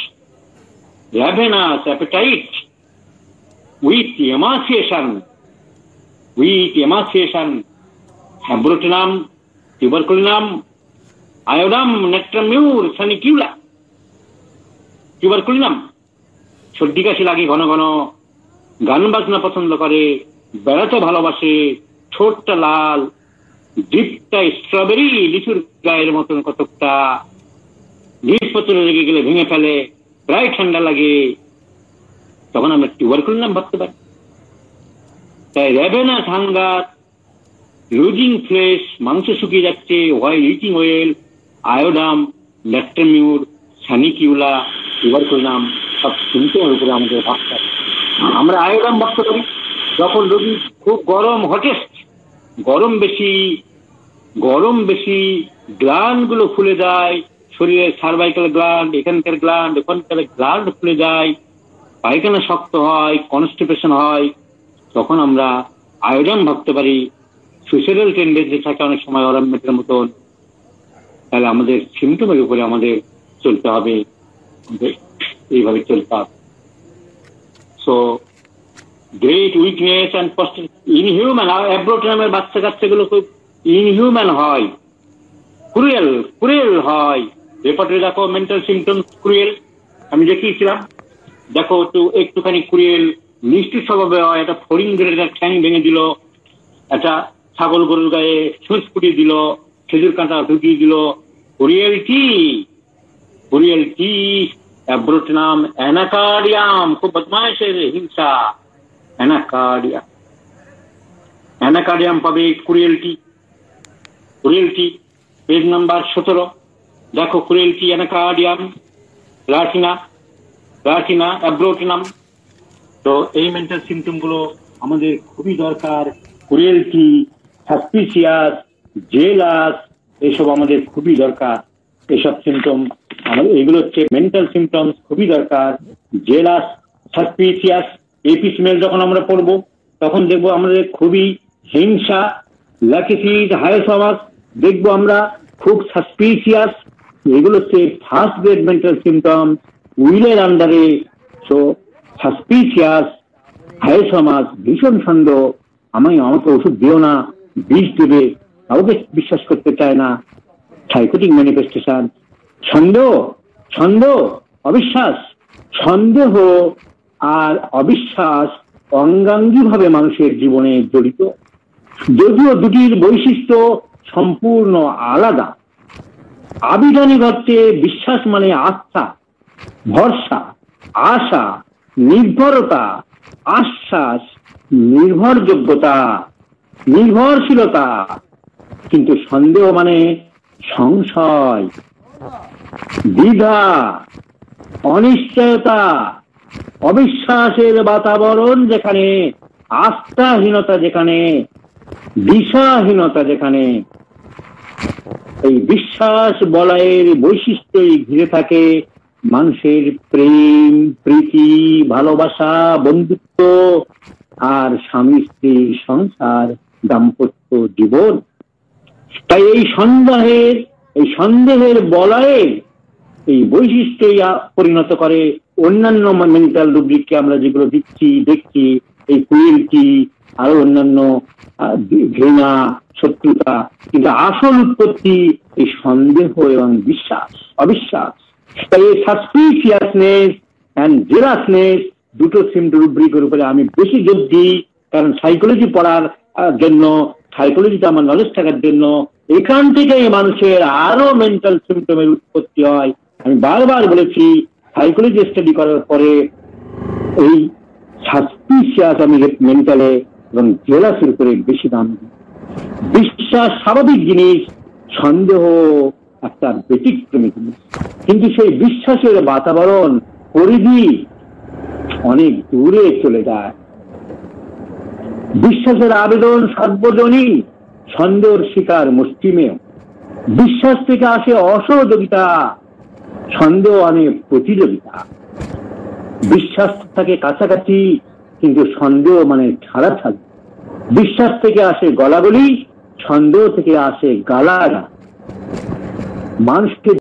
ravenous appetite with emaciation with emaciation abrotanum tuberculinum iodum natrum mur sanicula tuberculinum সর্দি কাশি লাগে ঘন ঘন গান বাজনা পছন্দ করে বেড়াতে ভালোবাসে ঠোঁটটা লাল জিপটা স্ট্রবেরি লিচুর গায়ের মতন কতকটা জিনিসপত্র লেগে গেলে ভেঙে ফেলে, প্রায় ঠান্ডা লাগে, তখন আমরা টিউবারকুলিনাম ভাবতে পারি তাই রেভেনা সাঙ্গাত লুজিং ফ্লেশ, মাংস শুকিয়ে যাচ্ছে, হোয়াইট ইটিং অয়েল, আয়োডাম, ল্যাক্টামিউর, সানিকিউলা ইভারকোনাম সব সিমটমের উপরে আমাদের ভাবতে হবে। আমরা আয়োডাম ভাবতে পারি যখন রোগী খুব গরম হটেস্ট গরম বেশি গরম বেশি গ্ল্যান্ডগুলো ফুলে যায় শরীরের সার্ভাইকাল গ্ল্যান্ড এখানকার গ্ল্যান্ড ওখানকার গ্ল্যান্ড খুলে যায়, পায়খানা শক্ত হয় কনস্টিপেশন হয়, তখন আমরা আয়োডাম ভাবতে পারি। সুইসাইডাল টেন্ডেন্সি থাকে অনেক সময় অরামেটের মতন। তাহলে আমাদের সিমটমের উপরে আমাদের চলতে হবে। এইভাবে চলতে হবে। So great weakness and inhuman অ্যাব্রোট নামের বাচ্চা কাচ্চাগুলো খুব ইনহিউম্যান হয়। ক্রুয়েল ক্রুয়েল হয়। রেপোর্টে দেখো মেন্টাল সিমটমস ক্রুয়েল আমি দেখিয়েছিলাম। দেখো, একটু, একটুখানি ক্রুয়েল মিষ্টি স্বভাবে হয়, একটা ফরিং একটা ঠ্যাং ভেঙে দিল, একটা ছাগল গরুর গায়ে ছুঁচ ফুটিয়ে দিল, খেজুর কাঁটা ঢুকিয়ে দিল। ওরিয়েলটি ওরিয়েলটি অ্যাব্রোট নাম অ্যানাকার্ডিয়াম, খুব বদমাইশের হিংসা। অ্যানাকার্ডিয়াম। অ্যানাকার্ডিয়াম পাবে কুরিয়েলটি কুরিয়েলটি পেজ নাম্বার সতেরো। দেখো কুরিয়েলটি অ্যানাকার্ডিয়াম লাটিনা লাটিনা অ্যাব্রোটিনাম তো এই মেন্টাল সিমটমগুলো আমাদের খুবই দরকার। কুরিয়েলটি সাসপিসিয়াস জেলাস এসব আমাদের খুবই দরকার। এসব সিমটম আমাদের এগুলো হচ্ছে মেন্টাল সিমটমস খুবই দরকার। জেলাস সাসপিসিয়াস এপিসমেল যখন আমরা পড়ব, তখন দেখব আমাদের খুবই হিংসা ল্যাকিসিড হাই সমাস দেখব আমরা খুব সাসপিসিয়াস এগুলো হচ্ছে ফার্স্ট গ্রেড মেন্টাল সিমটম উইলের আন্ডারে সো সাসপিসিয়াস হাই সমাজ, ভীষণ সন্দেহ আমি আমাকে ওষুধ দিও না, বিষ দেবে, কাউকে বিশ্বাস করতে চায় না সাইকোটিক ম্যানিফেস্টেশন সন্দেহ সন্দেহ অবিশ্বাস সন্দেহ আর অবিশ্বাস অঙ্গাঙ্গিভাবে মানুষের জীবনে জড়িত। যদিও দুটির বৈশিষ্ট্য সম্পূর্ণ আলাদা আবিধানিক অর্থে বিশ্বাস মানে আস্থা, ভরসা, আশা, নির্ভরতা, আশ্বাস, নির্ভরযোগ্যতা, নির্ভরশীলতা। কিন্তু সন্দেহ মানে সংশয়, দ্বিধা, অনিশ্চয়তা, অবিশ্বাসের বাতাবরণ যেখানে, আস্থাহীনতা যেখানে, দিশাহীনতা যেখানে। এই বিশ্বাস বলয়ের বৈশিষ্ট্যই ঘিরে থাকে মানুষের প্রেম, প্রীতি, ভালোবাসা, বন্ধুত্ব আর স্বামী স্ত্রী সংসার, দাম্পত্য জীবন। তাই এই সন্দেহের এই সন্দেহের বলয়ে এই বৈশিষ্ট্যই পরিণত করে। অন্যান্য মেন্টাল রুব্রিককে আমরা যেগুলো দিচ্ছি, দেখছি, এই কুইলটি আরও অন্যান্য ঘৃণা, শত্রুতা, কিন্তু আসল উৎপত্তি এই সন্দেহ এবং বিশ্বাস, অবিশ্বাস। তাই এই সাসপিসিয়াসনেস অ্যান্ড জেরাসনেস দুটো সিমটম রুব্রিকের উপরে আমি বেশি জোর দিই, কারণ সাইকোলজি পড়ার জন্য সাইকোলজিতে আমার নলেজ থাকার জন্য এখান থেকে মানুষের আরও মেন্টাল সিমটমের উৎপত্তি হয়। আমি বারবার বলেছি সাইকোলজি স্টাডি করার পরে এই সাসপিসিয়াস আমি মেন্টালে এবং জেলাসের উপরে বেশি দাম বিশ্বাস স্বাভাবিক জিনিস, সন্দেহ একটা ব্যতিক্রমী জিনিস। কিন্তু সেই বিশ্বাসের বাতাবরণ পরিধি অনেক দূরে চলে যায়। বিশ্বাসের আবেদন সর্বজনীন, সন্দেহের শিকার মুষ্টিমেয়। বিশ্বাস থেকে আসে অসহযোগিতা, সন্দেহ আনে প্রতিযোগিতা। বিশ্বাস থাকে কাছাকাছি কিন্তু সন্দেহ মানে ছাড়া ছাড়াছাড়ি বিশ্বাস থেকে আসে গলাগলি সন্দেহ থেকে আসে গালাগা মানুষকে